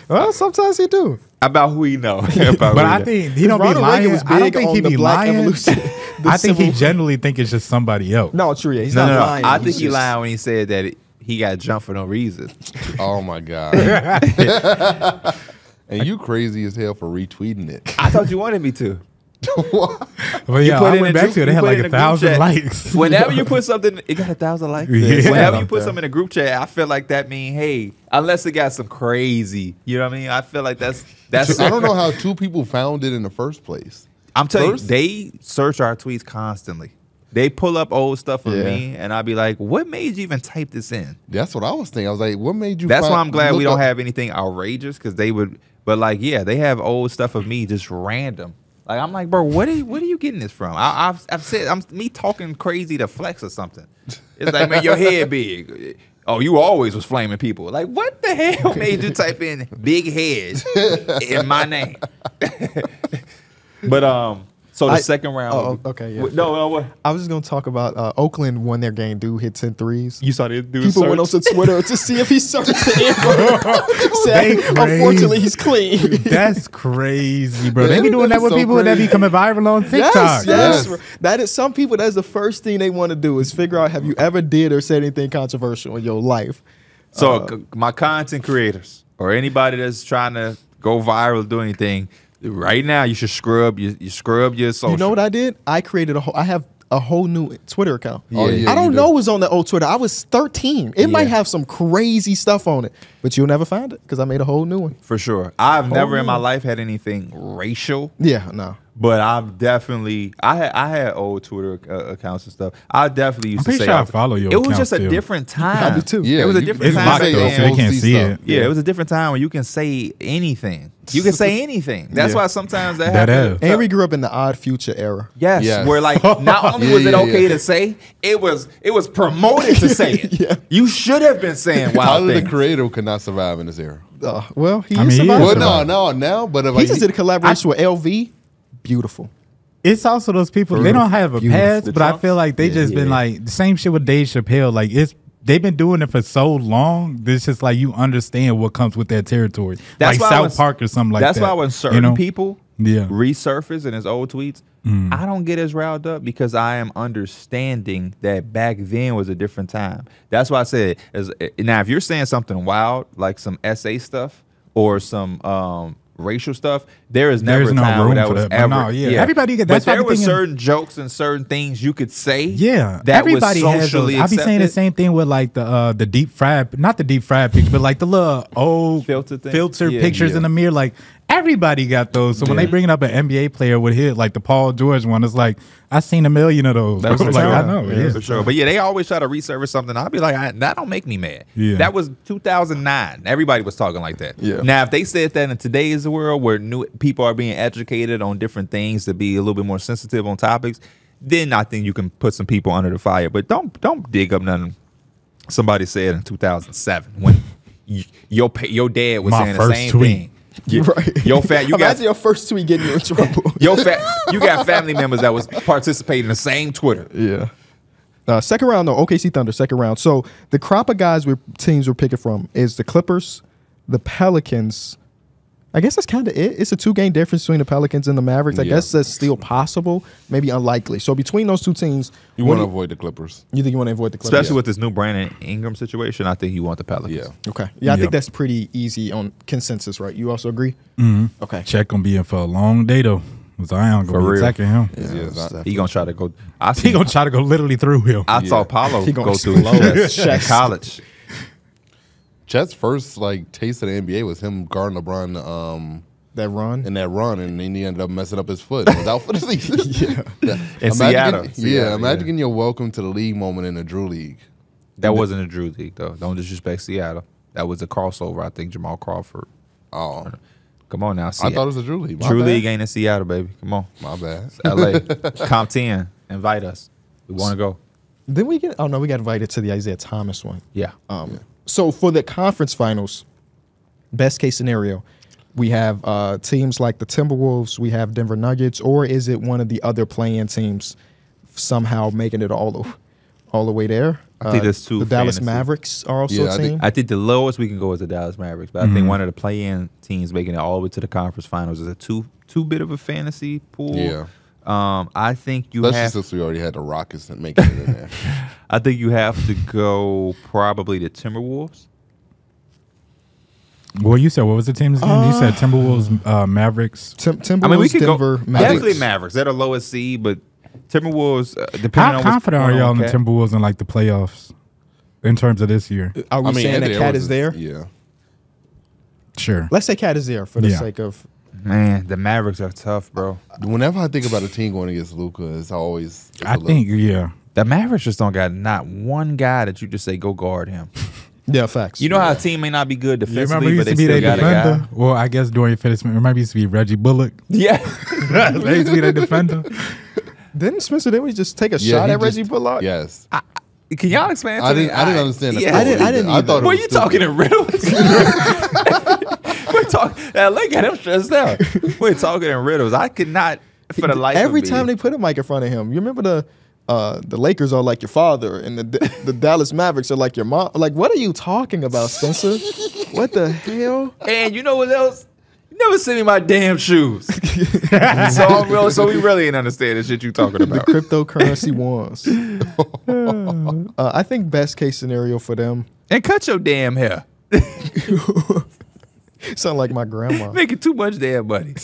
Speaker 1: Well, sometimes he do.
Speaker 2: About who he know. About
Speaker 4: But I
Speaker 2: know.
Speaker 4: think he don't be lying.
Speaker 1: Reagan was
Speaker 4: I don't think he be lying. I think he generally think it's just somebody else.
Speaker 1: No, true. Yeah, he's
Speaker 2: no,
Speaker 1: not
Speaker 2: no, no.
Speaker 1: lying.
Speaker 2: I
Speaker 1: He's
Speaker 2: think he
Speaker 1: just-
Speaker 2: lied when he said that it, he got jumped for no reason.
Speaker 3: Oh my god. and you crazy as hell for retweeting it.
Speaker 2: I thought you wanted me to.
Speaker 4: But yeah,
Speaker 2: put
Speaker 4: I
Speaker 2: in
Speaker 4: went
Speaker 2: a
Speaker 4: back
Speaker 2: group-
Speaker 4: to it. They had like a
Speaker 2: a
Speaker 4: thousand
Speaker 2: chat.
Speaker 4: likes.
Speaker 2: Whenever you put something, it got a thousand likes.
Speaker 4: Yeah.
Speaker 2: Whenever you put
Speaker 3: there.
Speaker 2: something in a group chat, I feel like that mean, hey, unless it got some crazy, you know what I mean? I feel like that's that's.
Speaker 3: I don't know how two people found it in the first place.
Speaker 2: I'm telling
Speaker 3: First-
Speaker 2: you, they search our tweets constantly. They pull up old stuff of
Speaker 1: Yeah.
Speaker 2: me, and I'll be like, "What made you even type this in?"
Speaker 3: That's what I was thinking. I was like, what made you?
Speaker 2: That's
Speaker 3: find-
Speaker 2: why I'm glad we don't
Speaker 3: up-
Speaker 2: have anything outrageous because they would. But like, yeah, they have old stuff of me just random. Like I'm like, bro, what are you, what are you getting this from? I, I've I've said I'm me talking crazy to flex or something. It's like, man, your head big. Oh, you always was flaming people. Like, what the hell made you type in big head in my name? but um, so the
Speaker 1: I-
Speaker 2: second round.
Speaker 1: Oh, okay, yeah.
Speaker 2: No, no, what?
Speaker 1: I was just gonna talk about uh, Oakland won their game. Dude hit 10 threes.
Speaker 2: You saw the dude
Speaker 1: People went
Speaker 2: search?
Speaker 1: onto Twitter to see if he searched the
Speaker 4: crazy.
Speaker 1: Unfortunately, he's clean.
Speaker 4: That's crazy, bro. They be
Speaker 3: That
Speaker 4: doing that
Speaker 3: is
Speaker 4: with
Speaker 3: so
Speaker 4: people that be coming viral on TikTok.
Speaker 1: Yes, yes.
Speaker 3: Yes.
Speaker 1: That is some people. That's the first thing they want to do is figure out have you ever did or said anything controversial in your life.
Speaker 2: So c- my content creators or anybody that's trying to go viral, do anything, right now you should scrub your you scrub your social.
Speaker 1: You know what I did? I created a whole. I have a whole new Twitter account.
Speaker 3: Oh, yeah,
Speaker 1: I don't
Speaker 3: do.
Speaker 1: know what's on the old Twitter. I was 13. It might have some crazy stuff on it, but you'll never find it because I made a whole new one.
Speaker 2: For sure. I've never in my life had anything racial,
Speaker 1: Yeah, no.
Speaker 2: but I've definitely I had I had old Twitter uh, accounts and stuff. I definitely used
Speaker 4: I'm
Speaker 2: to
Speaker 4: pretty
Speaker 2: say
Speaker 4: sure I
Speaker 2: I-
Speaker 4: follow your
Speaker 2: It was just a
Speaker 4: still.
Speaker 2: different time.
Speaker 1: I do too.
Speaker 3: Yeah,
Speaker 2: it was a different
Speaker 4: It's
Speaker 2: time.
Speaker 4: locked
Speaker 3: say
Speaker 4: though, so they can't see
Speaker 3: stuff.
Speaker 4: it.
Speaker 2: Yeah, it was a different time when you can say anything. You can say anything. That's
Speaker 1: Yeah.
Speaker 2: why sometimes that,
Speaker 4: That
Speaker 2: happens.
Speaker 1: And we grew up in the odd future era.
Speaker 2: Yes,
Speaker 3: Yes.
Speaker 2: where like not only
Speaker 3: Yeah,
Speaker 2: was it okay
Speaker 3: yeah.
Speaker 2: to say, it was it was promoted to say it.
Speaker 1: Yeah.
Speaker 2: You should have been saying wild
Speaker 3: Tyler the
Speaker 2: things.
Speaker 3: Creator could not survive in this era.
Speaker 1: Uh, well, he
Speaker 4: I
Speaker 1: is
Speaker 4: mean, he is
Speaker 1: surviving.
Speaker 3: Well,
Speaker 4: survive.
Speaker 3: no, no, now, but if
Speaker 1: He
Speaker 3: I,
Speaker 1: just did a collaboration with LV. Beautiful.
Speaker 4: It's also those people they don't have a
Speaker 1: Beautiful.
Speaker 4: past, but I feel like they
Speaker 2: Yeah,
Speaker 4: just been like the same shit with Dave Chappelle. Like it's they've been doing it for so long. It's just like you understand what comes with that territory.
Speaker 2: That's
Speaker 4: like
Speaker 2: why
Speaker 4: South
Speaker 2: when-
Speaker 4: Park or something like
Speaker 2: That's
Speaker 4: that.
Speaker 2: That's why when certain
Speaker 4: you know?
Speaker 2: people
Speaker 4: Yeah.
Speaker 2: resurface in his old tweets, I don't get as riled up because I am understanding that back then was a different time. That's why I said as now if you're saying something wild like some SA stuff or some um racial stuff, there is never
Speaker 4: There's
Speaker 2: a
Speaker 4: no
Speaker 2: time
Speaker 4: room
Speaker 2: where that was
Speaker 4: that,
Speaker 2: ever.
Speaker 4: no, yeah. Everybody get-
Speaker 2: but
Speaker 4: that's I
Speaker 2: there were certain jokes and certain things you could say.
Speaker 4: Yeah,
Speaker 2: that
Speaker 4: everybody
Speaker 2: was
Speaker 4: has. Those.
Speaker 2: socially
Speaker 4: I be saying the same thing with like the uh, the deep fried, not the deep fried picture, but like the little old
Speaker 2: Filter
Speaker 4: filter
Speaker 2: Yeah,
Speaker 4: pictures
Speaker 2: yeah.
Speaker 4: in the mirror. Like Everybody got those. So when they
Speaker 2: Yeah.
Speaker 4: bring up an NBA player with hit like the Paul George one, it's like I seen a million of those.
Speaker 2: That's
Speaker 4: like
Speaker 2: for sure.
Speaker 4: I know, yeah.
Speaker 2: for sure. But yeah, they always try to resurface something. I'll be like, I, that don't make me mad.
Speaker 4: Yeah.
Speaker 2: That was 2009. Everybody was talking like that.
Speaker 1: Yeah.
Speaker 2: Now, if they said that in today's world where new people are being educated on different things to be a little bit more sensitive on topics, then I think you can put some people under the fire. But don't don't dig up nothing somebody said in 2007 when y- your pa- your dad was
Speaker 4: My
Speaker 2: saying the
Speaker 4: first
Speaker 2: same
Speaker 4: tweet.
Speaker 2: thing. You,
Speaker 1: Right.
Speaker 2: Your fat, you
Speaker 1: Imagine
Speaker 2: got
Speaker 1: your first tweet getting you in trouble.
Speaker 2: your fat, you got family members that was participating in the same Twitter.
Speaker 1: Yeah. Uh, second round though, OKC Thunder, second round. So the crop of guys we teams we're picking from is the Clippers, the Pelicans. I guess that's kind of it. It's a two game difference between the Pelicans and the Mavericks. I
Speaker 3: Yeah.
Speaker 1: guess that's still possible, maybe unlikely. So between those two teams,
Speaker 3: You want to avoid the Clippers.
Speaker 1: you think you want to avoid the Clippers?
Speaker 2: Especially with this new Brandon Ingram situation, I think you want the Pelicans.
Speaker 3: Yeah.
Speaker 1: Okay. Yeah, I
Speaker 4: Yeah.
Speaker 1: think that's pretty easy on consensus, right? You also agree?
Speaker 4: Mhm.
Speaker 1: Okay.
Speaker 4: Check gonna be in for a long day though. Zion
Speaker 2: For
Speaker 4: gonna be
Speaker 2: real.
Speaker 4: attacking him.
Speaker 3: Yeah,
Speaker 2: He gonna try to go. I
Speaker 4: He gonna try to go literally through him.
Speaker 2: I saw
Speaker 3: Yeah.
Speaker 2: Paolo
Speaker 1: He gonna
Speaker 2: go through
Speaker 1: explode
Speaker 2: chess in college.
Speaker 3: Chet's first like taste of the NBA was him guarding LeBron um,
Speaker 1: That run.
Speaker 3: and that run, and then he ended up messing up his foot. and was out for the season. yeah,
Speaker 2: In
Speaker 3: Imagine
Speaker 2: Seattle.
Speaker 3: getting-
Speaker 2: Seattle,
Speaker 3: yeah, imagine
Speaker 2: yeah.
Speaker 3: getting your welcome to the league moment in the Drew League.
Speaker 2: That wasn't a Drew League though. Don't disrespect Seattle. That was a Crawsover. I think Jamal Crawford.
Speaker 3: Oh,
Speaker 2: Come on now,
Speaker 3: I thought it was a Drew League. My
Speaker 2: Drew
Speaker 3: bad.
Speaker 2: League ain't in Seattle, baby. Come on,
Speaker 3: My bad.
Speaker 2: L.A. Comp ten. Invite us. We want to go.
Speaker 1: Then we get. Oh no, we got invited to the Isaiah Thomas one.
Speaker 2: Yeah.
Speaker 1: Um, So for the conference finals, best case scenario, we have uh, teams like the Timberwolves, we have Denver Nuggets, or is it one of the other playing teams somehow making it all the, all the way there?
Speaker 2: I think
Speaker 1: Uh,
Speaker 2: there's two
Speaker 1: The Dallas Mavericks are also
Speaker 3: Yeah,
Speaker 1: a
Speaker 3: I
Speaker 1: team.
Speaker 3: think-
Speaker 2: I think the lowest we can go is the Dallas Mavericks, but I think one of the play-in teams making it all the way to the conference finals is a two two bit of a fantasy pool.
Speaker 3: Yeah.
Speaker 2: Um, I think you
Speaker 3: Especially
Speaker 2: have.
Speaker 3: since we already had the Rockets and making it in there.
Speaker 2: I think you have to go probably the Timberwolves.
Speaker 4: Well, you said what was the teams again? you said Timberwolves, uh, Mavericks.
Speaker 1: Tim- Timberwolves,
Speaker 2: I mean, we could
Speaker 1: Denver,
Speaker 2: go
Speaker 1: Mavericks.
Speaker 2: definitely Mavericks. They're the lowest seed, but Timberwolves. Uh, depending
Speaker 4: How
Speaker 2: on what's
Speaker 4: confident are y'all in the. Timberwolves in like the playoffs in terms of this year?
Speaker 1: Are we
Speaker 3: I mean,
Speaker 1: saying that
Speaker 3: Anthony
Speaker 1: Cat is there?
Speaker 3: Yeah.
Speaker 4: Sure.
Speaker 1: Let's say Cat is there for the
Speaker 4: Yeah.
Speaker 1: sake of.
Speaker 2: Man, the Mavericks are tough, bro.
Speaker 3: Whenever I think about a team going against Luka, it's always. It's a
Speaker 4: I
Speaker 3: little-
Speaker 4: think yeah.
Speaker 2: The Mavericks just don't got not one guy that you just say go guard him.
Speaker 1: Yeah, facts.
Speaker 2: You know how a team may not be good
Speaker 4: You
Speaker 2: defensively,
Speaker 4: remember
Speaker 2: but
Speaker 4: used
Speaker 2: they
Speaker 4: to be
Speaker 2: still
Speaker 4: their
Speaker 2: got a
Speaker 4: defender?
Speaker 2: guy.
Speaker 4: Well, I guess Dorian Finney-Smith. Remember used to be Reggie Bullock.
Speaker 2: Yeah,
Speaker 4: they used to be their defender.
Speaker 1: Didn't Spencer Dinwiddie just take a
Speaker 3: Yeah,
Speaker 1: shot
Speaker 3: he
Speaker 1: at Reggie Bullock?
Speaker 3: Yes.
Speaker 2: I, can y'all explain?
Speaker 3: I
Speaker 2: to me?
Speaker 3: didn't. I didn't understand.
Speaker 2: Yeah,
Speaker 1: I didn't- I didn't
Speaker 3: I thought.
Speaker 2: Were
Speaker 3: it was
Speaker 2: you
Speaker 3: stupid.
Speaker 2: talking in riddles? We're talking. Uh, look at him stressed out. We're talking in riddles. I could not, for the life
Speaker 1: Every
Speaker 2: of me.
Speaker 1: time they put a mic in front of him, you remember the uh, the Lakers are like your father, and the the Dallas Mavericks are like your mom. Like, what are you talking about, Spencer? what the hell?
Speaker 2: And you know what else? You never sent me my damn shoes. so, I'm real, so we really ain't understand the shit you talking
Speaker 1: The
Speaker 2: about.
Speaker 1: cryptocurrency wants. uh, I think best case scenario for them.
Speaker 2: And cut your damn hair.
Speaker 1: Sound like my grandma.
Speaker 2: Making too much damn money.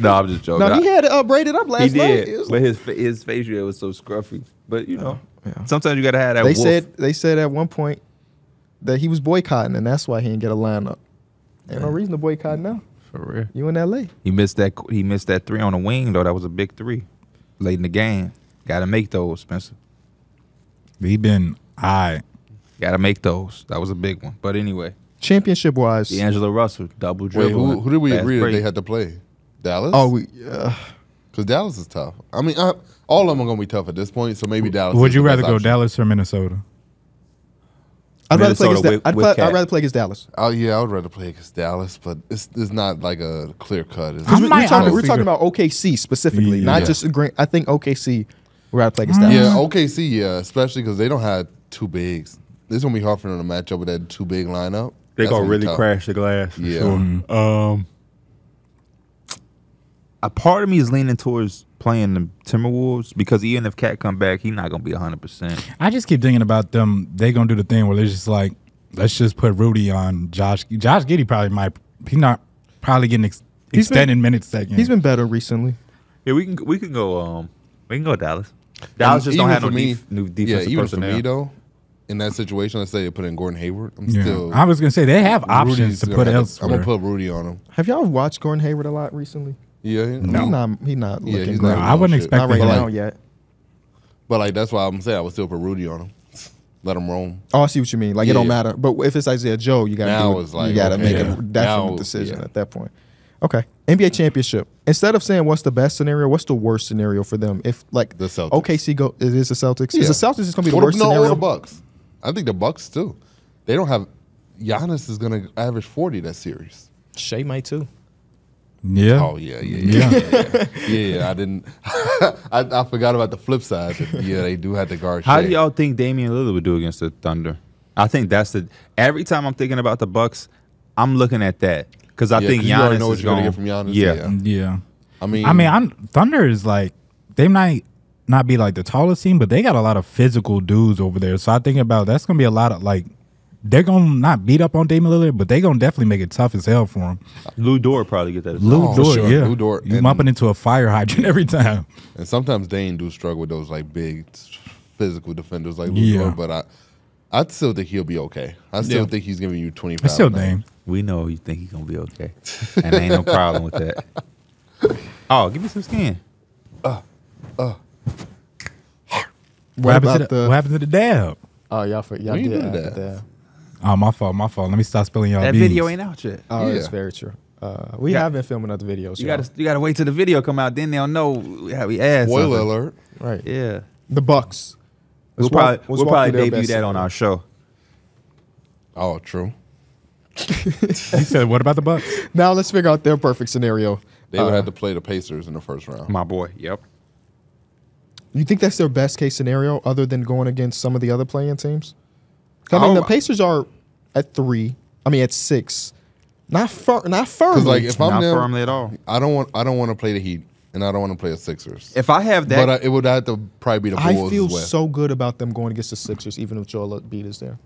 Speaker 2: No, I'm just joking.
Speaker 1: No, he had it uh, braided up last
Speaker 2: he
Speaker 1: night.
Speaker 2: did,
Speaker 1: It was
Speaker 2: but his fa- his facial hair was so scruffy. But you know,
Speaker 1: yeah.
Speaker 2: sometimes you gotta have that.
Speaker 1: they
Speaker 2: wolf.
Speaker 1: said they said at one point that he was boycotting, and that's why he didn't get a lineup. Ain't no reason to boycott now.
Speaker 2: for real.
Speaker 1: You in L.A.
Speaker 2: He missed that. He missed that three on the wing though. That was a big three, late in the game. Got to make those, Spencer.
Speaker 4: He been I.
Speaker 2: Got to make those. That was a big one. But anyway,
Speaker 1: Championship wise,
Speaker 2: D'Angelo Russell double
Speaker 3: Wait,
Speaker 2: dribble.
Speaker 3: who, who did we
Speaker 2: fast
Speaker 3: agree that they had to play? Dallas.
Speaker 1: oh, we, uh,
Speaker 3: because Dallas is tough. I mean, uh, all of them are gonna be tough at this point. So maybe Dallas.
Speaker 4: Would
Speaker 3: is
Speaker 4: you
Speaker 3: the
Speaker 4: rather
Speaker 3: best
Speaker 4: go
Speaker 3: option.
Speaker 4: Dallas or Minnesota?
Speaker 1: I'd rather play
Speaker 2: Minnesota
Speaker 1: against. Da-
Speaker 2: with-
Speaker 1: I'd,
Speaker 2: with
Speaker 1: play,
Speaker 2: Cat.
Speaker 1: I'd rather play against Dallas.
Speaker 3: Oh yeah, I would rather play against Dallas, but it's it's not like a clear cut. It's
Speaker 4: I
Speaker 1: We're, talking, we're
Speaker 4: honestly
Speaker 1: talking
Speaker 4: go-
Speaker 1: about OKC specifically,
Speaker 4: Yeah.
Speaker 1: not
Speaker 3: Yeah.
Speaker 1: just agree. I think OKC we're would rather play against Dallas.
Speaker 3: yeah, OKC, yeah, especially because they don't have two bigs. It's gonna be hard for them to match up with that two big lineup.
Speaker 2: They
Speaker 3: That's
Speaker 2: gonna
Speaker 3: be
Speaker 2: really
Speaker 3: tough.
Speaker 2: crash the glass. For
Speaker 3: Yeah.
Speaker 2: Sure. Um, a part of me is leaning towards playing the Timberwolves because even if Cat come back, he's not gonna be hundred percent.
Speaker 4: I just keep thinking about them. They gonna do the thing where they're just like, let's just put Rudy on Josh. Josh Giddey probably might. He's not probably getting ex-
Speaker 1: He's been-
Speaker 4: extended minutes second.
Speaker 1: He's been better recently.
Speaker 2: Yeah, we can we can go. Um, we can go Dallas. Dallas just don't have
Speaker 3: for
Speaker 2: no
Speaker 3: me,
Speaker 2: def- new
Speaker 3: Yeah,
Speaker 2: defensive
Speaker 3: even
Speaker 2: personnel.
Speaker 3: for me though, in that situation, let's say you put in Gordon Hayward, I'm
Speaker 4: Yeah.
Speaker 3: still.
Speaker 4: I was gonna say they have options
Speaker 3: Rudy's
Speaker 4: to
Speaker 3: gonna
Speaker 4: put
Speaker 3: have
Speaker 4: elsewhere.
Speaker 3: I'm gonna put Rudy on him.
Speaker 1: Have y'all watched Gordon Hayward a lot recently?
Speaker 3: Yeah,
Speaker 1: He's not. He's not
Speaker 3: Yeah,
Speaker 1: looking
Speaker 3: he's
Speaker 1: great.
Speaker 3: not
Speaker 4: No, I wouldn't
Speaker 3: shit.
Speaker 4: expect
Speaker 1: Not right
Speaker 4: him.
Speaker 1: now
Speaker 3: like-
Speaker 1: yet.
Speaker 3: But like that's why I'm saying I would still put Rudy on him. Let him roam.
Speaker 1: Oh, I see what you mean. Like it don't
Speaker 3: Yeah.
Speaker 1: matter. But if it's Isaiah Joe, you gotta
Speaker 3: Now
Speaker 1: do it.
Speaker 3: it's like,
Speaker 1: you gotta
Speaker 3: okay,
Speaker 1: make
Speaker 3: yeah.
Speaker 1: a definite
Speaker 3: Now,
Speaker 1: decision
Speaker 3: yeah.
Speaker 1: at that point. Okay. NBA championship. Instead of saying what's the best scenario, what's the worst scenario for them? If like
Speaker 3: The Celtics.
Speaker 1: OKC go, it is the Celtics.
Speaker 3: Yeah.
Speaker 1: Is the Celtics is gonna be the
Speaker 3: Or
Speaker 1: worst
Speaker 3: no, or
Speaker 1: scenario?
Speaker 3: the Bucks. I think the Bucks too. They don't have. Giannis is gonna average 40 that series.
Speaker 1: Shai might too.
Speaker 4: Yeah.
Speaker 3: Oh yeah, yeah, yeah,
Speaker 4: Yeah.
Speaker 3: yeah. yeah, yeah, I didn't. I, I forgot about the flip side. Yeah, they do have to guard.
Speaker 2: How
Speaker 3: Shai.
Speaker 2: do y'all think Damian Lillard would do against the Thunder? I think that's the. Every time I'm thinking about the Bucks, I'm looking at that because I
Speaker 3: Yeah,
Speaker 2: think
Speaker 3: 'cause you already
Speaker 2: Giannis
Speaker 3: know what
Speaker 2: is
Speaker 3: you're gonna
Speaker 2: going
Speaker 3: get from Giannis,
Speaker 2: Yeah.
Speaker 3: yeah.
Speaker 4: Yeah.
Speaker 3: I mean,
Speaker 4: I mean, I'm Thunder is like they might not be like the tallest team, but they got a lot of physical dudes over there. So I think about that's gonna be a lot of like they're gonna not beat up on Damian Lillard, but they're gonna definitely make it tough as hell for him.
Speaker 2: Lu Dort probably get that. as
Speaker 4: Lu
Speaker 2: oh,
Speaker 3: well.
Speaker 4: Dort,
Speaker 3: sure.
Speaker 4: yeah,
Speaker 3: Lu Dort,
Speaker 4: you
Speaker 3: and-
Speaker 4: bumping into a fire hydrant every time.
Speaker 3: and sometimes Dame do struggle with those like big physical defenders like Lu
Speaker 4: Yeah.
Speaker 3: Dort, but I, I still think he'll be okay. I still
Speaker 1: Yeah.
Speaker 3: think he's giving you 25.
Speaker 4: It's still
Speaker 3: a.
Speaker 4: Dame.
Speaker 2: We know you think he's gonna be okay, and ain't no problem with that. Oh, give me some skin. Uh, uh.
Speaker 1: What
Speaker 4: What, happened to the,
Speaker 1: the?
Speaker 4: what happened to the dab?
Speaker 1: oh, y'all, for, y'all
Speaker 3: When you
Speaker 1: did
Speaker 3: do
Speaker 1: add
Speaker 3: that?
Speaker 1: That.
Speaker 4: Oh, my fault, my fault. Let me stop spilling y'all
Speaker 2: That
Speaker 4: beans.
Speaker 2: video ain't out yet.
Speaker 1: Oh, it's
Speaker 3: Yeah.
Speaker 1: very true. Uh, we
Speaker 2: Yeah.
Speaker 1: have been filming other videos.
Speaker 2: You
Speaker 1: y'all.
Speaker 2: gotta you gotta wait till the video come out, then they'll know how we add
Speaker 3: Spoiler
Speaker 2: something.
Speaker 3: alert.
Speaker 1: right.
Speaker 2: Yeah,
Speaker 1: The Bucks.
Speaker 2: we'll
Speaker 1: Let's walk-
Speaker 2: probably
Speaker 1: let's
Speaker 2: we'll probably debut that on our show.
Speaker 3: Oh, true.
Speaker 4: You said what about the Bucks?
Speaker 1: Now let's figure out their perfect scenario.
Speaker 3: They would
Speaker 1: Uh,
Speaker 3: have to play the Pacers in the first round.
Speaker 2: My boy. Yep.
Speaker 1: You think that's their best case scenario, other than going against some of the other playing teams? I mean,
Speaker 2: Oh,
Speaker 1: the Pacers are at three. I mean, at six. Not fir- not firmly.
Speaker 3: Like if I'm
Speaker 2: Not
Speaker 3: them,
Speaker 2: firmly at all.
Speaker 3: I don't want I don't want to play the Heat and I don't want to play the Sixers.
Speaker 2: If I have that,
Speaker 3: but uh, it would have to probably be the Bulls.
Speaker 1: I
Speaker 3: Bulls.
Speaker 1: feel
Speaker 3: as well.
Speaker 1: so good about them going against the Sixers, even if Joel Embiid is there.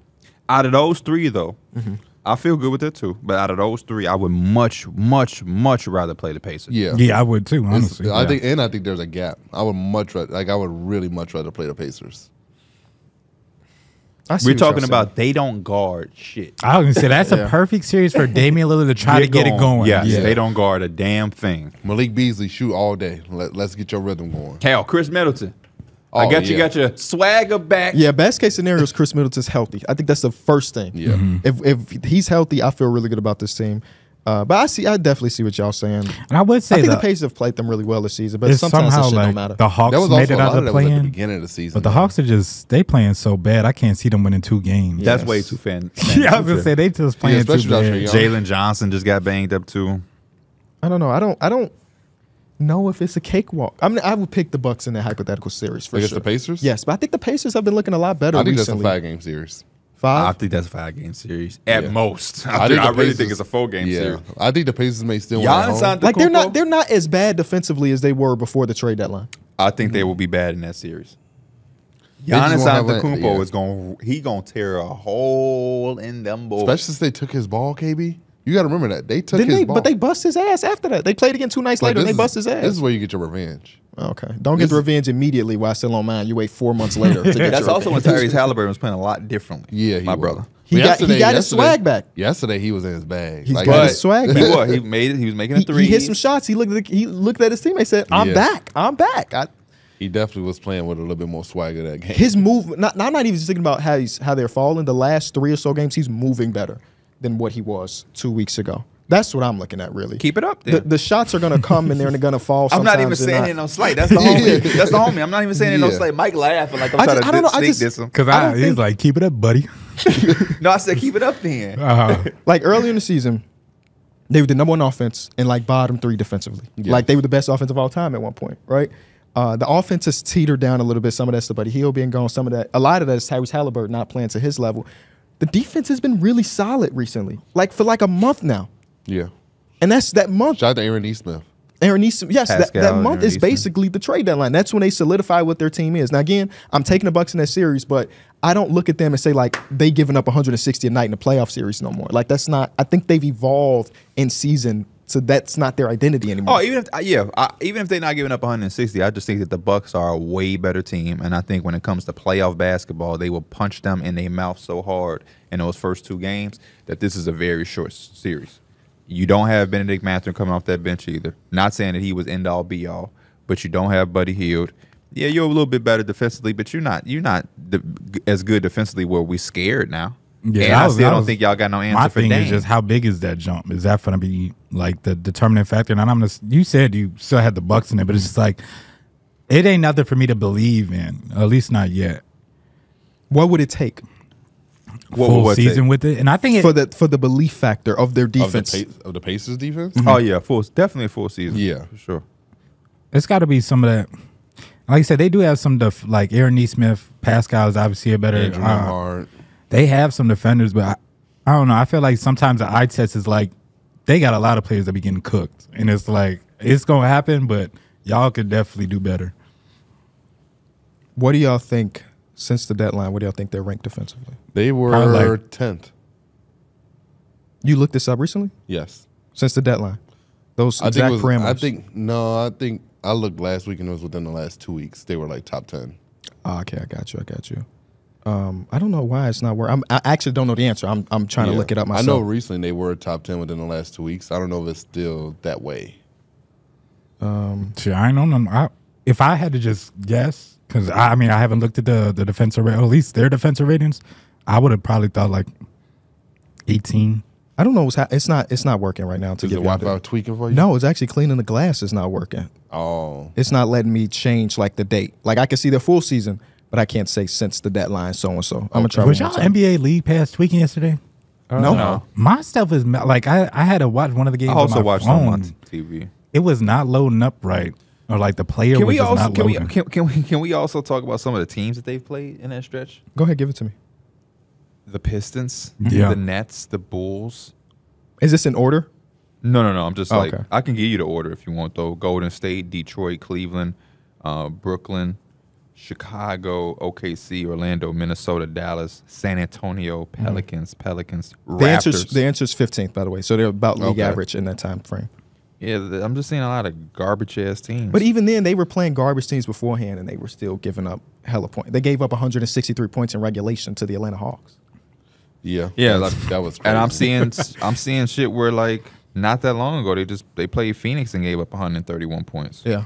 Speaker 2: out of those three though,
Speaker 3: Mm-hmm.
Speaker 2: I feel good with it too. But out of those three, I would much, much, much rather play the Pacers.
Speaker 3: Yeah.
Speaker 4: Yeah, I would too.
Speaker 3: It's-
Speaker 4: Honestly,
Speaker 3: I
Speaker 2: yeah.
Speaker 3: think, and I think there's a gap. I would much rather, like, I would really much rather play the Pacers.
Speaker 1: I see
Speaker 2: We're talking about they don't guard shit.
Speaker 4: I was gonna say that's
Speaker 1: Yeah.
Speaker 4: a perfect series for Damian Lillard to try to get it going.
Speaker 2: Yes,
Speaker 4: yeah.
Speaker 2: they don't guard a damn thing.
Speaker 3: Malik Beasley shoot all day. Let, let's get your rhythm going.
Speaker 2: Hell, Khris Middleton. I
Speaker 3: Oh,
Speaker 2: got you got your swagger back.
Speaker 1: Yeah, best case scenario is Khris Middleton's healthy. I think that's the first thing.
Speaker 3: Yeah.
Speaker 4: Mm-hmm.
Speaker 1: If if he's healthy, I feel really good about this team. Uh, but I see, I definitely see what y'all saying.
Speaker 4: And I would say
Speaker 1: I think
Speaker 4: the,
Speaker 1: the Pacers have played them really well this season, but
Speaker 4: it's
Speaker 1: sometimes that
Speaker 4: somehow
Speaker 1: shit
Speaker 4: like
Speaker 1: don't matter.
Speaker 4: the Hawks
Speaker 3: That was
Speaker 4: made it out
Speaker 3: of
Speaker 4: of the
Speaker 3: that was at the
Speaker 4: play-in,
Speaker 3: beginning of the season.
Speaker 4: but the
Speaker 3: though.
Speaker 4: Hawks are just they playing so bad. I can't see them winning two games.
Speaker 2: That's way too fan.
Speaker 4: yeah, I was gonna say they just playing too bad.
Speaker 2: Jalen Johnson just got banged up too.
Speaker 1: I don't know. I don't. I don't know if it's a cakewalk. I mean, I would pick the Bucks in that hypothetical series for
Speaker 3: Against
Speaker 1: sure.
Speaker 3: the Pacers?
Speaker 1: Yes, but I think the Pacers have been looking a lot better
Speaker 3: I think that's a
Speaker 1: recently.
Speaker 3: five game series.
Speaker 1: Five?
Speaker 2: I think that's a five game series at
Speaker 3: Yeah.
Speaker 2: most. I,
Speaker 3: I
Speaker 2: think,
Speaker 3: think
Speaker 2: I really
Speaker 3: Pacers-
Speaker 2: think it's a four game
Speaker 3: Yeah.
Speaker 2: series.
Speaker 3: I think the Pacers may still win. at
Speaker 2: Giannis
Speaker 3: home.
Speaker 2: signed
Speaker 1: like they're not. They're not as bad defensively as they were before the trade deadline.
Speaker 2: I think they mm-hmm. will be bad in that series. Giannis
Speaker 3: won't have a-
Speaker 2: Antetokounmpo
Speaker 3: yeah.
Speaker 2: is going. He gonna tear a hole in them boys.
Speaker 3: Especially since they took his ball, KB. You got to remember that. They took
Speaker 1: Didn't
Speaker 3: his
Speaker 1: they?
Speaker 3: ball.
Speaker 1: But they bust his ass after that. They played again two nights
Speaker 3: Like,
Speaker 1: later and they
Speaker 3: this
Speaker 1: bust his ass.
Speaker 3: This is where you get your revenge.
Speaker 1: okay, don't get
Speaker 3: this
Speaker 1: the revenge immediately while still on mine. You wait four months later. to get
Speaker 2: That's
Speaker 1: your
Speaker 2: also when
Speaker 1: revenge.
Speaker 2: Tyrese Halliburton was playing a lot differently.
Speaker 3: Yeah, he
Speaker 2: my
Speaker 3: was.
Speaker 2: brother.
Speaker 1: He got- he got his swag back.
Speaker 3: Yesterday he was in his bag.
Speaker 1: He's
Speaker 3: Like,
Speaker 1: got his swag
Speaker 2: he was. He made it. He was making a three.
Speaker 1: he hit some shots. He looked. At the, he looked at his teammate. Said, "I'm
Speaker 3: Yeah.
Speaker 1: back. I'm back." I,
Speaker 3: He definitely was playing with a little bit more swagger that game.
Speaker 1: his move. Not, I'm not even thinking about how he's how they're falling. The last three or so games, he's moving better than what he was two weeks ago. That's what I'm looking at. Really,
Speaker 2: Keep it up.
Speaker 1: the,
Speaker 2: Then.
Speaker 1: the shots are going to come and they're going to fall.
Speaker 2: I'm not even saying
Speaker 1: not.
Speaker 2: it no slight. That's the homie. That's the homie. I'm not even saying it no
Speaker 3: Yeah.
Speaker 2: slight. Mike laughing like I'm
Speaker 1: I
Speaker 2: trying
Speaker 1: just- I don't know, I
Speaker 2: sneak
Speaker 1: just-
Speaker 2: this him.
Speaker 4: Because
Speaker 1: I
Speaker 4: I, he's
Speaker 1: think-
Speaker 4: like, keep it up, buddy.
Speaker 2: No, I said keep it up then.
Speaker 4: Uh,
Speaker 1: like early in the season, they were the number one offense and like bottom three defensively.
Speaker 3: Yeah.
Speaker 1: Like they were the best offense of all time at one point, right? Uh, the offense has teetered down a little bit. Some of that's the Buddy Hield being gone. Some of that, a lot of that is Tyrese Halliburton not playing to his level. The defense has been really solid recently, like for like a month now.
Speaker 3: yeah.
Speaker 1: And that's that month.
Speaker 3: Shout out to Aaron Nesmith.
Speaker 1: Aaron Easton, yes, that,
Speaker 2: Pascal
Speaker 1: that
Speaker 2: and
Speaker 1: month
Speaker 2: Aaron
Speaker 1: is
Speaker 2: Easton.
Speaker 1: basically the trade deadline. That's when they solidify what their team is. Now, again, I'm taking the Bucks in that series, but I don't look at them and say like they giving up 160 a night in the playoff series no more. Like that's not. I think they've evolved in season so that's not their identity anymore.
Speaker 2: Oh, even if yeah, I, even if they're not giving up 160, I just think that the Bucks are a way better team, and I think when it comes to playoff basketball, they will punch them in their mouth so hard in those first two games that this is a very short series. You don't have Bennedict Mathurin coming off that bench either. Not saying that he was end all be all, but you don't have Buddy Hield. Yeah, you're a little bit better defensively, but you're not you're not as good defensively where we scared now.
Speaker 4: Yeah,
Speaker 2: and I
Speaker 4: was-
Speaker 2: still
Speaker 4: that
Speaker 2: don't think y'all got no
Speaker 4: My
Speaker 2: answer for
Speaker 4: thing
Speaker 2: Dame.
Speaker 4: is just how big is that jump? Is that going to be like the determining factor? And I'm just you said you still had the Bucks in it, but it's just like it ain't nothing for me to believe in. At least not yet.
Speaker 1: what would it take
Speaker 2: What
Speaker 4: Full
Speaker 2: would it
Speaker 4: season
Speaker 2: take?
Speaker 4: with it, and I think it,
Speaker 1: for the for the belief factor of their defense
Speaker 3: Of the,
Speaker 1: defense?
Speaker 3: Pa- of the Pacers defense?
Speaker 2: Oh yeah, full definitely a full season.
Speaker 3: Yeah.
Speaker 2: for sure.
Speaker 4: it's got to be some of that. Like I said, they do have some def- like Aaron Nesmith, Pascal is obviously a better.
Speaker 3: Andrew
Speaker 4: uh,
Speaker 3: Nembhard.
Speaker 4: They have some defenders, but I, I don't know. I feel like sometimes the eye test is like they got a lot of players that be getting cooked, and it's like it's gonna happen, but y'all could definitely do better.
Speaker 1: What do y'all think since the deadline? What do y'all think they're ranked defensively?
Speaker 3: They
Speaker 4: Probably
Speaker 3: were
Speaker 4: like-
Speaker 3: 10th.
Speaker 1: You looked this up recently
Speaker 3: Yes.
Speaker 1: since the deadline. Those
Speaker 3: I think,
Speaker 1: exact
Speaker 3: was,
Speaker 1: parameters.
Speaker 3: I think, no, I think I looked last week and it was within the last two weeks. They were like top 10.
Speaker 1: Oh, okay, I got you. I got you. Um, I don't know why it's not working. I actually don't know the answer. I'm I'm trying to look it up myself.
Speaker 3: I know recently they were top 10 within the last two weeks. I don't know if it's still that way.
Speaker 4: Shit, I ain't know them. I, if I had to just guess, because I, I mean I haven't looked at the the defensive or at least their defensive ratings, I would have probably thought like eighteen.
Speaker 1: I don't know what's ha- it's not it's not working right now to
Speaker 3: Is the
Speaker 1: give
Speaker 3: Wi-Fi
Speaker 1: the-
Speaker 3: tweaking for you?
Speaker 1: No, it's actually cleaning the glass is not working.
Speaker 3: Oh.
Speaker 1: It's not letting me change like the date. Like I can see the full season, but I can't say since the deadline so and so. I'm gonna try.
Speaker 4: Was
Speaker 1: one
Speaker 4: y'all
Speaker 1: time.
Speaker 4: NBA League Pass tweaking yesterday?
Speaker 1: No.
Speaker 2: No.
Speaker 4: My stuff is like I, I had to watch one of the games.
Speaker 2: I
Speaker 4: on
Speaker 2: also
Speaker 4: my
Speaker 2: watched
Speaker 4: phone.
Speaker 2: on TV.
Speaker 4: It was not loading up right, or like the player
Speaker 2: Can
Speaker 4: was
Speaker 2: we
Speaker 4: just
Speaker 2: also
Speaker 4: not
Speaker 2: can we, can, can we can we also talk about some of the teams that they've played in that stretch?
Speaker 1: Go ahead, give it to me.
Speaker 2: The Pistons,
Speaker 4: Yeah.
Speaker 2: the Nets, the Bulls.
Speaker 1: Is this in order?
Speaker 2: No, no, no. I'm just
Speaker 1: Oh,
Speaker 2: like
Speaker 1: okay.
Speaker 2: I can give you the order if you want though. Golden State, Detroit, Cleveland, uh, Brooklyn, Chicago, OKC, Orlando, Minnesota, Dallas, San Antonio, Pelicans, Pelicans,
Speaker 1: Mm-hmm. The answer's
Speaker 2: Raptors.
Speaker 1: the answer's 15th, by the way. So they're about league
Speaker 3: Okay.
Speaker 1: average in that time frame.
Speaker 2: yeah, I'm just seeing a lot of garbage ass teams.
Speaker 1: But even then, they were playing garbage teams beforehand, and they were still giving up hella points. They gave up 163 points in regulation to the Atlanta Hawks.
Speaker 3: Yeah.
Speaker 2: Yeah,
Speaker 3: That's-
Speaker 2: like-
Speaker 3: that was crazy.
Speaker 2: and I'm seeing I'm seeing shit where like not that long ago they just they played Phoenix and gave up 131 points.
Speaker 1: Yeah.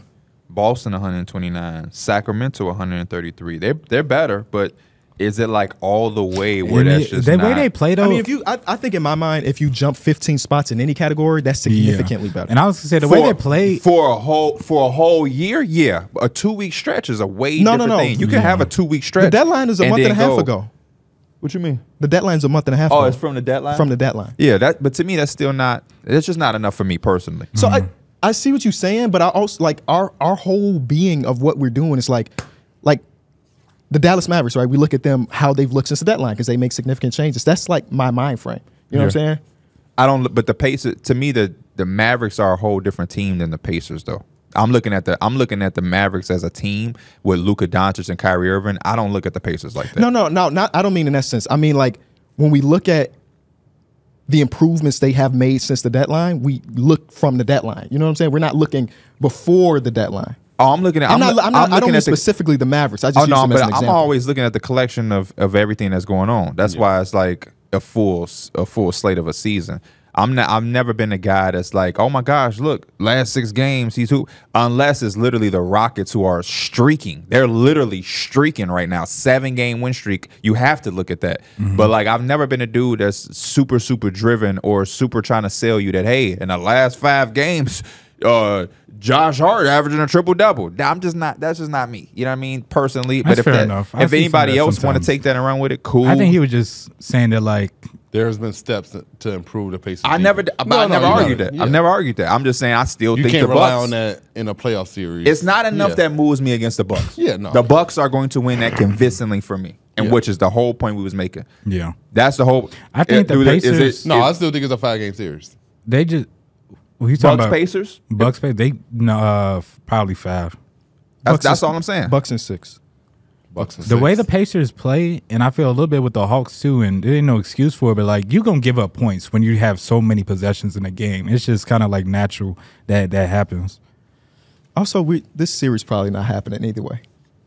Speaker 2: Boston 129, Sacramento 133. They're they're better, but is it like all the way where
Speaker 4: And
Speaker 2: that's
Speaker 4: the-
Speaker 2: just
Speaker 4: the
Speaker 2: not,
Speaker 4: way they play though.
Speaker 1: I mean, if you, I, I think in my mind, if you jump 15 spots in any category, that's
Speaker 4: yeah.
Speaker 1: significantly better.
Speaker 4: And I was gonna say the
Speaker 2: for,
Speaker 4: way they play.
Speaker 2: for a whole for a whole year, yeah, a two week stretch is a way
Speaker 1: No, no,
Speaker 2: different
Speaker 1: no.
Speaker 2: thing. You can
Speaker 4: Yeah.
Speaker 2: have a two week stretch.
Speaker 1: the deadline is a month and a half
Speaker 2: go-
Speaker 1: ago.
Speaker 2: What you mean?
Speaker 1: The deadline's a month and a half
Speaker 2: Oh,
Speaker 1: ago.
Speaker 2: it's from the deadline.
Speaker 1: from the deadline.
Speaker 2: yeah, that. But to me, that's still not. It's just not enough for me personally.
Speaker 1: So I, mm-hmm. I see what you're saying, but I also like our our whole being of what we're doing is like, like the Dallas Mavericks, right? We look at them how they've looked since the deadline because they make significant changes. That's like my mind frame. You know what I'm saying?
Speaker 2: I don't. But the Pacers, to me, the the Mavericks are a whole different team than the Pacers, though. I'm looking at the I'm looking at the Mavericks as a team with Luka Doncic and Kyrie Irving. I don't look at the Pacers like that.
Speaker 1: No, no, no, not. I don't mean in that sense. I mean like when we look at the improvements they have made since the deadline, we look from the deadline. You know what I'm saying? We're not looking before the deadline.
Speaker 2: Oh, I'm looking at.
Speaker 1: I'm,
Speaker 2: I'm,
Speaker 1: not. I'm not. I
Speaker 2: looking
Speaker 1: don't mean
Speaker 2: at the,
Speaker 1: specifically the Mavericks. I just
Speaker 2: Oh no, but I'm
Speaker 1: example.
Speaker 2: always looking at the collection of of everything that's going on. That's why it's like a full a full slate of a season. I'm not. I've never been a guy that's like, oh my gosh, look, last six games he's who. Unless it's literally the Rockets who are streaking. They're literally streaking right now. Seven game win streak. You have to look at that. But like, I've never been a dude that's super super driven or super trying to sell you that hey, in the last five games. Uh, Josh Hart averaging a triple double. I'm just not. That's just not me. You know what I mean? Personally,
Speaker 4: That's
Speaker 2: but if that, if
Speaker 4: see some of
Speaker 2: anybody else want to take that and run with it, cool.
Speaker 4: I think he was just saying that like
Speaker 3: There's been steps to, to improve the Pacers.
Speaker 2: I never,
Speaker 3: defense.
Speaker 2: but
Speaker 3: No,
Speaker 2: I
Speaker 3: no,
Speaker 2: never
Speaker 3: you
Speaker 2: argued that.
Speaker 3: yeah.
Speaker 2: I've never argued that. I'm just saying I still
Speaker 3: You
Speaker 2: think
Speaker 3: can't
Speaker 2: the
Speaker 3: rely
Speaker 2: Bucks.
Speaker 3: on that in a playoff series.
Speaker 2: It's not enough
Speaker 3: Yeah.
Speaker 2: that moves me against the Bucks.
Speaker 3: Yeah, no.
Speaker 2: The Bucks are going to win that convincingly for me, and
Speaker 3: Yeah.
Speaker 2: which is the whole point we was making.
Speaker 4: yeah.
Speaker 2: That's the whole.
Speaker 4: I think the
Speaker 2: do they- is it-
Speaker 4: Pacers-
Speaker 3: No,
Speaker 2: is
Speaker 3: I still think it's a five game series.
Speaker 4: They just well, you talking
Speaker 2: Bucks
Speaker 4: about
Speaker 2: Pacers.
Speaker 4: Bucks Pacers? They no uh, probably five.
Speaker 2: That's, that's
Speaker 1: is-
Speaker 2: all I'm saying.
Speaker 1: Bucks and six.
Speaker 3: Bucks and
Speaker 4: The way the. Pacers play, and I feel a little bit with the Hawks too, and there ain't no excuse for it, but like you gonna give up points when you have so many possessions in a game. It's just kind of like natural that that happens.
Speaker 1: Also, we this series probably not happening either way,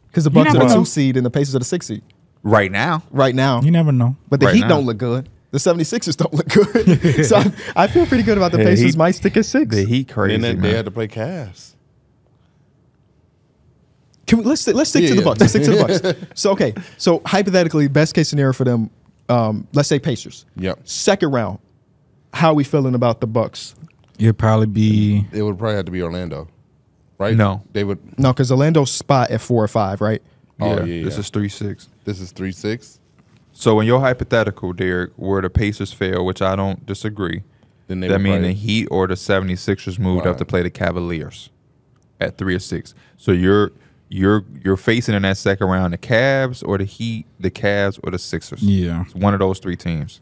Speaker 1: because the Bucks are
Speaker 4: never
Speaker 1: the
Speaker 4: know.
Speaker 1: two seed and the Pacers are the six seed
Speaker 2: Right now,
Speaker 1: right now.
Speaker 4: You never know.
Speaker 1: But the
Speaker 2: Right
Speaker 1: Heat
Speaker 2: now.
Speaker 1: don't look good. The 76ers don't look good. so I, I feel pretty good about the
Speaker 2: Yeah,
Speaker 1: Pacers
Speaker 2: Heat-
Speaker 1: might stick at six.
Speaker 2: the Heat crazy, And
Speaker 3: Then they,
Speaker 2: man.
Speaker 3: they had to play Cavs.
Speaker 1: Can we, let's let's stick to the
Speaker 3: yeah.
Speaker 1: Bucks. Let's stick to the Bucks. so okay, so hypothetically, best case scenario for them, um, let's say Pacers.
Speaker 3: Yep.
Speaker 1: Second round, how are we feeling about the Bucks?
Speaker 4: It'd probably be
Speaker 3: It would probably have to be Orlando, right?
Speaker 2: No.
Speaker 3: they would.
Speaker 1: No, because Orlando's spot at four or five, right?
Speaker 3: Oh
Speaker 2: yeah,
Speaker 3: yeah,
Speaker 2: this is three six.
Speaker 3: This is three six.
Speaker 2: So in your hypothetical, Derek, where the Pacers fail, which I don't disagree,
Speaker 3: Then they
Speaker 2: that
Speaker 3: would
Speaker 2: mean the Heat or the 76ers moved up to play the Cavaliers at three or six. So you're you're you're facing in that second round the Cavs or the Heat, the Cavs or the Sixers.
Speaker 4: yeah.
Speaker 2: It's one of those three teams.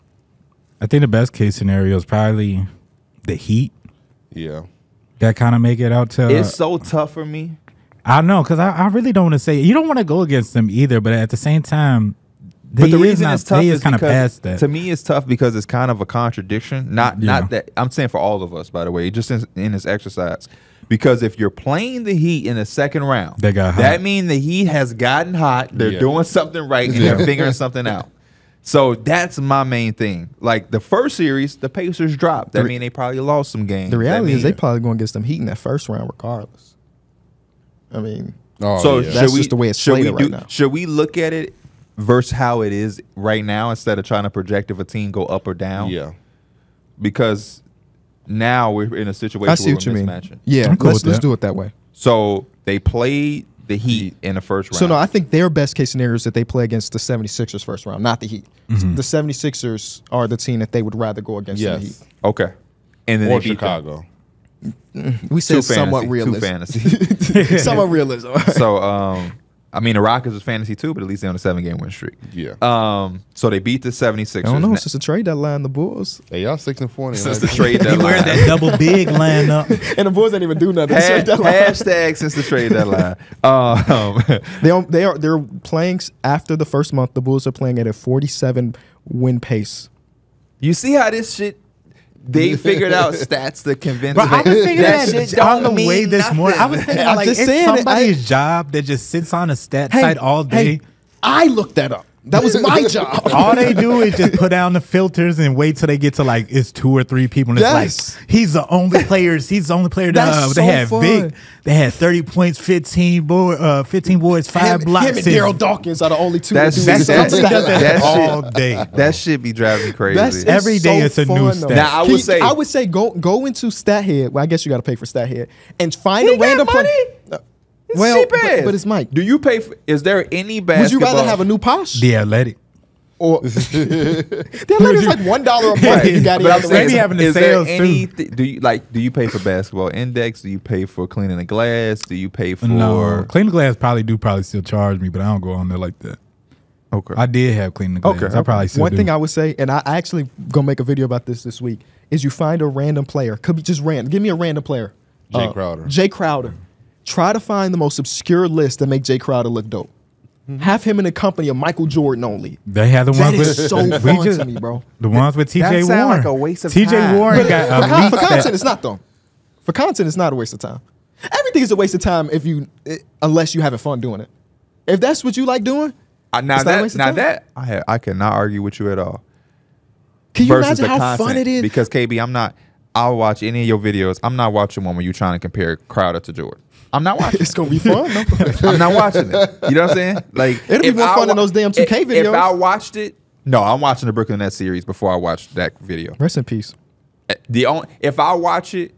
Speaker 4: I think the best case scenario is probably the Heat
Speaker 3: Yeah.
Speaker 4: that kind of make it out to.
Speaker 2: Uh, it's so tough for me.
Speaker 4: I know because I, I really don't want to say you don't want to go against them either, but at the same time,
Speaker 2: But the reason
Speaker 4: not,
Speaker 2: it's tough is
Speaker 4: kind of past that.
Speaker 2: to me it's tough because it's kind of a contradiction. Not
Speaker 4: Yeah.
Speaker 2: not that I'm saying for all of us, by the way, just in, in this exercise. Because if you're playing the Heat in the second round,
Speaker 4: They got
Speaker 2: that means the Heat has gotten hot. They're
Speaker 3: Yeah.
Speaker 2: doing something right and they're figuring something out. So that's my main thing. Like the first series, the Pacers dropped. That
Speaker 1: The re-
Speaker 2: means they probably lost some games.
Speaker 1: The reality is they probably going to get some heat in that first round, regardless. I mean,
Speaker 3: Oh,
Speaker 2: so
Speaker 3: yeah.
Speaker 2: should
Speaker 1: That's
Speaker 2: we,
Speaker 1: just the way it's
Speaker 2: should we
Speaker 1: slated right
Speaker 2: do-
Speaker 1: now.
Speaker 2: Should we look at it versus how it is right now instead of trying to project if a team go up or down?
Speaker 3: yeah.
Speaker 2: Because now we're in a situation
Speaker 1: I see
Speaker 2: where
Speaker 1: what you
Speaker 2: we're
Speaker 1: mean.
Speaker 2: mismatching.
Speaker 1: Yeah,
Speaker 4: I'm cool
Speaker 1: let's, let's do it that way.
Speaker 2: So they played the Heat in the first round.
Speaker 1: So no, I think their best case scenario is that they play against the 76ers first round, not the Heat.
Speaker 2: Mm-hmm.
Speaker 1: The 76ers are the team that they would rather go against than the Heat.
Speaker 2: okay. And then
Speaker 3: Or
Speaker 2: they beat them.
Speaker 3: Chicago.
Speaker 1: We
Speaker 2: Two
Speaker 1: said somewhat
Speaker 2: fantasy, two
Speaker 1: realistic.
Speaker 2: fantasy.
Speaker 1: somewhat realism.
Speaker 2: so um I mean the Rockets was fantasy too, but at least they're on a seven game win streak.
Speaker 3: Yeah.
Speaker 2: Um so they beat the 76ers.
Speaker 1: I don't know.
Speaker 2: Na-
Speaker 1: Since the trade deadline, the Bulls
Speaker 3: Hey, y'all six and four.
Speaker 2: since the trade
Speaker 4: You wear
Speaker 2: deadline.
Speaker 4: that double big lineup.
Speaker 1: and the Bulls didn't even do nothing.
Speaker 2: Ha-
Speaker 1: Trade deadline.
Speaker 2: hashtag since the trade deadline. Um,
Speaker 1: They are, they are they're playing s- after the first month. The Bulls are playing at a 47 win pace.
Speaker 2: you see how this shit they figured out stats to convince
Speaker 4: But I
Speaker 2: me.
Speaker 4: was thinking that,
Speaker 2: shit
Speaker 4: on the
Speaker 2: don't
Speaker 4: way
Speaker 2: mean
Speaker 4: this morning. I was thinking
Speaker 1: I'm
Speaker 4: like
Speaker 1: just
Speaker 4: it's
Speaker 1: saying it,
Speaker 4: somebody's job that just sits on a stat
Speaker 1: Hey,
Speaker 4: site all day.
Speaker 1: hey, I looked that up. That was my job.
Speaker 4: All they do is just put down the filters and wait till they get to like it's two or three people. And
Speaker 1: Yes.
Speaker 4: it's like he's the only players. He's the only player that
Speaker 1: That's
Speaker 4: uh,
Speaker 1: so
Speaker 4: they had
Speaker 1: fun.
Speaker 4: Vic. They had thirty points, fifteen board, uh, fifteen boards, five
Speaker 1: him,
Speaker 4: blocks.
Speaker 1: him and
Speaker 4: and-
Speaker 1: Darryl Dawkins are the only two
Speaker 2: That's-
Speaker 1: that do
Speaker 4: That
Speaker 1: the
Speaker 2: that's-
Speaker 1: same
Speaker 4: somebody does
Speaker 1: stat
Speaker 4: that,
Speaker 2: that
Speaker 4: all
Speaker 2: shit-
Speaker 4: day.
Speaker 2: That shit be driving crazy.
Speaker 1: That's
Speaker 4: Every
Speaker 1: it's
Speaker 4: day
Speaker 1: so
Speaker 4: it's a new
Speaker 1: fun, though.
Speaker 4: stat.
Speaker 2: Now, I would
Speaker 1: you-
Speaker 2: say-
Speaker 1: I would say go go into StatHead. Well, I guess you got to pay for StatHead and find
Speaker 2: He
Speaker 1: a random
Speaker 2: money.
Speaker 1: Play.
Speaker 2: It's
Speaker 1: well,
Speaker 2: cheap
Speaker 1: but,
Speaker 2: ass.
Speaker 1: but it's Mike.
Speaker 2: Do you pay? For, is there any basketball?
Speaker 1: Would you rather have a new Posh
Speaker 4: The athletic.
Speaker 1: or the Atlantic's like one dollar a month? You got it.
Speaker 2: saying,
Speaker 4: Maybe having the
Speaker 2: is
Speaker 4: sales,
Speaker 2: there
Speaker 4: too.
Speaker 2: any? Do you like? Do you pay for basketball index? Do you pay for cleaning the glass? Do you pay for?
Speaker 4: No, clean the glass probably do probably still charge me, but I don't go on there like that.
Speaker 2: Okay.
Speaker 4: I did have cleaning the glass.
Speaker 2: Okay.
Speaker 4: I probably still
Speaker 1: One
Speaker 4: do.
Speaker 1: thing I would say, and I I actually gonna make a video about this this week, is you find a random player. Could be just random. Give me a random player. Uh,
Speaker 3: Jay Crowder.
Speaker 1: Jay Crowder. Try to find the most obscure list that make Jay Crowder look dope.
Speaker 2: Mm-hmm.
Speaker 1: Have him in the company of Michael Jordan only.
Speaker 4: they had the
Speaker 1: That
Speaker 4: ones
Speaker 1: is
Speaker 4: with
Speaker 1: so
Speaker 4: we
Speaker 1: fun
Speaker 4: just-
Speaker 1: to me, bro.
Speaker 4: The ones with
Speaker 2: That
Speaker 4: TJ
Speaker 2: sound
Speaker 4: Warren.
Speaker 2: like a waste of time.
Speaker 4: TJ
Speaker 2: time.
Speaker 4: Warren
Speaker 1: But
Speaker 4: got
Speaker 1: for,
Speaker 4: a
Speaker 1: con- for content,
Speaker 4: that-
Speaker 1: it's not though. For content, it's not a waste of time. Everything is a waste of time if you, eh, unless you having fun doing it. If that's what you like doing,
Speaker 2: Uh, now
Speaker 1: It's not a
Speaker 2: that
Speaker 1: waste of
Speaker 2: now
Speaker 1: time.
Speaker 2: that I have, I cannot argue with you at all.
Speaker 1: can you
Speaker 2: versus
Speaker 1: imagine how
Speaker 2: content.
Speaker 1: fun it is?
Speaker 2: Because KB, I'm not. I'll watch any of your videos. I'm not watching one where you're trying to compare Crowder to Jordan. I'm not watching.
Speaker 1: it's gonna be fun. though.
Speaker 2: I'm not watching it. You know what I'm saying? Like
Speaker 1: It'll be more
Speaker 2: I
Speaker 1: fun than those damn 2K
Speaker 2: if- If
Speaker 1: videos.
Speaker 2: I watched it, no, I'm watching the Brooklyn Nets series before I watch that video.
Speaker 1: Rest in peace.
Speaker 2: Eh, the only if I watch it,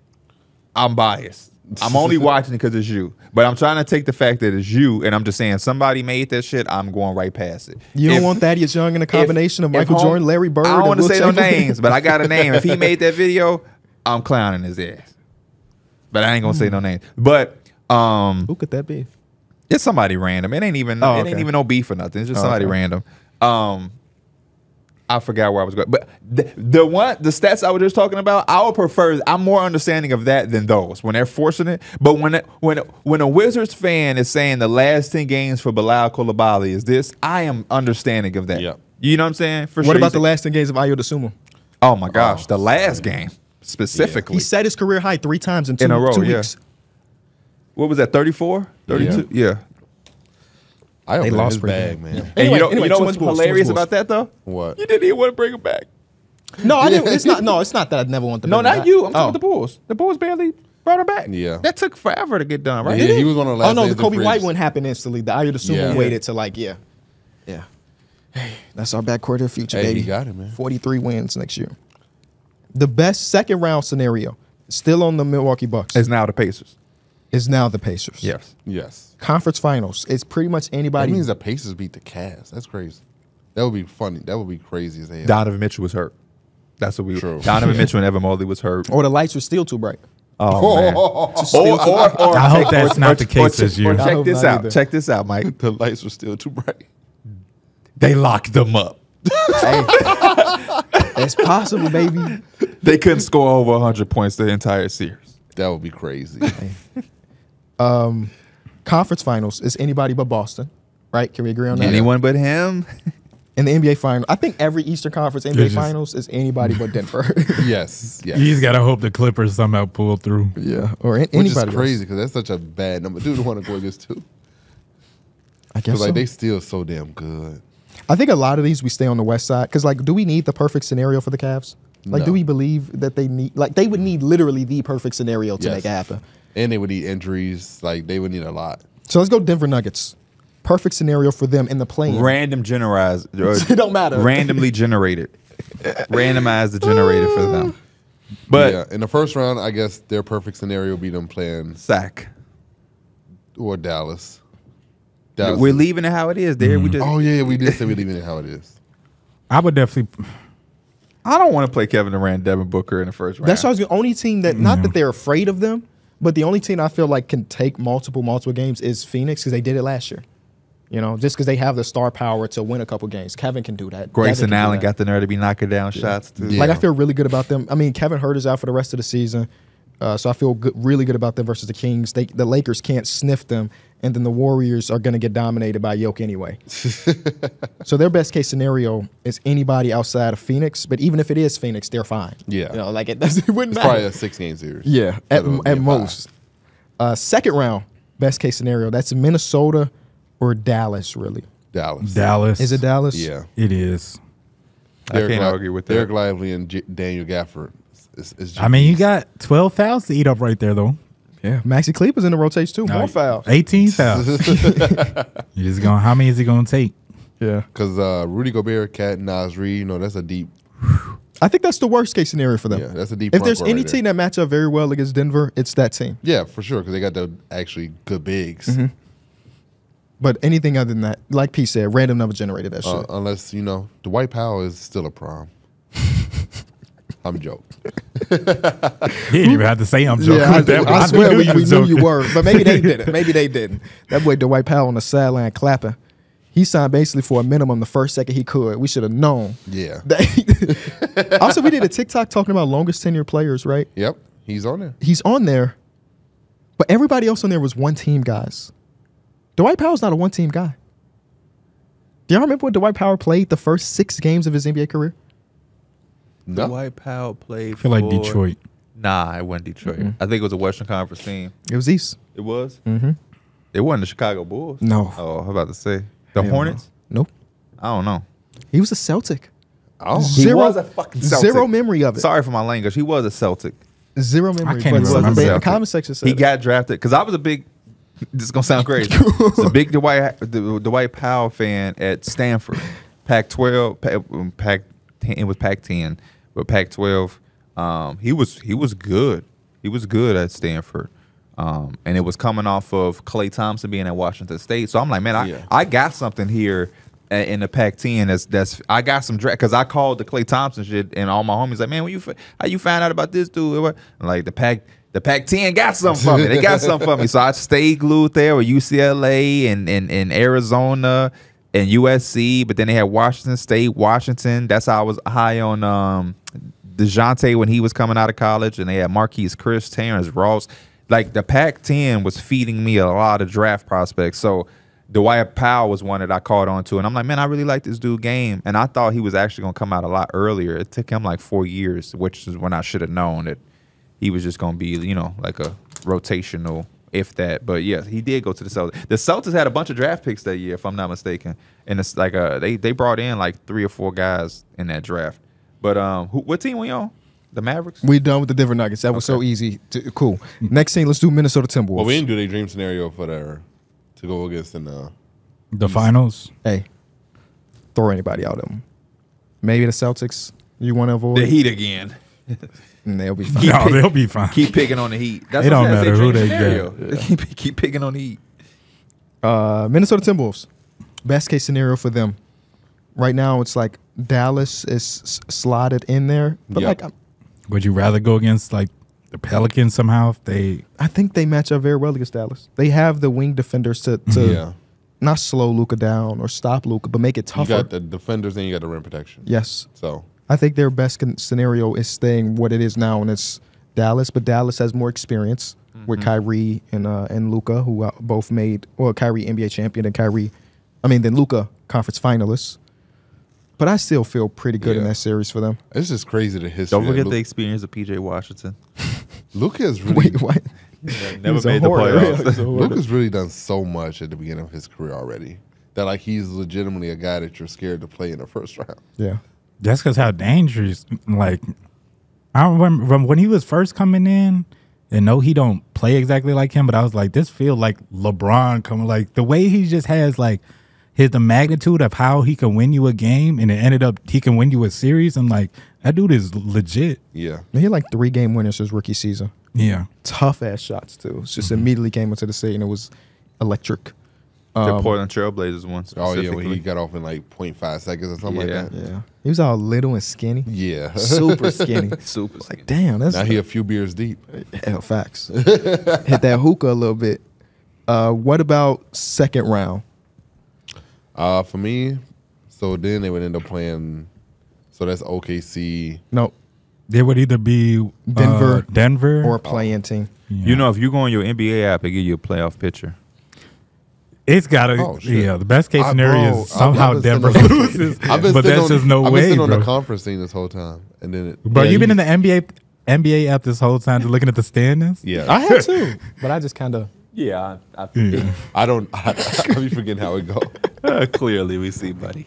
Speaker 2: I'm biased. I'm only watching it because it's you. But I'm trying to take the fact that it's you, and I'm just saying somebody made that shit. I'm going right past it.
Speaker 1: You don't want Thaddeus Young in a
Speaker 2: if-
Speaker 1: combination of Michael
Speaker 2: home-
Speaker 1: Jordan, Larry Bird.
Speaker 2: I don't want to say no names, but I got a name. If he made that video, I'm clowning his ass. But I ain't gonna say no hmm. names. But um,
Speaker 1: Who could that be?
Speaker 2: it's somebody random. It ain't even
Speaker 1: Oh,
Speaker 2: it ain't even no beef or nothing. It's just
Speaker 1: Oh,
Speaker 2: somebody
Speaker 1: okay.
Speaker 2: random. Um, I forgot where I was going, but the, the one the stats I was just talking about, I would prefer. I'm more understanding of that than those when they're forcing it. But when it, when when a Wizards fan is saying the last ten games for Bilal Coulibaly is this, I am understanding of that.
Speaker 3: Yep.
Speaker 2: You know what I'm saying? For
Speaker 1: What
Speaker 2: sure.
Speaker 1: about the
Speaker 2: He's-
Speaker 1: last 10 games of Ayo Dosunmu?
Speaker 2: Oh my gosh, the last game specifically
Speaker 1: He set his career high three times in two,
Speaker 2: In a row,
Speaker 1: two
Speaker 2: yeah.
Speaker 1: weeks.
Speaker 2: What was that? 34, 32? Yeah.
Speaker 3: I don't
Speaker 1: They lost
Speaker 3: it's
Speaker 1: pretty
Speaker 3: bad,
Speaker 1: bad.
Speaker 3: man.
Speaker 2: And you know,
Speaker 1: anyway,
Speaker 2: you know what's
Speaker 1: much Bulls,
Speaker 2: hilarious
Speaker 1: Bulls.
Speaker 2: about that though?
Speaker 3: What?
Speaker 2: You didn't even want to bring him back.
Speaker 1: No, I didn't. It's not. No, it's not that I never want to.
Speaker 2: No,
Speaker 1: bring him
Speaker 2: not
Speaker 1: back.
Speaker 2: you. I'm talking
Speaker 1: oh.
Speaker 2: about the Bulls. The Bulls barely brought him back.
Speaker 3: Yeah.
Speaker 2: That took forever to get done, right?
Speaker 3: Yeah, he was one of the last.
Speaker 1: Oh no, the
Speaker 3: of
Speaker 1: Coby
Speaker 3: free
Speaker 1: White one happened instantly. The Ayo Dosunmu
Speaker 3: Yeah.
Speaker 1: waited to like yeah, yeah. Hey, that's our backcourt of the future,
Speaker 3: Hey, he
Speaker 1: baby.
Speaker 3: got it, man.
Speaker 1: Forty-three wins next year. The best second round scenario, still on the Milwaukee Bucks,
Speaker 2: It's now the Pacers.
Speaker 1: Is now the Pacers.
Speaker 2: Yes.
Speaker 3: Yes.
Speaker 1: Conference Finals. It's pretty much anybody.
Speaker 3: That means the Pacers beat the Cavs. That's crazy. That would be funny. That would be crazy as hell.
Speaker 2: Donovan Mitchell was hurt. That's what we.
Speaker 3: True.
Speaker 2: Donovan Mitchell and Evan Mobley was hurt.
Speaker 1: or the lights were still too bright.
Speaker 2: Oh man. Or, or, or,
Speaker 4: I hope
Speaker 2: check-
Speaker 4: that's
Speaker 2: or-
Speaker 4: not
Speaker 2: or-
Speaker 4: the case
Speaker 2: or
Speaker 4: this
Speaker 2: check-
Speaker 4: year.
Speaker 2: Check this out.
Speaker 1: either.
Speaker 2: Check this out, Mike.
Speaker 3: the lights were still too bright.
Speaker 2: They locked them up.
Speaker 1: hey, it's possible, baby.
Speaker 2: They couldn't score over 100 points the entire series.
Speaker 3: That would be crazy.
Speaker 1: Um, conference Finals is anybody but Boston, right? Can we agree on that?
Speaker 2: Anyone but him.
Speaker 1: In the NBA Final, I think every Eastern Conference NBA
Speaker 4: just-
Speaker 1: Finals is anybody but Denver.
Speaker 3: yes. Yes.
Speaker 4: You just gotta hope the Clippers somehow pull through.
Speaker 1: yeah, or an-
Speaker 3: Which
Speaker 1: anybody.
Speaker 3: is crazy because that's such a bad number. Dude, want to go against two.
Speaker 1: I guess
Speaker 3: Because like they still so damn good.
Speaker 1: I think a lot of these we stay on the west side because, like, do we need the perfect scenario for the Cavs? Like, do we believe that they need like they would need literally the perfect scenario to
Speaker 3: Yes.
Speaker 1: make it happen?
Speaker 3: And they would need injuries. Like they would need a lot.
Speaker 1: So let's go Denver Nuggets. Perfect scenario for them in the play-in.
Speaker 2: Random generized.
Speaker 1: It don't matter.
Speaker 2: Randomly generated. Randomized the generator for them. But
Speaker 3: yeah, in the first round, I guess their perfect scenario would be them playing
Speaker 2: sack.
Speaker 3: or Dallas. Dallas.
Speaker 2: We're leaving it how it is. There, we mm-hmm. just.
Speaker 3: Oh yeah, we did say we're leaving it how it is.
Speaker 4: I would definitely.
Speaker 2: I don't want to play Kevin Durant, Devin Booker in the first round.
Speaker 1: That's why I was the only team that not that they're afraid of them, but the only team I feel like can take multiple multiple games is Phoenix because they did it last year. You know, just because they have the star power to win a couple games. Kevin can do that.
Speaker 2: Grayson
Speaker 1: Devin
Speaker 2: Allen
Speaker 1: that.
Speaker 2: got the nerve to be knocking down shots too.
Speaker 3: Yeah.
Speaker 1: Like I feel really good about them. I mean, Kevin Huerter is out for the rest of the season, uh, so I feel good, really good about them versus the Kings. They, the Lakers can't sniff them, and then the Warriors are going to get dominated by Yoke anyway. so their best case scenario is anybody outside of Phoenix, but even if it is Phoenix, they're fine.
Speaker 3: Yeah.
Speaker 1: you know, like it doesn't. It wouldn't
Speaker 3: It's
Speaker 1: matter.
Speaker 3: probably a six game series.
Speaker 1: Yeah, at,
Speaker 3: It'll
Speaker 1: at most. Uh, second round, best case scenario, that's Minnesota or Dallas, really.
Speaker 3: Dallas.
Speaker 4: Dallas.
Speaker 1: Is it Dallas?
Speaker 3: Yeah.
Speaker 4: It is.
Speaker 2: I can't
Speaker 3: Li-
Speaker 2: argue with that.
Speaker 3: Dereck Lively and J- Daniel Gafford. Is, is
Speaker 4: I mean, you got 12 fouls to eat up right there, though.
Speaker 1: Yeah. Maxi Kleber's in the rotation too. More fouls.
Speaker 4: 18 fouls. you just going, how many is he going to take?
Speaker 1: Yeah.
Speaker 3: because uh, Rudy Gobert, Cat, Naz Reid, you know that's a deep.
Speaker 1: I think that's the worst case scenario for them.
Speaker 3: Yeah, that's a deep.
Speaker 1: if there's any
Speaker 3: right
Speaker 1: team
Speaker 3: there.
Speaker 1: that match up very well against Denver, it's that team.
Speaker 3: yeah, for sure, because they got the actually good bigs.
Speaker 1: Mm-hmm. But anything other than that, like P said, random number generated that
Speaker 3: Uh,
Speaker 1: shit.
Speaker 3: unless you know Dwight Powell is still a prom. I'm joking.
Speaker 4: He didn't even have to say I'm joking.
Speaker 1: yeah, I,
Speaker 4: with that one.
Speaker 1: I swear we, we knew you were, but maybe they didn't. Maybe they didn't. That boy Dwight Powell on the sideline clapping. He signed basically for a minimum the first second he could. We should have known.
Speaker 3: Yeah.
Speaker 1: That- also, we did a TikTok talking about longest tenure players, right?
Speaker 3: Yep, he's on there.
Speaker 1: He's on there, but everybody else on there was one team guys. Dwight Powell's not a one team guy. Do y'all remember what Dwight Powell played the first six games of his NBA career?
Speaker 3: No,
Speaker 2: Dwight Powell played
Speaker 4: I feel like
Speaker 2: for-
Speaker 4: Detroit.
Speaker 2: Nah, it wasn't Detroit. I think it was a Western Conference team.
Speaker 1: It was East.
Speaker 2: It was.
Speaker 1: Mm-hmm.
Speaker 2: It wasn't the Chicago Bulls.
Speaker 1: No.
Speaker 2: Oh, I was about to say the
Speaker 1: Hell
Speaker 2: Hornets.
Speaker 1: Nope.
Speaker 2: I don't know.
Speaker 1: He was a Celtic.
Speaker 3: oh,
Speaker 2: He
Speaker 1: Zero-
Speaker 2: was a fucking Celtic.
Speaker 1: Zero memory of it.
Speaker 2: Sorry for my language. He was a Celtic.
Speaker 1: Zero memory.
Speaker 4: I can't
Speaker 1: but
Speaker 4: even
Speaker 1: the-
Speaker 4: remember
Speaker 1: The
Speaker 2: Celtic.
Speaker 1: comment section said
Speaker 2: He
Speaker 1: it.
Speaker 2: got drafted because I was a big. This is gonna sound crazy. It's a big Dwight the Dwight Powell fan at Stanford, Pac-12, Pac, Pac it was Pac-10, but Pac-12. Um, he was he was good. He was good at Stanford. Um, and it was coming off of Klay Thompson being at Washington State. So I'm like, man, I,
Speaker 3: Yeah.
Speaker 2: I got something here in the Pac-10 that's that's I got some draft because I called the Klay Thompson shit and all my homies like, man, when you how you find out about this dude? Like the Pac the Pac-10 got something for me. They got something for me. So I stayed glued there with UCLA and and, and Arizona. And USC, but then they had Washington State, Washington. That's how I was high on um Dejounte when he was coming out of college, and they had Marquese Chriss, Terrence Ross. Like the Pac-10 was feeding me a lot of draft prospects. So Dwight Powell was one that I caught on to, and I'm like, man, I really like this dude game, and I thought he was actually gonna come out a lot earlier. It took him like four years, which is when I should have known that he was just gonna be, you know, like a rotational, if that. But yeah, he did go to the Celtics. The Celtics had a bunch of draft picks that year, if I'm not mistaken, and it's like uh they they brought in like three or four guys in that draft. But um, who, what team we on? The Mavericks.
Speaker 1: We done with the Denver Nuggets. That was so easy. To, cool. Next thing, let's do Minnesota Timberwolves.
Speaker 3: Well, we didn't do the dream scenario for their to go against in the.
Speaker 4: The finals.
Speaker 1: hey, throw anybody out of them. Maybe the Celtics. You want to avoid?
Speaker 2: The Heat again.
Speaker 1: And they'll be fine.
Speaker 4: No,
Speaker 2: pick-
Speaker 4: they'll be fine.
Speaker 2: Keep picking on the Heat. That's
Speaker 4: It
Speaker 2: what
Speaker 4: don't
Speaker 2: I'm
Speaker 4: matter who they
Speaker 2: scenario. Keep, keep picking on the Heat.
Speaker 1: Uh, Minnesota Timberwolves. Best case scenario for them. Right now, it's like Dallas is s- slotted in there, but
Speaker 3: Yep.
Speaker 1: like I'm-
Speaker 4: Would you rather go against like the Pelicans somehow if they
Speaker 1: I think they match up very well against Dallas. They have the wing defenders to, to
Speaker 3: Yeah.
Speaker 1: not slow Luka down or stop Luka, but make it tougher.
Speaker 3: You got the defenders and you got the rim protection.
Speaker 1: yes,
Speaker 3: So
Speaker 1: I think their best scenario is staying what it is now, and it's Dallas. But Dallas has more experience with Kyrie and uh, and Luka, who uh, both made well Kyrie NBA champion and Kyrie, I mean then Luka conference finalists. But I still feel pretty good in that series for them.
Speaker 3: it's just crazy the history.
Speaker 2: Don't forget
Speaker 3: that
Speaker 2: the experience of PJ Washington.
Speaker 3: Luka has really
Speaker 1: Wait, what?
Speaker 2: Never
Speaker 1: was a
Speaker 2: made the
Speaker 1: hoarder.
Speaker 2: playoffs.
Speaker 1: He was a hoarder.
Speaker 3: Luka's really done so much at the beginning of his career already. That like he's legitimately a guy that you're scared to play in the first round.
Speaker 1: Yeah.
Speaker 4: That's because how dangerous. Like, I remember from when he was first coming in, and no, he don't play exactly like him, but I was like, this feel like LeBron coming. Like the way he just has like his the magnitude of how he can win you a game, and it ended up he can win you a series. I'm like, that dude is legit.
Speaker 3: Yeah.
Speaker 1: He had like three game winners his rookie season.
Speaker 4: Yeah,
Speaker 1: Tough ass shots too. It's just immediately came into the city and it was electric.
Speaker 2: The
Speaker 1: Um,
Speaker 2: Portland Trailblazers one.
Speaker 3: Oh yeah, when
Speaker 2: specifically.
Speaker 3: he got off in like 0.5 seconds or something
Speaker 2: Yeah.
Speaker 3: like that.
Speaker 1: Yeah. He was all little and skinny.
Speaker 3: Yeah.
Speaker 1: Super skinny.
Speaker 2: super.
Speaker 1: Like, damn, that's
Speaker 3: now he a few beers deep.
Speaker 1: hell facts. Hit that hookah a little bit. Uh, what about second round?
Speaker 3: Uh, for me, so then they would end up playing. So that's OKC.
Speaker 1: No,
Speaker 4: they would either be uh,
Speaker 1: Denver
Speaker 4: Denver,
Speaker 1: or playing team.
Speaker 4: Yeah.
Speaker 2: You know, if you go on your NBA app, it give you a playoff picture.
Speaker 4: It's gotta,
Speaker 3: Oh, shit.
Speaker 4: yeah. The best case
Speaker 3: I-
Speaker 4: scenario
Speaker 3: bro,
Speaker 4: is somehow
Speaker 3: I've
Speaker 4: Denver
Speaker 3: on-
Speaker 4: loses,
Speaker 3: I've been
Speaker 4: but
Speaker 3: sitting
Speaker 4: that's
Speaker 3: on,
Speaker 4: just no
Speaker 3: I've
Speaker 4: way,
Speaker 3: been sitting on the conference scene this whole time, and then it,
Speaker 4: Bro,
Speaker 3: yeah,
Speaker 4: you've been in the NBA NBA app this whole time, just looking at the standings.
Speaker 3: Yeah,
Speaker 1: I had too, but I just kind of.
Speaker 2: Yeah, I,
Speaker 4: Yeah.
Speaker 3: I don't. I, I be forgetting how it go.
Speaker 2: I, clearly we see, buddy.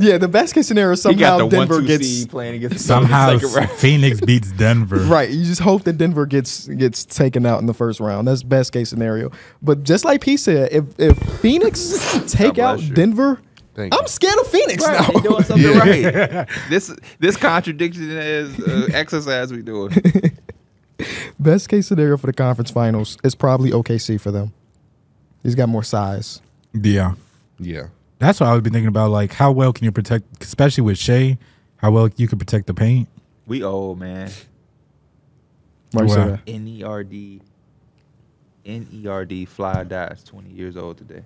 Speaker 1: Yeah, the best case scenario
Speaker 2: He
Speaker 1: somehow
Speaker 2: the
Speaker 1: Denver
Speaker 2: one-two
Speaker 1: gets
Speaker 2: playing against
Speaker 4: Somehow
Speaker 2: the second round.
Speaker 4: Phoenix beats Denver.
Speaker 1: right. You just hope that Denver gets gets taken out in the first round. That's best case scenario. But just like P said, if if Phoenix take out
Speaker 2: you.
Speaker 1: Denver,
Speaker 3: Thank
Speaker 1: I'm scared of Phoenix
Speaker 2: Right,
Speaker 1: now.
Speaker 2: doing something right. This this contradiction is uh, exercise we doing.
Speaker 1: Best case scenario for the conference finals is probably OKC for them. He's got more size.
Speaker 4: Yeah.
Speaker 3: Yeah,
Speaker 4: That's what I would be thinking about. Like, how well can you protect, especially with Shai, how well you can protect the paint?
Speaker 2: We old man.
Speaker 1: Why you say
Speaker 2: N E R D. N E R D. Fly dies. Twenty years old today.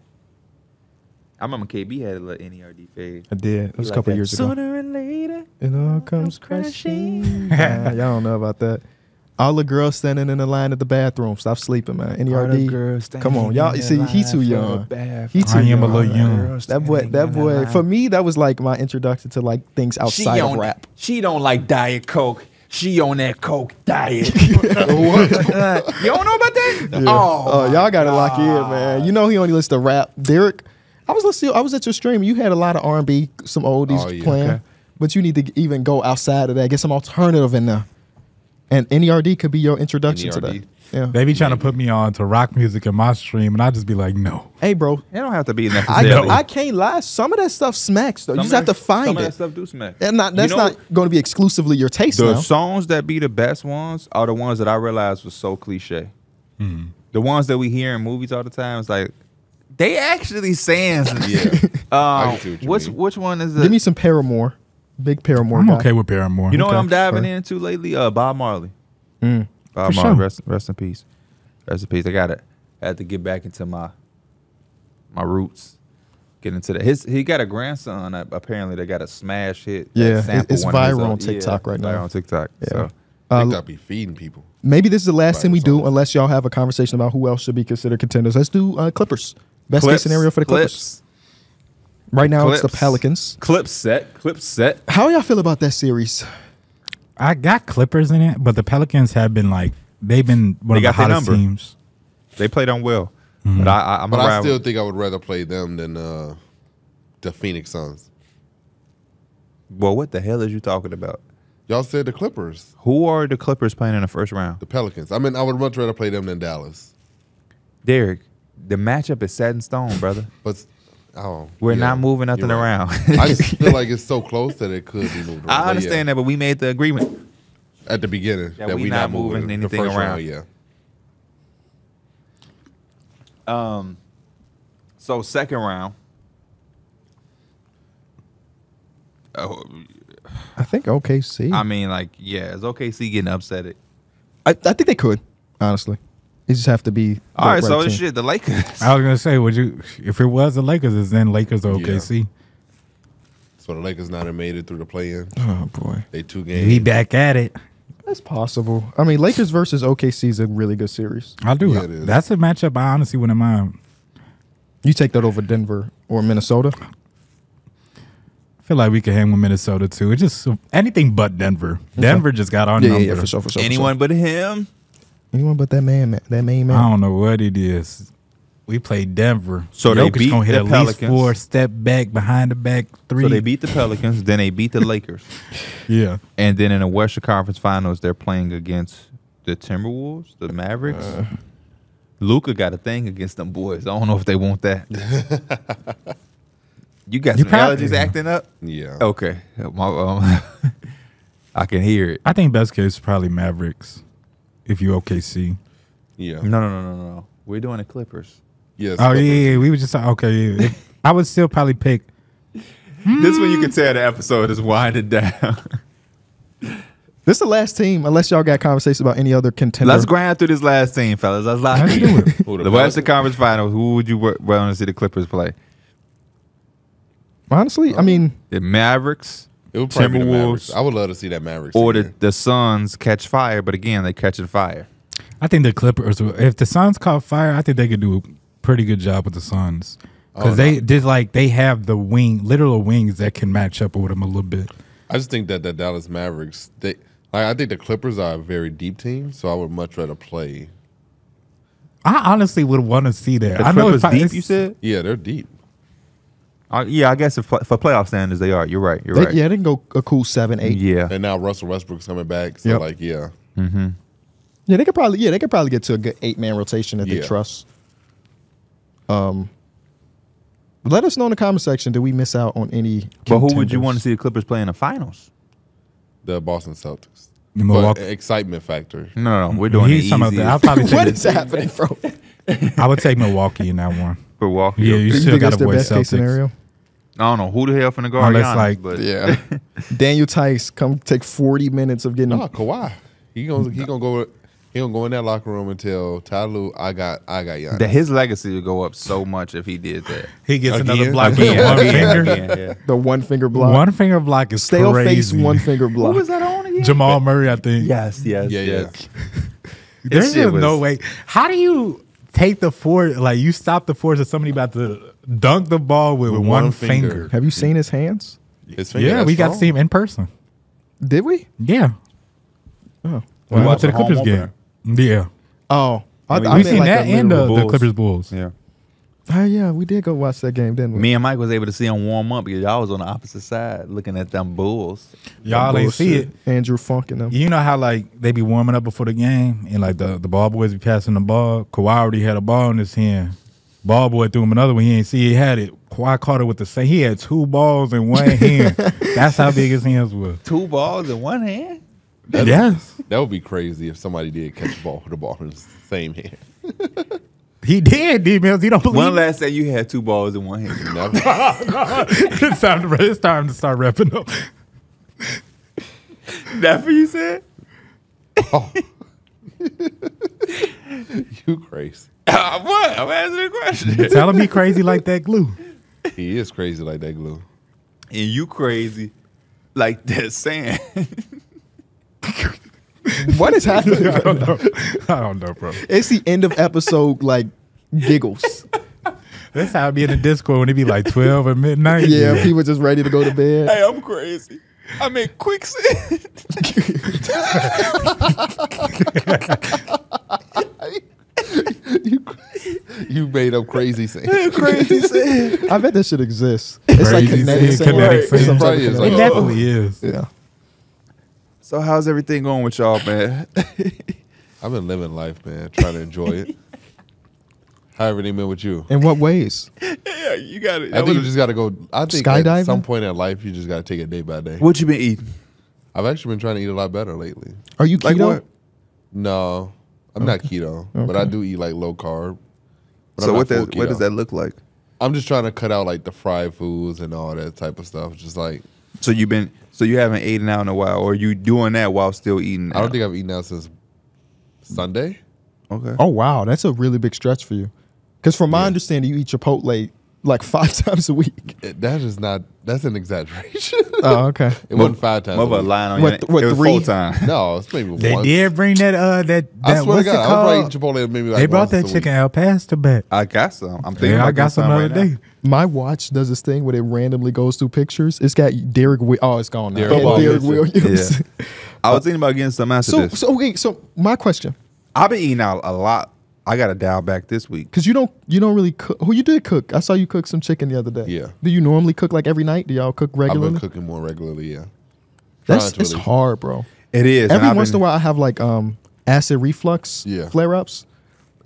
Speaker 2: I remember KB had a little N E R D fade.
Speaker 1: I did. It
Speaker 2: He
Speaker 1: was a couple
Speaker 2: that.
Speaker 1: years ago.
Speaker 2: Sooner and later.
Speaker 1: It all comes crashing. Nah, y'all don't know about that. All the girls standing in the line at the bathroom. Stop sleeping, man. NERD. Come on, y'all. You see, he too young. He too
Speaker 4: I am
Speaker 1: young.
Speaker 4: a little young.
Speaker 1: That boy, that boy. For me, that was like my introduction to like things outside of rap.
Speaker 2: She don't like Diet Coke. She on that Coke diet. you don't know about that? Oh,
Speaker 1: Oh, y'all gotta lock in, man. You know he only listens to rap. Derek, I was listening. I was at your stream. You had a lot of R and B, some oldies
Speaker 3: Oh, yeah.
Speaker 1: playing,
Speaker 4: Okay.
Speaker 1: but you need to even go outside of that. Get some alternative in there. And NERD could be your introduction to that. Yeah.
Speaker 4: They be trying to put me on to rock music in my stream, and I just be like, no.
Speaker 1: Hey, bro.
Speaker 2: It don't have to be
Speaker 1: I,
Speaker 2: necessarily.
Speaker 1: I can't lie. Some of that stuff smacks though. you just have to
Speaker 2: that-
Speaker 1: find
Speaker 2: some of
Speaker 1: it.
Speaker 2: that stuff do smack.
Speaker 1: And not,
Speaker 2: You
Speaker 1: that's
Speaker 2: know,
Speaker 1: not going to be exclusively your taste
Speaker 2: The
Speaker 1: now.
Speaker 2: songs that be the best ones are the ones that I realized was so cliche. The ones that we hear in movies all the time, it's like they actually saying some shit.
Speaker 3: I
Speaker 2: Um,
Speaker 3: can what
Speaker 2: which
Speaker 3: mean.
Speaker 2: which one is it?
Speaker 1: Give me some Paramore. Big Paramore.
Speaker 4: I'm
Speaker 1: guy.
Speaker 4: okay with Paramore.
Speaker 2: you know what I'm diving
Speaker 1: sure.
Speaker 2: into lately? Uh, Bob Marley.
Speaker 1: Mm.
Speaker 2: Bob
Speaker 4: For
Speaker 2: Marley,
Speaker 4: sure.
Speaker 2: rest, rest in peace. Rest in peace. I got to had to get back into my my roots. get into that. His he got a grandson. uh, Apparently, they got a smash hit. that
Speaker 1: Yeah, it- it's
Speaker 2: one of his
Speaker 1: viral on TikTok
Speaker 2: yeah,
Speaker 1: right
Speaker 2: viral
Speaker 1: now.
Speaker 2: on TikTok.
Speaker 1: Yeah.
Speaker 2: So
Speaker 3: They
Speaker 1: Uh,
Speaker 3: gotta be feeding people.
Speaker 1: maybe this is the last thing we do,
Speaker 3: Right,
Speaker 1: unless y'all have a conversation about who else should be considered contenders. Let's do uh, Clippers. Best case scenario for the Clippers.
Speaker 2: Clips,
Speaker 1: Right now, it's the Pelicans.
Speaker 2: Clip set. Clip set.
Speaker 1: How y'all feel about that series?
Speaker 4: I got Clippers in it, but the Pelicans have been like they've been one
Speaker 2: They
Speaker 4: of the
Speaker 2: got their
Speaker 4: hottest teams.
Speaker 2: They played on well,
Speaker 1: Mm-hmm.
Speaker 2: but I, I, I'm
Speaker 3: But I
Speaker 2: around.
Speaker 3: still think I would rather play them than uh, the Phoenix Suns.
Speaker 2: well, what the hell is you talking about?
Speaker 3: Y'all said the Clippers,
Speaker 2: Who are the Clippers playing in the first round?
Speaker 3: the Pelicans. I mean, I would much rather play them than Dallas.
Speaker 2: Derek, the matchup is set in stone, brother.
Speaker 3: But oh,
Speaker 2: We're
Speaker 3: yeah,
Speaker 2: not moving nothing
Speaker 3: right.
Speaker 2: around.
Speaker 3: I just feel like it's so close that it could be moved. around.
Speaker 2: I understand
Speaker 3: yeah,
Speaker 2: that, but we made the agreement.
Speaker 3: at the beginning
Speaker 2: That
Speaker 3: that,
Speaker 2: we
Speaker 3: we
Speaker 2: not
Speaker 3: not
Speaker 2: moving
Speaker 3: moving
Speaker 2: anything
Speaker 3: the first
Speaker 2: around.
Speaker 3: round. Yeah,
Speaker 2: Um, so second round. Oh,
Speaker 1: I think OKC.
Speaker 2: I mean, like, yeah, is OKC getting upset? It.
Speaker 1: I, I think they could, honestly. They just have to be. the
Speaker 2: All right, so
Speaker 1: team.
Speaker 2: shit, the Lakers.
Speaker 4: I was gonna say, would you if it was the Lakers, it's then Lakers or
Speaker 3: Yeah.
Speaker 4: OKC?
Speaker 3: so the Lakers not have made it through the play-in.
Speaker 1: Oh boy,
Speaker 3: They two
Speaker 4: We
Speaker 3: games.
Speaker 4: back at it.
Speaker 1: that's possible. I mean, Lakers versus OKC is a really good series.
Speaker 4: I do.
Speaker 3: Yeah, it is.
Speaker 4: That's a matchup I honestly wouldn't mind.
Speaker 1: You take that over Denver or Minnesota.
Speaker 4: I feel like we could hang with Minnesota too. It's just anything but Denver. Denver just got our
Speaker 1: Yeah, yeah,
Speaker 4: number.
Speaker 1: yeah, for sure, for sure. for
Speaker 2: Anyone but him?
Speaker 1: Sure. anyone but that man, man that main man.
Speaker 4: I don't know what it is. We played Denver.
Speaker 2: So they
Speaker 4: Jokic
Speaker 2: beat
Speaker 4: gonna hit
Speaker 2: the
Speaker 4: at least
Speaker 2: Pelicans.
Speaker 4: four step back behind the back three.
Speaker 2: So they beat the Pelicans, then they beat the Lakers,
Speaker 4: yeah.
Speaker 2: and then in the Western Conference Finals, they're playing against the Timberwolves, the Mavericks.
Speaker 1: Uh.
Speaker 2: Luka got a thing against them boys. I don't know if they want that. you got
Speaker 4: You
Speaker 2: some
Speaker 4: probably-
Speaker 2: allergies acting up.
Speaker 3: Yeah.
Speaker 2: Okay, My, um, I can hear it.
Speaker 4: I think best case is probably Mavericks. If you OKC.
Speaker 3: Yeah.
Speaker 2: No, no, no, no, no. We're doing the Clippers.
Speaker 3: Yes.
Speaker 4: Oh
Speaker 3: Clippers.
Speaker 4: yeah, yeah, we were just okay. Yeah. If- I would still probably pick.
Speaker 2: This one you can tell the episode is winding down.
Speaker 1: This is the last team, unless y'all got conversations about any other contender.
Speaker 2: Let's grind through this last team, fellas. Let's lock
Speaker 4: Let's do it.
Speaker 3: Who, the
Speaker 2: The Western Conference Finals. Who would you want to see the Clippers play?
Speaker 1: Honestly, I mean,
Speaker 2: The Mavericks
Speaker 3: It would probably be the Mavericks.
Speaker 2: Timberwolves
Speaker 3: I would love to see that Mavericks.
Speaker 2: or the,
Speaker 3: again.
Speaker 2: the Suns catch fire, but again, they catching fire.
Speaker 4: I think the Clippers. If the Suns caught fire, I think they could do a pretty good job with the Suns because
Speaker 3: Oh,
Speaker 4: they
Speaker 3: no.
Speaker 4: did like they have the wing, literal wings that can match up with them a little bit.
Speaker 3: I just think that the Dallas Mavericks, they, like, I think the Clippers are a very deep team, so I would much rather play.
Speaker 4: I honestly would want to see that.
Speaker 2: The
Speaker 4: I know it's
Speaker 2: deep, you said?
Speaker 3: Yeah, they're deep.
Speaker 2: Uh, yeah, I guess if, for playoff standards, they are. You're right. You're
Speaker 1: they,
Speaker 2: right.
Speaker 1: yeah, they can go a cool seven, eight.
Speaker 2: Yeah.
Speaker 3: And now Russell Westbrook's coming back, so
Speaker 1: Yep.
Speaker 3: like, yeah,
Speaker 1: Yeah, they could probably yeah they could probably get to a good eight man rotation if they trust. Um, let us know in the comment section. Did we miss out on any?
Speaker 2: But who would you want to see the Clippers play in the finals?
Speaker 3: the Boston Celtics.
Speaker 4: The
Speaker 3: But
Speaker 4: Milwaukee.
Speaker 3: excitement factor.
Speaker 2: No, no, we're doing
Speaker 4: He's
Speaker 2: the
Speaker 4: talking about
Speaker 2: easy.
Speaker 4: that. I'll probably
Speaker 1: What
Speaker 4: take.
Speaker 1: happening, bro?
Speaker 4: I would take Milwaukee in that one.
Speaker 2: Milwaukee.
Speaker 4: Yeah, you
Speaker 1: you
Speaker 4: still got
Speaker 1: that's
Speaker 4: to
Speaker 1: their
Speaker 4: avoid
Speaker 1: case
Speaker 4: Celtics.
Speaker 1: scenario?
Speaker 2: I don't know who the hell finna guard
Speaker 4: Unless,
Speaker 2: Giannis,
Speaker 4: like-
Speaker 2: but
Speaker 1: Yeah, Daniel Theis come take forty minutes of getting.
Speaker 3: No, Kawhi. He gonna he gonna go he gonna go in that locker room and tell Ty Lue, I got I got Giannis.
Speaker 2: that his legacy would go up so much if he did that.
Speaker 4: He gets
Speaker 3: Again?
Speaker 4: another block with
Speaker 2: Again,
Speaker 4: one
Speaker 2: again,
Speaker 4: finger.
Speaker 2: again, yeah.
Speaker 1: The one finger block.
Speaker 4: One finger block is
Speaker 1: Stale face,
Speaker 4: crazy.
Speaker 1: one finger block.
Speaker 2: Who was that on again?
Speaker 4: Jamal Murray, I think.
Speaker 2: Yes, yes,
Speaker 3: Yeah, yeah.
Speaker 2: yes.
Speaker 4: There's
Speaker 2: This shit
Speaker 4: just no way. How do you take the force? Like you stop the force of somebody about to dunk the ball with,
Speaker 3: With
Speaker 4: one,
Speaker 3: one
Speaker 4: finger.
Speaker 3: finger.
Speaker 1: Have you seen his hands?
Speaker 3: His finger
Speaker 4: Yeah,
Speaker 3: that
Speaker 4: we got to see him in person.
Speaker 1: Did we?
Speaker 4: Yeah,
Speaker 1: Oh,
Speaker 4: we went
Speaker 2: watched
Speaker 4: to the
Speaker 2: the
Speaker 4: Clippers game. Yeah,
Speaker 1: oh, I,
Speaker 2: We-
Speaker 1: I
Speaker 2: we
Speaker 4: we
Speaker 1: meant
Speaker 4: seen
Speaker 1: like
Speaker 4: that
Speaker 1: a
Speaker 4: and the, the Clippers Bulls.
Speaker 2: Yeah.
Speaker 1: Oh yeah, we did go watch that game, didn't we?
Speaker 2: Me and Mike was able to see him warm up because y'all was on the opposite side looking at them Bulls.
Speaker 4: Y'all ain't see it.
Speaker 1: Andrew Funk and them.
Speaker 4: You know how like they be warming up before the game and like the, the ball boys be passing the ball. Kawhi already had a ball in his hand. Ball boy threw him another one. He ain't see he had it. Kawhi caught it with the same. He had two balls in one hand. That's how big his hands were.
Speaker 2: Two balls in one hand?
Speaker 4: yes,
Speaker 3: That would be crazy if somebody did catch the ball with the ball in the same hand.
Speaker 4: he did. D Mills. He don't believe.
Speaker 2: When
Speaker 4: it.
Speaker 2: last time you had two balls in one hand?
Speaker 3: Never.
Speaker 4: it's time to it's time to start wrapping up.
Speaker 2: That's what you said? Oh.
Speaker 3: you crazy.
Speaker 2: Uh, what? I'm asking a question.
Speaker 4: Tell him he crazy like that glue.
Speaker 3: He is crazy like that glue.
Speaker 2: and you crazy like that sand.
Speaker 1: What is happening?
Speaker 4: I don't know. I don't know, bro.
Speaker 1: it's the end of episode like giggles.
Speaker 4: That's how it be in the Discord when it be like twelve at midnight.
Speaker 1: Yeah, people just ready to go to bed.
Speaker 2: hey, I'm crazy. I make quicksand.
Speaker 3: You, you made up crazy saying.
Speaker 2: crazy sand.
Speaker 1: I bet that shit exists. It's like
Speaker 4: Crazy
Speaker 1: kinetic
Speaker 4: sand,
Speaker 1: sand.
Speaker 4: kinetic
Speaker 1: It's
Speaker 4: sand.
Speaker 3: Probably is
Speaker 4: it
Speaker 3: like-
Speaker 1: kinetic-
Speaker 4: definitely is.
Speaker 1: Yeah.
Speaker 2: So how's everything going with y'all, man?
Speaker 3: I've been living life, man, trying to enjoy it. How everything been with you?
Speaker 1: In what ways?
Speaker 2: yeah, you got it.
Speaker 3: I think you just got to go. I think at some point in life, you just got to take it day by day.
Speaker 2: what you been eating?
Speaker 3: I've actually been trying to eat a lot better lately.
Speaker 1: Are you keto?
Speaker 2: Like what?
Speaker 3: No, I'm not keto, but I do eat like low carb. But
Speaker 2: so
Speaker 3: I'm
Speaker 2: what
Speaker 3: not
Speaker 2: that what does that look like?
Speaker 3: I'm just trying to cut out like the fried foods and all that type of stuff. Just like
Speaker 2: So you've been so you haven't eaten out in a while, or you doing that while still eating?
Speaker 3: I don't think I've eaten out since Sunday.
Speaker 2: Okay.
Speaker 1: Oh wow, that's a really big stretch for you. Because from my understanding, you eat Chipotle like five times a week.
Speaker 3: It- that is not. That's an exaggeration.
Speaker 1: Oh okay.
Speaker 3: it wasn't five times. a
Speaker 2: Mother
Speaker 3: week.
Speaker 2: lying on
Speaker 1: What-
Speaker 2: you.
Speaker 1: what,
Speaker 2: it was
Speaker 1: three?
Speaker 2: full time.
Speaker 3: No, it's maybe
Speaker 4: They
Speaker 3: once.
Speaker 4: did bring that uh that that
Speaker 3: I swear to
Speaker 4: what's it
Speaker 3: God, I was probably
Speaker 4: called?
Speaker 3: eating Chipotle maybe like
Speaker 4: they brought
Speaker 3: once
Speaker 4: that
Speaker 3: a week.
Speaker 4: chicken al pastor back.
Speaker 2: I got some. I'm thinking
Speaker 4: Yeah, I got some the other
Speaker 2: right
Speaker 4: day.
Speaker 1: My watch does this thing where it randomly goes through pictures. It's got Derek. Wi- oh, it's gone now.
Speaker 3: Derek
Speaker 1: Yeah, Derek
Speaker 3: Williams.
Speaker 1: Williams.
Speaker 2: Yeah. I was thinking about getting some after
Speaker 1: so,
Speaker 2: this.
Speaker 1: so okay. So my question,
Speaker 2: I've been eating out a lot. I got to dial back this week.
Speaker 1: because you don't you don't really cook. Who you did cook? I saw you cook some chicken the other day.
Speaker 3: Yeah.
Speaker 1: Do you normally cook like every night? Do y'all cook regularly?
Speaker 3: I've been cooking more regularly. Yeah.
Speaker 1: That's it's
Speaker 3: really-
Speaker 1: hard, bro.
Speaker 2: It is.
Speaker 1: Every once in a while, I have like um acid reflux
Speaker 3: Yeah.
Speaker 1: flare ups.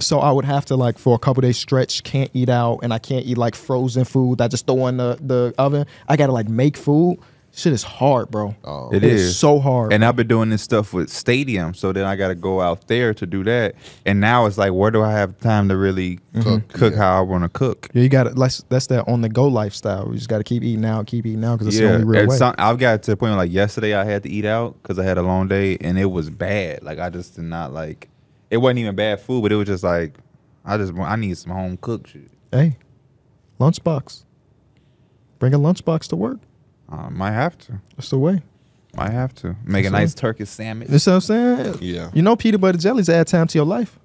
Speaker 1: So I would have to like for a couple days stretch, can't eat out, and I can't eat like frozen food. I just throw in the the oven. I gotta like make food. Shit is hard, bro.
Speaker 3: Oh.
Speaker 2: It
Speaker 1: It
Speaker 2: is
Speaker 1: is so hard.
Speaker 2: And I've been doing this stuff with stadium, so then I got to go out there to do that. And now it's like, where do I have time to really
Speaker 3: Cook, mm-hmm.
Speaker 2: cook
Speaker 3: yeah.
Speaker 2: how I want to cook?
Speaker 1: Yeah, you got to that's that's that on the go lifestyle. You just got to keep eating out, keep eating out because it's the only real
Speaker 2: and
Speaker 1: way.
Speaker 2: some- I've got to the point where, like yesterday, I had to eat out because I had a long day, and it was bad. Like I just did not like. It wasn't even bad food, but it was just like, I just I need some home cooked shit.
Speaker 1: hey, lunchbox. Bring a lunchbox to work.
Speaker 2: I might have to.
Speaker 1: That's the way.
Speaker 2: Might have to make a
Speaker 1: So-
Speaker 2: nice turkey sandwich.
Speaker 1: You know what I'm saying?
Speaker 3: Yeah.
Speaker 1: You know, peanut butter jellies add time to your life.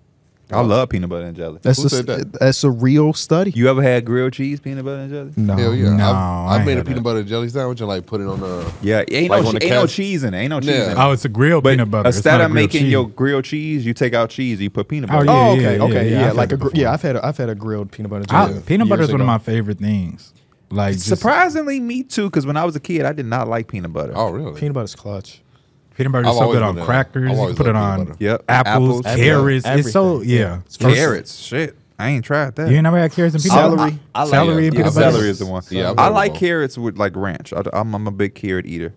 Speaker 2: I love peanut butter and jelly.
Speaker 1: That's
Speaker 3: Who
Speaker 1: a,
Speaker 3: said that?
Speaker 1: that's a real study.
Speaker 2: You ever had grilled cheese peanut butter and jelly?
Speaker 1: no,
Speaker 3: Hell yeah.
Speaker 4: No,
Speaker 3: I've,
Speaker 4: I
Speaker 3: I've made a peanut
Speaker 4: that.
Speaker 3: butter jelly sandwich and like put it on the.
Speaker 2: Yeah, ain't
Speaker 3: Like
Speaker 2: no
Speaker 3: on the
Speaker 2: ain't no cheese in it. Ain't no cheese
Speaker 3: Yeah.
Speaker 2: in it.
Speaker 4: Oh, it's a grilled
Speaker 2: But
Speaker 4: peanut butter.
Speaker 2: Instead of making
Speaker 4: cheese.
Speaker 2: your grilled cheese, you take out cheese, you put peanut
Speaker 4: Oh,
Speaker 2: butter.
Speaker 4: yeah,
Speaker 1: oh,
Speaker 4: yeah,
Speaker 1: okay,
Speaker 4: yeah,
Speaker 1: okay,
Speaker 4: yeah,
Speaker 1: yeah.
Speaker 4: I've
Speaker 1: like
Speaker 4: had
Speaker 1: a
Speaker 4: it
Speaker 1: gr-
Speaker 4: before.
Speaker 1: yeah, I've had a, I've had a grilled peanut butter
Speaker 4: I-
Speaker 1: jelly.
Speaker 4: peanut butter is one of my favorite things. Like just,
Speaker 2: Surprisingly, me too, because when I was a kid, I did not like peanut butter.
Speaker 3: Oh really?
Speaker 1: Peanut butter's clutch.
Speaker 4: peanut butter
Speaker 3: I've
Speaker 4: is so good on
Speaker 3: been a-
Speaker 4: crackers. You can put it on.
Speaker 2: Yep.
Speaker 4: apples,
Speaker 2: Apples,
Speaker 4: carrots. It's so
Speaker 1: everything.
Speaker 4: yeah.
Speaker 1: It's
Speaker 2: Carrots, shit. I ain't tried that.
Speaker 4: You ain't never had carrots and peanut
Speaker 1: Celery.
Speaker 4: butter?
Speaker 2: I like-
Speaker 4: celery
Speaker 3: yeah,
Speaker 4: and
Speaker 3: yeah,
Speaker 4: peanut butter.
Speaker 2: celery is the one.
Speaker 3: Yeah, I've
Speaker 2: I
Speaker 3: had
Speaker 2: like
Speaker 3: both. carrots
Speaker 2: carrots with like ranch. I, am I'm a big carrot eater.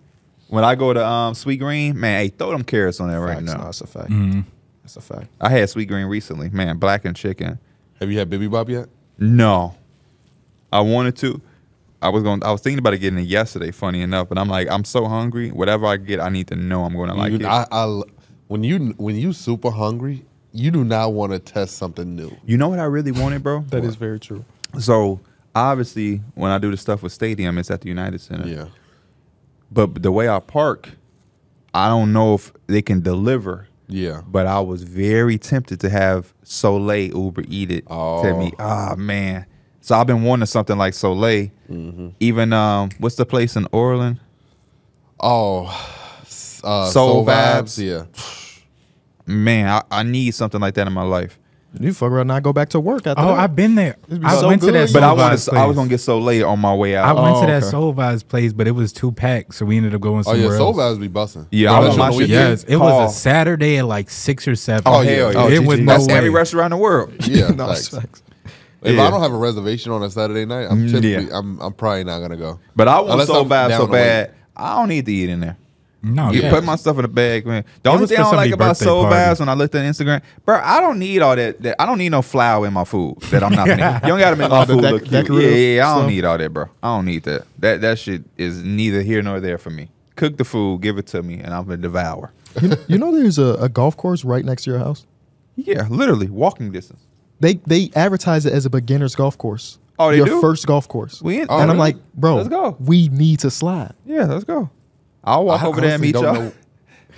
Speaker 2: When I go to um, Sweetgreen, man, hey, throw them carrots on there right
Speaker 1: Facts.
Speaker 2: now.
Speaker 1: No, that's a fact.
Speaker 4: Mhm.
Speaker 1: That's a fact.
Speaker 2: I had Sweetgreen recently, man, black and chicken.
Speaker 3: Have you had Bibi Bob yet?
Speaker 2: No, I wanted to. I was going. I was thinking about getting it yesterday. Funny enough, but I'm like, I'm so hungry. Whatever I get, I need to know I'm going to like
Speaker 3: You-
Speaker 2: it.
Speaker 3: I, I, when you when you super hungry, you do not want to test something new.
Speaker 2: you know what I really wanted, bro?
Speaker 1: That is very true.
Speaker 2: So obviously, when I do the stuff with Stadium, it's at the United Center.
Speaker 3: Yeah.
Speaker 2: But the way I park, I don't know if they can deliver.
Speaker 3: Yeah.
Speaker 2: But I was very tempted to have Soleil Uber eat it
Speaker 3: Oh.
Speaker 2: to me. Ah man. So I've been wanting something like Soleil.
Speaker 3: Mm-hmm.
Speaker 2: Even um, what's the place in Orland?
Speaker 3: Oh, s- uh,
Speaker 2: Soul
Speaker 3: soul,
Speaker 2: Vibes.
Speaker 3: vibes. Yeah.
Speaker 2: Man, I, I need something like that in my life.
Speaker 1: You fuck around and not go back to work after
Speaker 4: Oh,
Speaker 1: that.
Speaker 4: I've been there.
Speaker 1: Be
Speaker 4: I
Speaker 1: so
Speaker 4: went to
Speaker 1: good.
Speaker 4: that.
Speaker 2: But I
Speaker 4: Soul
Speaker 2: wanted,
Speaker 4: Vibes
Speaker 2: I was
Speaker 4: place.
Speaker 2: gonna get so Soleil on my way out.
Speaker 4: I went
Speaker 1: Oh,
Speaker 4: to that
Speaker 1: okay.
Speaker 4: Soul Vibes place, but it was two packed, so we ended up going
Speaker 3: Oh
Speaker 4: somewhere
Speaker 3: yeah, Soul
Speaker 4: else.
Speaker 3: Vibes be busting.
Speaker 2: Yeah,
Speaker 3: Oh,
Speaker 2: I
Speaker 3: that's
Speaker 2: want my shit?
Speaker 4: Yes, it
Speaker 2: Call.
Speaker 4: was a Saturday at like six or seven.
Speaker 3: Oh, yeah. Oh,
Speaker 4: it was no
Speaker 2: That's
Speaker 4: way.
Speaker 2: every restaurant in the world.
Speaker 3: Yeah.
Speaker 1: no,
Speaker 3: like,
Speaker 1: it's facts.
Speaker 3: If
Speaker 2: Yeah.
Speaker 3: I don't have a reservation on a Saturday night, I'm
Speaker 2: Mm,
Speaker 3: typically
Speaker 2: yeah.
Speaker 3: I'm I'm probably not gonna go.
Speaker 2: But I want
Speaker 3: Unless
Speaker 2: Soul
Speaker 3: I'm
Speaker 2: Vibe
Speaker 3: down
Speaker 2: so
Speaker 3: to wait.
Speaker 2: bad. I don't need to eat in there.
Speaker 4: No,
Speaker 2: You
Speaker 4: yeah.
Speaker 2: put my stuff in the bag, man. The
Speaker 4: It
Speaker 2: only thing I don't like about
Speaker 4: birthday
Speaker 2: Soul
Speaker 4: party.
Speaker 2: Vibes when I looked at Instagram, bro, I don't need all that, that. I don't need no flour in my food that I'm not. gonna, you don't got to make my
Speaker 1: the
Speaker 2: food
Speaker 1: dec-
Speaker 2: look cute. Yeah, yeah, yeah, I don't
Speaker 1: stuff?
Speaker 2: need all that, bro. I don't need that. That that shit is neither here nor there for me. Cook the food, give it to me, and I'm gonna devour.
Speaker 1: you, know, you know there's a, a golf course right next to your house.
Speaker 2: Yeah, literally walking distance.
Speaker 1: They they advertise it as a beginner's golf course.
Speaker 2: Oh, they
Speaker 1: your
Speaker 2: do?
Speaker 1: first golf course.
Speaker 2: We in-
Speaker 1: and
Speaker 2: oh,
Speaker 1: I'm
Speaker 2: really?
Speaker 1: like, bro,
Speaker 2: Let's go.
Speaker 1: we need to slide.
Speaker 2: Yeah, let's go. I'll walk
Speaker 3: I
Speaker 2: over there and meet y'all.
Speaker 3: know-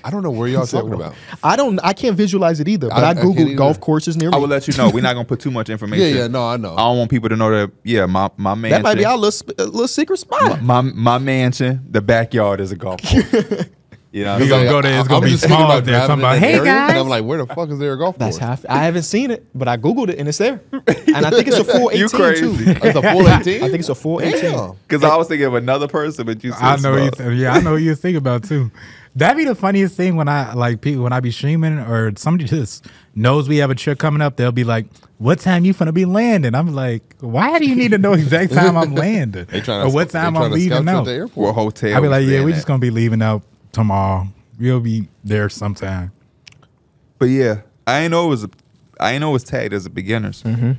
Speaker 3: I don't know where y'all talking about.
Speaker 1: I don't. I can't visualize it either. But
Speaker 3: I-
Speaker 1: I,
Speaker 3: I
Speaker 1: googled
Speaker 3: either.
Speaker 1: golf courses near me.
Speaker 2: I will let you know. We're not gonna put too much information.
Speaker 3: yeah, yeah. no, I know.
Speaker 2: I don't want people to know that. Yeah, my my mansion.
Speaker 1: that might be our little, uh, little secret spot.
Speaker 2: my my mansion. The backyard is a golf course. You know,
Speaker 4: We gonna go there, it's gonna
Speaker 3: I'm
Speaker 4: be
Speaker 3: just thinking
Speaker 4: small
Speaker 3: about
Speaker 4: there.
Speaker 3: driving
Speaker 4: Talking about,
Speaker 3: in that
Speaker 4: "Hey,
Speaker 3: area,"
Speaker 4: guys."
Speaker 3: and I'm like, where the fuck is there a golf
Speaker 1: That's
Speaker 3: course?
Speaker 1: how I, I haven't seen it, but I googled it and it's there. And I think it's a full 18
Speaker 2: You crazy.
Speaker 1: too.
Speaker 3: It's a full 18.
Speaker 1: I think it's a full 18.
Speaker 2: Because I was thinking of another person, but you. Said
Speaker 4: I know you.
Speaker 2: small.
Speaker 4: Th- yeah, I know what you think about too. That'd be the funniest thing when I like people when I be streaming or somebody just knows we have a trip coming up. They'll be like, "What time you finna be landing?" I'm like, "Why do you need to know exact time I'm landing
Speaker 3: They trying
Speaker 4: or
Speaker 3: to
Speaker 4: what
Speaker 3: they
Speaker 4: time I'm leaving
Speaker 3: you at
Speaker 4: out?"
Speaker 3: the airport.
Speaker 2: What hotel?
Speaker 4: I'll be like, "Yeah, we
Speaker 2: at.
Speaker 4: just gonna be leaving out tomorrow. We'll be there sometime."
Speaker 2: But yeah, I ain't know it was. A, I know it was tagged as a beginners.
Speaker 1: Mm-hmm.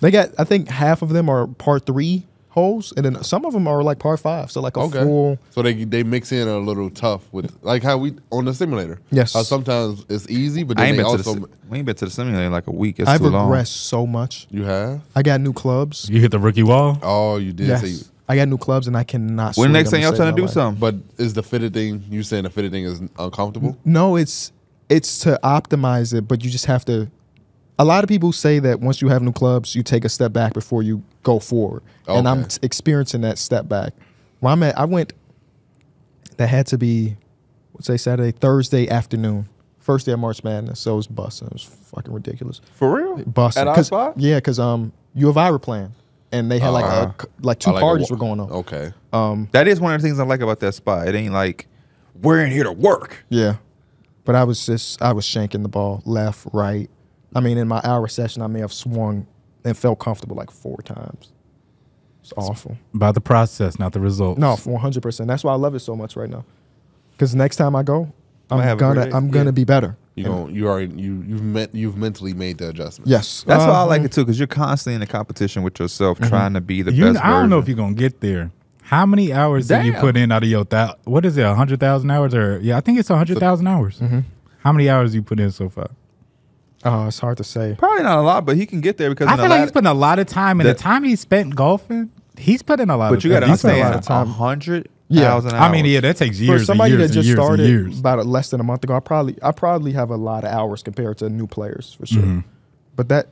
Speaker 1: They got, I think half of them are par three holes, and then some of them are like par five. So like a
Speaker 3: Okay.
Speaker 1: full.
Speaker 3: So they they mix in a little tough with like how we on the simulator.
Speaker 1: Yes.
Speaker 3: How sometimes it's easy, but
Speaker 2: I
Speaker 3: then
Speaker 2: ain't
Speaker 3: they
Speaker 2: been to the. We ain't been to the simulator in like a week. It's
Speaker 1: I've
Speaker 2: too long.
Speaker 1: regressed so much.
Speaker 3: you have.
Speaker 1: I got new clubs.
Speaker 4: You hit the rookie wall.
Speaker 3: Oh, you did.
Speaker 1: Yes.
Speaker 3: say you-
Speaker 1: I got new clubs, and I cannot.
Speaker 2: When
Speaker 1: swing
Speaker 2: the next
Speaker 1: thing
Speaker 2: time y'all trying to do
Speaker 1: my life.
Speaker 2: something?
Speaker 3: But is the fitted thing you saying the fitted thing is uncomfortable?
Speaker 1: No, it's it's to optimize it, but you just have to. A lot of people say that once you have new clubs, you take a step back before you go forward, and I'm t- experiencing that step back. Where I'm at, I went. That had to be, let's say Saturday, Thursday afternoon, first day of March Madness. So it was busting. It was fucking ridiculous.
Speaker 2: For real?
Speaker 1: Busting.
Speaker 2: At our
Speaker 1: 'Cause-
Speaker 2: spot?
Speaker 1: Yeah, because um, U of I were playing, and they had like
Speaker 3: Uh-huh.
Speaker 1: a, like two
Speaker 3: like
Speaker 1: parties
Speaker 3: wa-
Speaker 1: were going on.
Speaker 3: Okay.
Speaker 1: Um,
Speaker 2: That is one of the things I like about that spot. It ain't like we're in here to work.
Speaker 1: Yeah. But I was just I was shanking the ball left, right. I mean, in my hour session, I may have swung and felt comfortable like four times. It's awful.
Speaker 4: About the process, not the result.
Speaker 1: No, one hundred percent. That's why I love it so much right now. Because next time I go, I'm
Speaker 2: have a
Speaker 1: gonna
Speaker 2: great-
Speaker 1: I'm gonna
Speaker 2: yeah.
Speaker 1: be better.
Speaker 3: You
Speaker 1: And-
Speaker 3: going you already you you've met you've mentally made the adjustment.
Speaker 1: Yes.
Speaker 2: That's why I like
Speaker 1: Uh-huh.
Speaker 2: it too, because you're constantly in a competition with yourself, trying to be the
Speaker 4: You,
Speaker 2: best.
Speaker 4: I don't know if you're gonna get there. How many hours did you put in out of your thou- what is it, a hundred thousand hours or yeah, I think it's a hundred thousand hours.
Speaker 1: Mm-hmm.
Speaker 4: How many hours you put in so far?
Speaker 1: Oh, it's hard to say.
Speaker 2: Probably not a lot, but he can get there because
Speaker 4: I
Speaker 2: in the
Speaker 4: feel like he's putting a lot of time, and the
Speaker 2: that-
Speaker 4: time he spent golfing, he's put in a lot.
Speaker 2: But
Speaker 4: of
Speaker 2: you got to
Speaker 1: He spent a lot
Speaker 2: understand,
Speaker 1: time.
Speaker 2: a hundred
Speaker 1: Yeah.
Speaker 2: thousand hours.
Speaker 4: I mean, yeah, that takes years.
Speaker 1: For somebody
Speaker 4: and years
Speaker 1: that just started
Speaker 4: and years.
Speaker 1: about less than a month ago, I probably I probably have a lot of hours compared to new players for sure.
Speaker 4: Mm-hmm.
Speaker 1: But that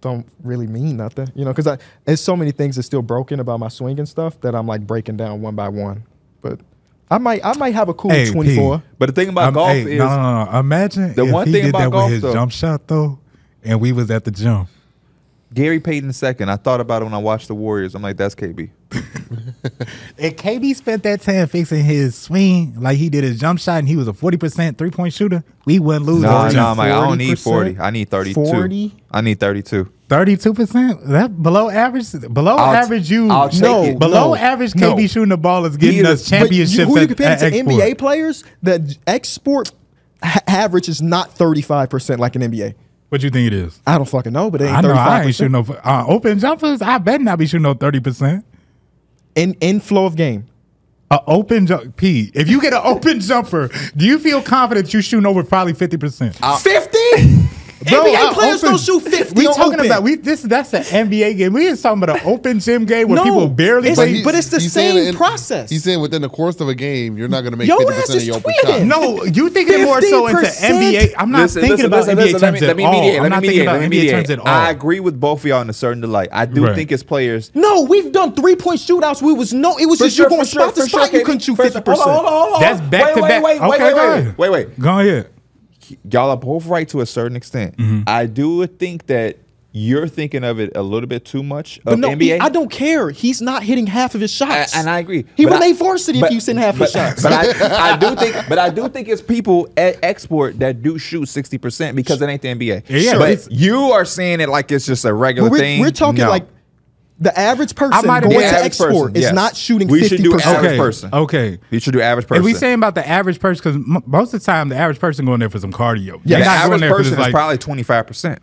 Speaker 1: don't really mean nothing, you know, because there's so many things that's still broken about my swing and stuff that I'm like breaking down one by one. But I might I might have a cool
Speaker 4: Hey, P.
Speaker 1: 24.
Speaker 2: But the thing about
Speaker 4: Um,
Speaker 2: golf
Speaker 4: hey,
Speaker 2: is
Speaker 4: no, no, no, no. Imagine
Speaker 2: The
Speaker 4: if
Speaker 2: one
Speaker 4: he
Speaker 2: thing
Speaker 4: did
Speaker 2: about
Speaker 4: that
Speaker 2: golf,
Speaker 4: with his
Speaker 2: though-
Speaker 4: jump shot though, and we was at the jump.
Speaker 2: Gary Payton second. I thought about it when I watched the Warriors. I'm like, that's KB.
Speaker 4: If KB spent that time fixing his swing like he did his jump shot, and he was a forty percent three point shooter, we wouldn't lose.
Speaker 2: No, no, I'm like, I don't need
Speaker 1: 40%,
Speaker 2: 40. I need 32.
Speaker 1: 40?
Speaker 2: I need 32.
Speaker 4: Thirty-two percent. That below average. Below
Speaker 2: I'll
Speaker 4: average. You
Speaker 2: I'll
Speaker 1: No,
Speaker 4: below
Speaker 1: no,
Speaker 4: average.
Speaker 1: no.
Speaker 4: KB shooting the ball is getting us
Speaker 1: But you-
Speaker 4: championships.
Speaker 1: who you
Speaker 4: at
Speaker 1: to
Speaker 4: XSport.
Speaker 1: NBA players? The XSport average is not 35% like an NBA.
Speaker 4: What you think it is?
Speaker 1: I don't fucking know, but it ain't
Speaker 4: I know
Speaker 1: 35%.
Speaker 4: I ain't shooting no uh, open jumpers. I bet not be shooting no thirty percent.
Speaker 1: in in flow of game.
Speaker 4: A open jump, P. If you get an open jumper, do you feel confident you shooting over probably fifty percent?
Speaker 1: 50?
Speaker 4: Bro,
Speaker 1: NBA
Speaker 4: uh,
Speaker 1: players
Speaker 4: open-
Speaker 1: don't shoot 50
Speaker 4: We talking
Speaker 1: open.
Speaker 4: about we this that's an NBA game. We is talking about an open gym game where
Speaker 1: No,
Speaker 4: people barely
Speaker 1: it's-
Speaker 4: play.
Speaker 3: he-
Speaker 1: but it's the same
Speaker 3: in-
Speaker 1: process.
Speaker 3: He's saying within the course of a game, you're not going to make fifty percent of your open
Speaker 1: tweaking.
Speaker 4: no, you thinking more so into
Speaker 1: 50%?
Speaker 4: NBA. I'm not
Speaker 2: Listen,
Speaker 4: thinking
Speaker 2: listen,
Speaker 4: about
Speaker 2: listen,
Speaker 4: NBA
Speaker 2: listen, let
Speaker 4: terms
Speaker 2: me,
Speaker 4: at all.
Speaker 2: mediate.
Speaker 4: I'm
Speaker 2: Let
Speaker 4: not
Speaker 2: me
Speaker 4: thinking about NBA terms at all.
Speaker 2: I agree with both of y'all in a certain delight. I do
Speaker 4: Right.
Speaker 2: think it's players.
Speaker 1: No, we've done three point shootouts. We was no, it was just you going spot to spot. you couldn't shoot 50%.
Speaker 2: Hold on, hold on, hold on.
Speaker 4: That's back to back.
Speaker 2: Wait, wait,
Speaker 4: Okay,
Speaker 2: wait, wait, wait, wait.
Speaker 4: Go ahead.
Speaker 2: Y'all are both right to a certain extent.
Speaker 4: Mm-hmm.
Speaker 2: I do think that you're thinking of it a little bit too much
Speaker 1: But no,
Speaker 2: NBA.
Speaker 1: he- I don't care. He's not hitting half of his shots.
Speaker 2: I- and I agree.
Speaker 1: He would
Speaker 2: I-
Speaker 1: make varsity if
Speaker 2: but-
Speaker 1: he was hitting half his shots.
Speaker 2: But I, I do think, but I do think it's people at XSport that do shoot sixty percent because it ain't the NBA.
Speaker 4: Yeah,
Speaker 2: but you are saying it like it's just a regular
Speaker 1: we're,
Speaker 2: thing.
Speaker 1: we're talking
Speaker 2: No.
Speaker 1: like the average person
Speaker 4: might have
Speaker 1: going to XSport
Speaker 2: person,
Speaker 1: is
Speaker 2: yes.
Speaker 1: not shooting
Speaker 2: We should
Speaker 1: 50%.
Speaker 2: do average
Speaker 4: Okay.
Speaker 2: person.
Speaker 4: Okay.
Speaker 2: you should do average person.
Speaker 4: If we saying about the average person, because m- most of the time the average person going there for some cardio.
Speaker 2: yeah,
Speaker 4: They're
Speaker 2: the average person is
Speaker 4: like
Speaker 2: probably twenty five percent.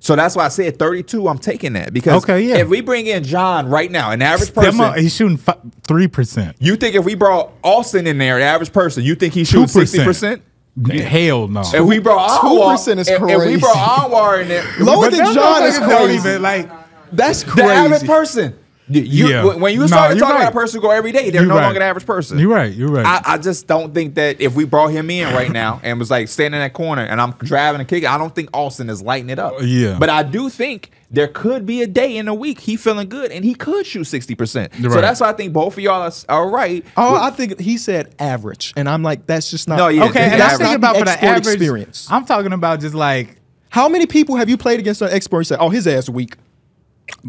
Speaker 2: So that's why I said thirty two. I'm taking that because
Speaker 4: Okay, yeah.
Speaker 2: if we bring in John right now, an average person,
Speaker 4: uh, he's shooting three percent.
Speaker 2: you think if we brought Austin in there, an average person, you think he shoots sixty percent?
Speaker 4: Hell no.
Speaker 2: If we brought Anwar,
Speaker 1: 2% is
Speaker 2: if, if we brought Anwar in there,
Speaker 1: Lower than John is
Speaker 4: motherfuckers don't
Speaker 1: crazy.
Speaker 4: even, like
Speaker 1: That's crazy.
Speaker 2: The average
Speaker 1: crazy.
Speaker 2: person. You,
Speaker 4: Yeah.
Speaker 2: when- When you
Speaker 4: No,
Speaker 2: start
Speaker 4: you're
Speaker 2: talking about a person who go every day, they're
Speaker 4: You're
Speaker 2: no
Speaker 4: right.
Speaker 2: longer an average person.
Speaker 4: You're right. You're right.
Speaker 2: I, I just don't think that if we brought him in right now and was like standing in that corner and I'm driving and kicking, I don't think Austin is lighting it up.
Speaker 4: Uh, yeah.
Speaker 2: But I do think there could be a day in a week he feeling good and he could shoot 60%. So that's why I think both of y'all are, are right.
Speaker 1: Oh,
Speaker 2: With-
Speaker 1: I think he said average, and I'm like, that's just not.
Speaker 2: No, yeah,
Speaker 4: okay,
Speaker 2: the
Speaker 4: and I'm
Speaker 2: average-
Speaker 4: thinking about for the average
Speaker 1: experience.
Speaker 4: I'm talking about just like
Speaker 1: How many people have you played against an expert and said, "Oh, his ass weak"?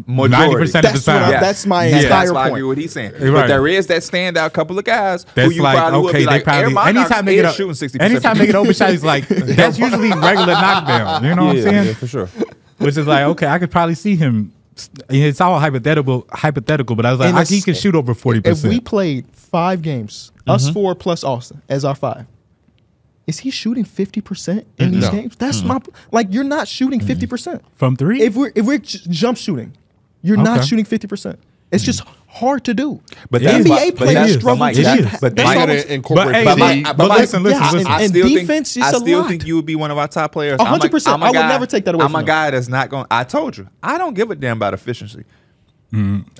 Speaker 2: Majority.
Speaker 4: 90% of the
Speaker 1: That's what
Speaker 4: time.
Speaker 1: I-
Speaker 2: Yes.
Speaker 1: that's my
Speaker 2: Yes,
Speaker 1: entire
Speaker 2: that's why I
Speaker 1: point.
Speaker 2: agree what he's saying.
Speaker 4: You're
Speaker 2: But there is that standout couple of guys who you
Speaker 4: like
Speaker 2: probably would be
Speaker 4: they
Speaker 2: like,
Speaker 4: probably
Speaker 2: Aaron
Speaker 4: anytime they get a,
Speaker 2: shooting 60%.
Speaker 4: anytime they get open shot, he's like that's usually regular knockdown. You know what I'm saying?
Speaker 2: Yeah, for sure.
Speaker 4: Which is like okay, I could probably see him. It's all hypothetical, hypothetical, but I was like, I, he can shoot over forty
Speaker 1: If we played five games, us mm-hmm. four plus Austin as our five, is he shooting fifty percent in these
Speaker 3: No.
Speaker 1: games? That's my like. You're not shooting fifty percent.
Speaker 4: From three?
Speaker 1: If we're if we're j- jump shooting, you're not shooting fifty percent. It's just hard to do.
Speaker 2: But
Speaker 1: the NBA
Speaker 2: why-
Speaker 1: players struggle
Speaker 2: but
Speaker 1: to
Speaker 2: Mike, that-
Speaker 1: that.
Speaker 2: but
Speaker 1: That's
Speaker 2: Mike-
Speaker 3: You
Speaker 1: all
Speaker 3: gotta incorporate
Speaker 4: But, hey,
Speaker 3: but,
Speaker 4: listen, listen,
Speaker 1: yeah,
Speaker 4: listen.
Speaker 1: and-
Speaker 2: I still
Speaker 1: defense
Speaker 2: think,
Speaker 1: is
Speaker 2: I
Speaker 1: a
Speaker 2: still
Speaker 1: lot.
Speaker 2: think you would be one of our top players.
Speaker 1: A hundred percent.
Speaker 2: I'm a
Speaker 1: I would
Speaker 2: guy-
Speaker 1: never take that away
Speaker 2: I'm
Speaker 1: from
Speaker 2: a guy that's not going. I told you, I don't give a damn about efficiency.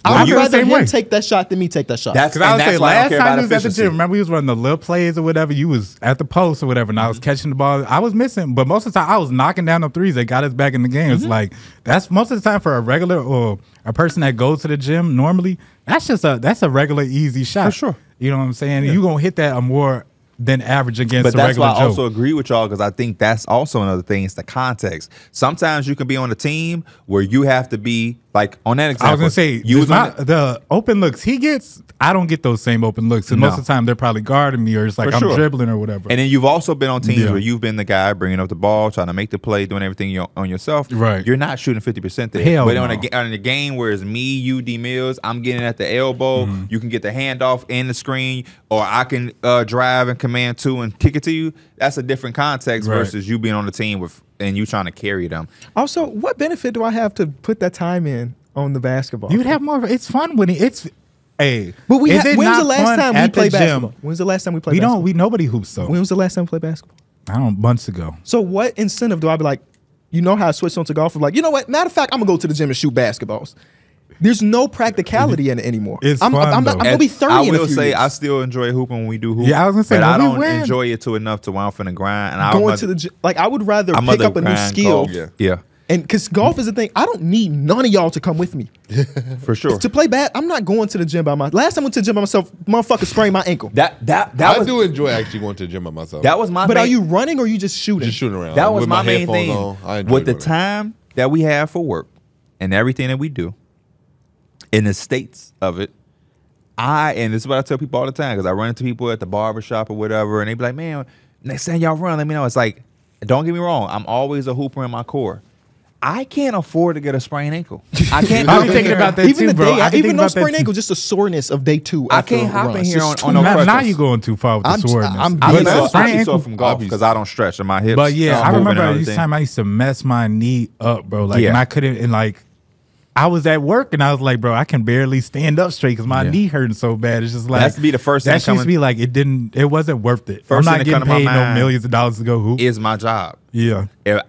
Speaker 1: I would rather
Speaker 4: same
Speaker 1: him
Speaker 4: way.
Speaker 1: take that shot than me take that shot.
Speaker 2: That's
Speaker 4: Because I
Speaker 2: and
Speaker 4: would say
Speaker 2: that's why I don't
Speaker 4: last time
Speaker 2: about
Speaker 4: you was at the gym, remember we was running the little plays or whatever. You was at the post or whatever, and I was mm-hmm. catching the ball. I was missing, but most of the time I was knocking down the threes that got us back in the game. It's mm-hmm. like that's most of the time for a regular or a person that goes to the gym normally. That's just a that's a regular easy shot.
Speaker 2: For sure.
Speaker 4: You know what I'm saying? You gonna hit that a more than average against
Speaker 2: But
Speaker 4: a
Speaker 2: that's why I
Speaker 4: Joe.
Speaker 2: also agree with y'all because I think that's also another thing. It's the context. Sometimes you can be on a team where you have to be like on that example.
Speaker 4: I was gonna say
Speaker 2: you was
Speaker 4: my-
Speaker 2: the-
Speaker 4: the open looks he gets. I don't get those same open looks, and
Speaker 2: No.
Speaker 4: most of the time they're probably guarding me or it's like
Speaker 2: For
Speaker 4: I'm
Speaker 2: sure.
Speaker 4: dribbling or whatever.
Speaker 2: And then you've also been on teams
Speaker 4: Yeah.
Speaker 2: where you've been the guy bringing up the ball, trying to make the play, doing everything you- on yourself.
Speaker 4: Right.
Speaker 2: You're not shooting 50% there.
Speaker 4: Hell
Speaker 2: but on, a,
Speaker 4: no.
Speaker 2: on a game where it's me, you, D Mills, I'm getting at the elbow.
Speaker 4: Mm-hmm.
Speaker 2: You can get the handoff in the screen, or I can uh, drive and command two and kick it to you. That's a different context
Speaker 4: Right.
Speaker 2: versus you being on the team with and you trying to carry them.
Speaker 1: also, what benefit do I have to put that time in on the basketball?
Speaker 4: You would have more. It's fun when it's. Hey,
Speaker 1: But we ha- when's
Speaker 4: not
Speaker 1: the last time we played basketball? When's the last time we played
Speaker 4: We
Speaker 1: basketball?
Speaker 4: don't. We nobody hoops so.
Speaker 1: when was the last time we played basketball?
Speaker 4: I don't. Months ago.
Speaker 1: So what incentive do I be like? You know how I switched on to golf? I'm like, you know what? Matter of fact, I'm gonna go to the gym and shoot basketballs. There's no practicality in it anymore.
Speaker 4: It's
Speaker 1: I'm,
Speaker 4: fun,
Speaker 1: I'm, not- I'm gonna be
Speaker 2: And
Speaker 1: 30
Speaker 2: I
Speaker 1: in a
Speaker 2: will
Speaker 1: few
Speaker 2: say
Speaker 1: years.
Speaker 2: I still enjoy hooping when we do hoop.
Speaker 4: Yeah, I was gonna say,
Speaker 2: but I don't
Speaker 4: win-
Speaker 2: enjoy it to enough to where I'm finna grind. And I
Speaker 1: going to the. Like I would rather
Speaker 2: I
Speaker 1: pick up a new skill.
Speaker 2: golf. Yeah,
Speaker 1: And because golf is the thing, I don't need none of y'all to come with me.
Speaker 2: for sure.
Speaker 1: To play bad, I'm not going to the gym by myself. Last time I went to the gym by myself, motherfucker sprained my ankle.
Speaker 2: That that that
Speaker 3: I
Speaker 2: was
Speaker 3: do enjoy actually going to the gym by myself.
Speaker 2: that was my.
Speaker 1: but
Speaker 2: main,
Speaker 1: are you running or are you just shooting?
Speaker 3: just shooting around.
Speaker 2: That was
Speaker 3: with
Speaker 2: my, main thing.
Speaker 3: on. I enjoy
Speaker 2: With the time that we have for work and everything that we do, in the states of it, I and this is what I tell people all the time because I run into people at the barber shop or whatever, and they be like, "Man, next time y'all run, let me know." It's like, don't get me wrong, I'm always a hooper in my core. I can't afford to get a sprained ankle. I can't. I'm
Speaker 4: thinking
Speaker 2: here-
Speaker 4: about that
Speaker 1: even
Speaker 4: too,
Speaker 1: the
Speaker 4: bro.
Speaker 1: day,
Speaker 4: I be
Speaker 1: even
Speaker 4: thinking
Speaker 1: no sprained ankle, just a soreness of day two.
Speaker 2: I can't hop
Speaker 1: run.
Speaker 2: in here on- on no
Speaker 1: much.
Speaker 4: Now, now
Speaker 2: crutches.
Speaker 4: you going too far with the
Speaker 1: I'm-
Speaker 4: soreness.
Speaker 1: I'm-
Speaker 2: I
Speaker 1: But
Speaker 2: be
Speaker 1: the
Speaker 2: so, I
Speaker 4: sprained ankle-
Speaker 2: sore from golf because I don't stretch in my hips.
Speaker 4: But yeah, I remember
Speaker 2: and
Speaker 4: this time I used to mess my knee up, bro. Like,
Speaker 2: Yeah.
Speaker 4: and I couldn't, and like, I was at work and I was like, bro, I can barely stand up straight because my
Speaker 2: Yeah.
Speaker 4: knee hurting so bad. It's just like
Speaker 2: That's to be the first thing
Speaker 4: That used to be like it didn't. It wasn't worth it.
Speaker 2: First
Speaker 4: I'm not getting paid no millions of dollars to go hoop.
Speaker 2: is my job.
Speaker 4: yeah,
Speaker 2: If-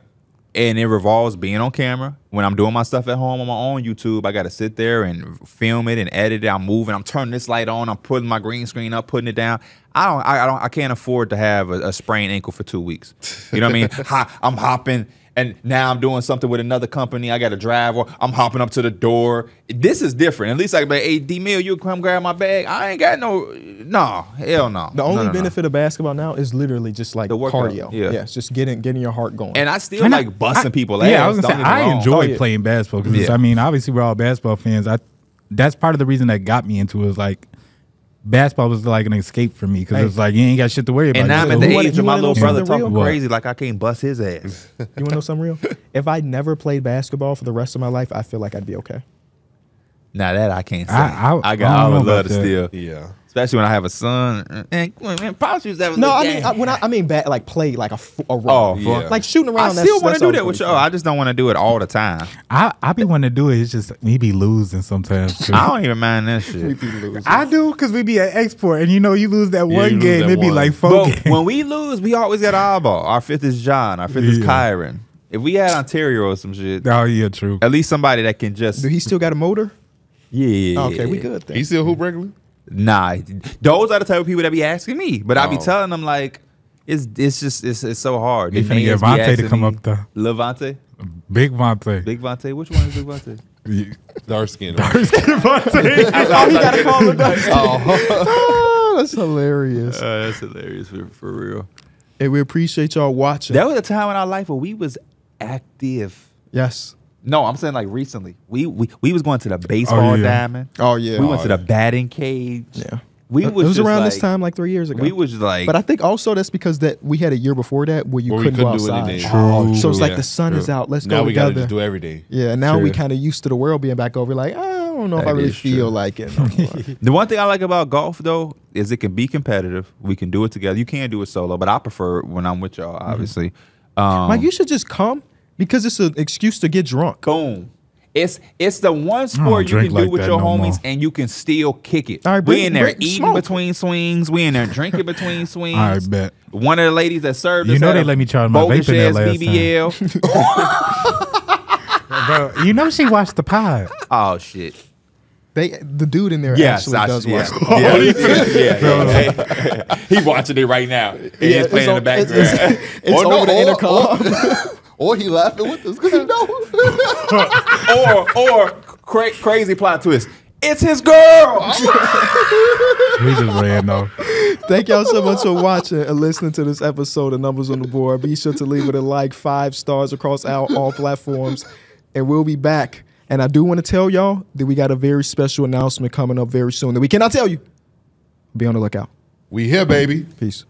Speaker 2: and it revolves being on camera. When I'm doing my stuff at home on my own YouTube, I got to sit there and film it and edit it. I'm moving. I'm turning this light on. I'm putting my green screen up, putting it down. I don't. I, I don't. I can't afford to have a, a sprained ankle for two weeks. You know what I mean? I'm hopping. And now I'm doing something with another company. I got to drive, or I'm hopping up to the door. This is different. At least I can be, like, hey, D Mill, you come grab my bag. I ain't got no, no, hell no.
Speaker 1: The only
Speaker 2: No, no, no.
Speaker 1: benefit of basketball now is literally just like
Speaker 2: The workout,
Speaker 1: cardio.
Speaker 2: yeah.
Speaker 1: it's just getting getting your heart going.
Speaker 2: And I still
Speaker 4: And I-
Speaker 2: like busting
Speaker 4: I-
Speaker 2: people ass.
Speaker 4: Yeah, I was gonna
Speaker 2: don't
Speaker 4: say I enjoy
Speaker 1: Oh, yeah.
Speaker 4: playing basketball because
Speaker 2: Yeah.
Speaker 4: I mean, obviously we're all basketball fans. I that's part of the reason that got me into it. Was like basketball was like an escape for me because
Speaker 1: Hey.
Speaker 4: it's like you ain't got shit to worry about.
Speaker 2: And now I'm
Speaker 4: Just
Speaker 2: at the
Speaker 1: You
Speaker 4: hoop.
Speaker 1: wanna-
Speaker 2: age of my little brother talking
Speaker 1: real?
Speaker 2: crazy like I can't bust his ass.
Speaker 1: you want to know something real? if I never played basketball for the rest of my life, I feel like I'd be okay.
Speaker 2: now that I can't say.
Speaker 4: I-
Speaker 2: I,
Speaker 4: I-
Speaker 2: got.
Speaker 4: I
Speaker 2: I,
Speaker 4: don't
Speaker 2: would love to
Speaker 4: about
Speaker 2: still,
Speaker 3: Yeah.
Speaker 2: Especially when I have a son. And man, Pops used to have a
Speaker 1: No, I mean. I, when I, I mean ba- like play like a role,
Speaker 2: Oh,
Speaker 3: Yeah.
Speaker 1: like shooting around.
Speaker 2: I
Speaker 1: around.
Speaker 2: still
Speaker 1: want to
Speaker 2: do that with y'all. I just don't want to do it all the time.
Speaker 4: I I be wanting to do it. It's just me be losing sometimes. Too.
Speaker 2: I don't even mind that shit.
Speaker 4: I do because we be at XSport, and you know you lose that
Speaker 3: Yeah,
Speaker 4: one
Speaker 3: you lose
Speaker 4: game,
Speaker 3: that
Speaker 4: it be like four
Speaker 2: when we lose, we always got an eyeball. Our fifth is John. Our fifth is
Speaker 4: Yeah.
Speaker 2: Kyron. If we had Ontario or some shit,
Speaker 4: Oh yeah, true.
Speaker 2: at least somebody that can just
Speaker 1: Do he still got a motor?
Speaker 2: yeah.
Speaker 1: Okay, we good then.
Speaker 3: He still hoop regularly?
Speaker 2: Nah, those are the type of people that be asking me, but I be
Speaker 3: Oh.
Speaker 2: telling them like, it's it's just it's, it's so hard.
Speaker 4: He
Speaker 2: The
Speaker 4: finna get
Speaker 2: fans
Speaker 4: Vontae to come up though.
Speaker 2: Levante,
Speaker 4: Big Vontae.
Speaker 2: Big Vontae. Which one is Big Vontae?
Speaker 3: Dark skin. Dark skin Vontae.
Speaker 1: oh, he got to call him back. Oh, that's hilarious.
Speaker 2: Uh, that's hilarious for, for real.
Speaker 1: And we appreciate y'all watching.
Speaker 2: That was a time in our life where we was active.
Speaker 1: yes.
Speaker 2: No, I'm saying like recently. We we, we was going to the baseball
Speaker 4: yeah.
Speaker 2: diamond.
Speaker 1: Oh yeah.
Speaker 2: We went to the batting cage.
Speaker 1: Yeah.
Speaker 2: We
Speaker 1: it
Speaker 2: was,
Speaker 1: was
Speaker 2: just
Speaker 1: around this time, like three years ago.
Speaker 2: We was like,
Speaker 1: but I think also that's because that we had a year before that where you
Speaker 3: Where
Speaker 1: couldn't go
Speaker 3: couldn't do
Speaker 1: outside.
Speaker 3: anything.
Speaker 4: True.
Speaker 1: So it's like
Speaker 3: Yeah,
Speaker 1: the sun is out. Let's
Speaker 3: now
Speaker 1: go
Speaker 3: we gotta just do every day.
Speaker 1: yeah. Now we kind of used to the world being back over. Like I don't know if I really
Speaker 2: is
Speaker 1: feel
Speaker 2: true.
Speaker 1: like it. no.
Speaker 2: The one thing I like about golf though is it can be competitive. We can do it together. You can do it solo, but I prefer it when I'm with y'all. Obviously, um,
Speaker 1: Mike, you should just come because it's an excuse to get drunk.
Speaker 2: boom. It's it's the one sport you can do
Speaker 4: like
Speaker 2: with your
Speaker 4: no
Speaker 2: homies
Speaker 4: more.
Speaker 2: and you can still kick it.
Speaker 1: All right,
Speaker 2: we
Speaker 1: bring-
Speaker 2: in there
Speaker 1: bring-
Speaker 2: eating
Speaker 1: smoke.
Speaker 2: between swings. We in there drinking between swings.
Speaker 4: I bet.
Speaker 2: One of the ladies that served
Speaker 4: You
Speaker 2: us
Speaker 4: know they let me charge my
Speaker 2: bogus
Speaker 4: vape in there last time.
Speaker 2: BBL.
Speaker 4: Bro, you know she watched the pod.
Speaker 2: oh shit.
Speaker 1: They the dude in there
Speaker 2: Yes,
Speaker 1: actually
Speaker 2: I,
Speaker 1: does
Speaker 2: yeah.
Speaker 1: watch.
Speaker 2: Yeah, yeah, yeah, yeah. He watching it right now. And
Speaker 1: Yeah,
Speaker 2: he's playing in the
Speaker 1: on- it's-
Speaker 2: background.
Speaker 1: It's, it's
Speaker 3: Or no,
Speaker 1: over the
Speaker 3: or-
Speaker 1: intercom.
Speaker 3: Or he laughing with us because he know.
Speaker 2: or or cra- crazy plot twist. It's his girl.
Speaker 4: We just ran off.
Speaker 1: Thank y'all so much for watching and listening to this episode of Numbers on the Board. Be sure to leave it a like, five stars across all, all platforms, and we'll be back. And I do want to tell y'all that we got a very special announcement coming up very soon that we cannot tell you. Be on the lookout.
Speaker 3: We here, baby.
Speaker 1: Peace.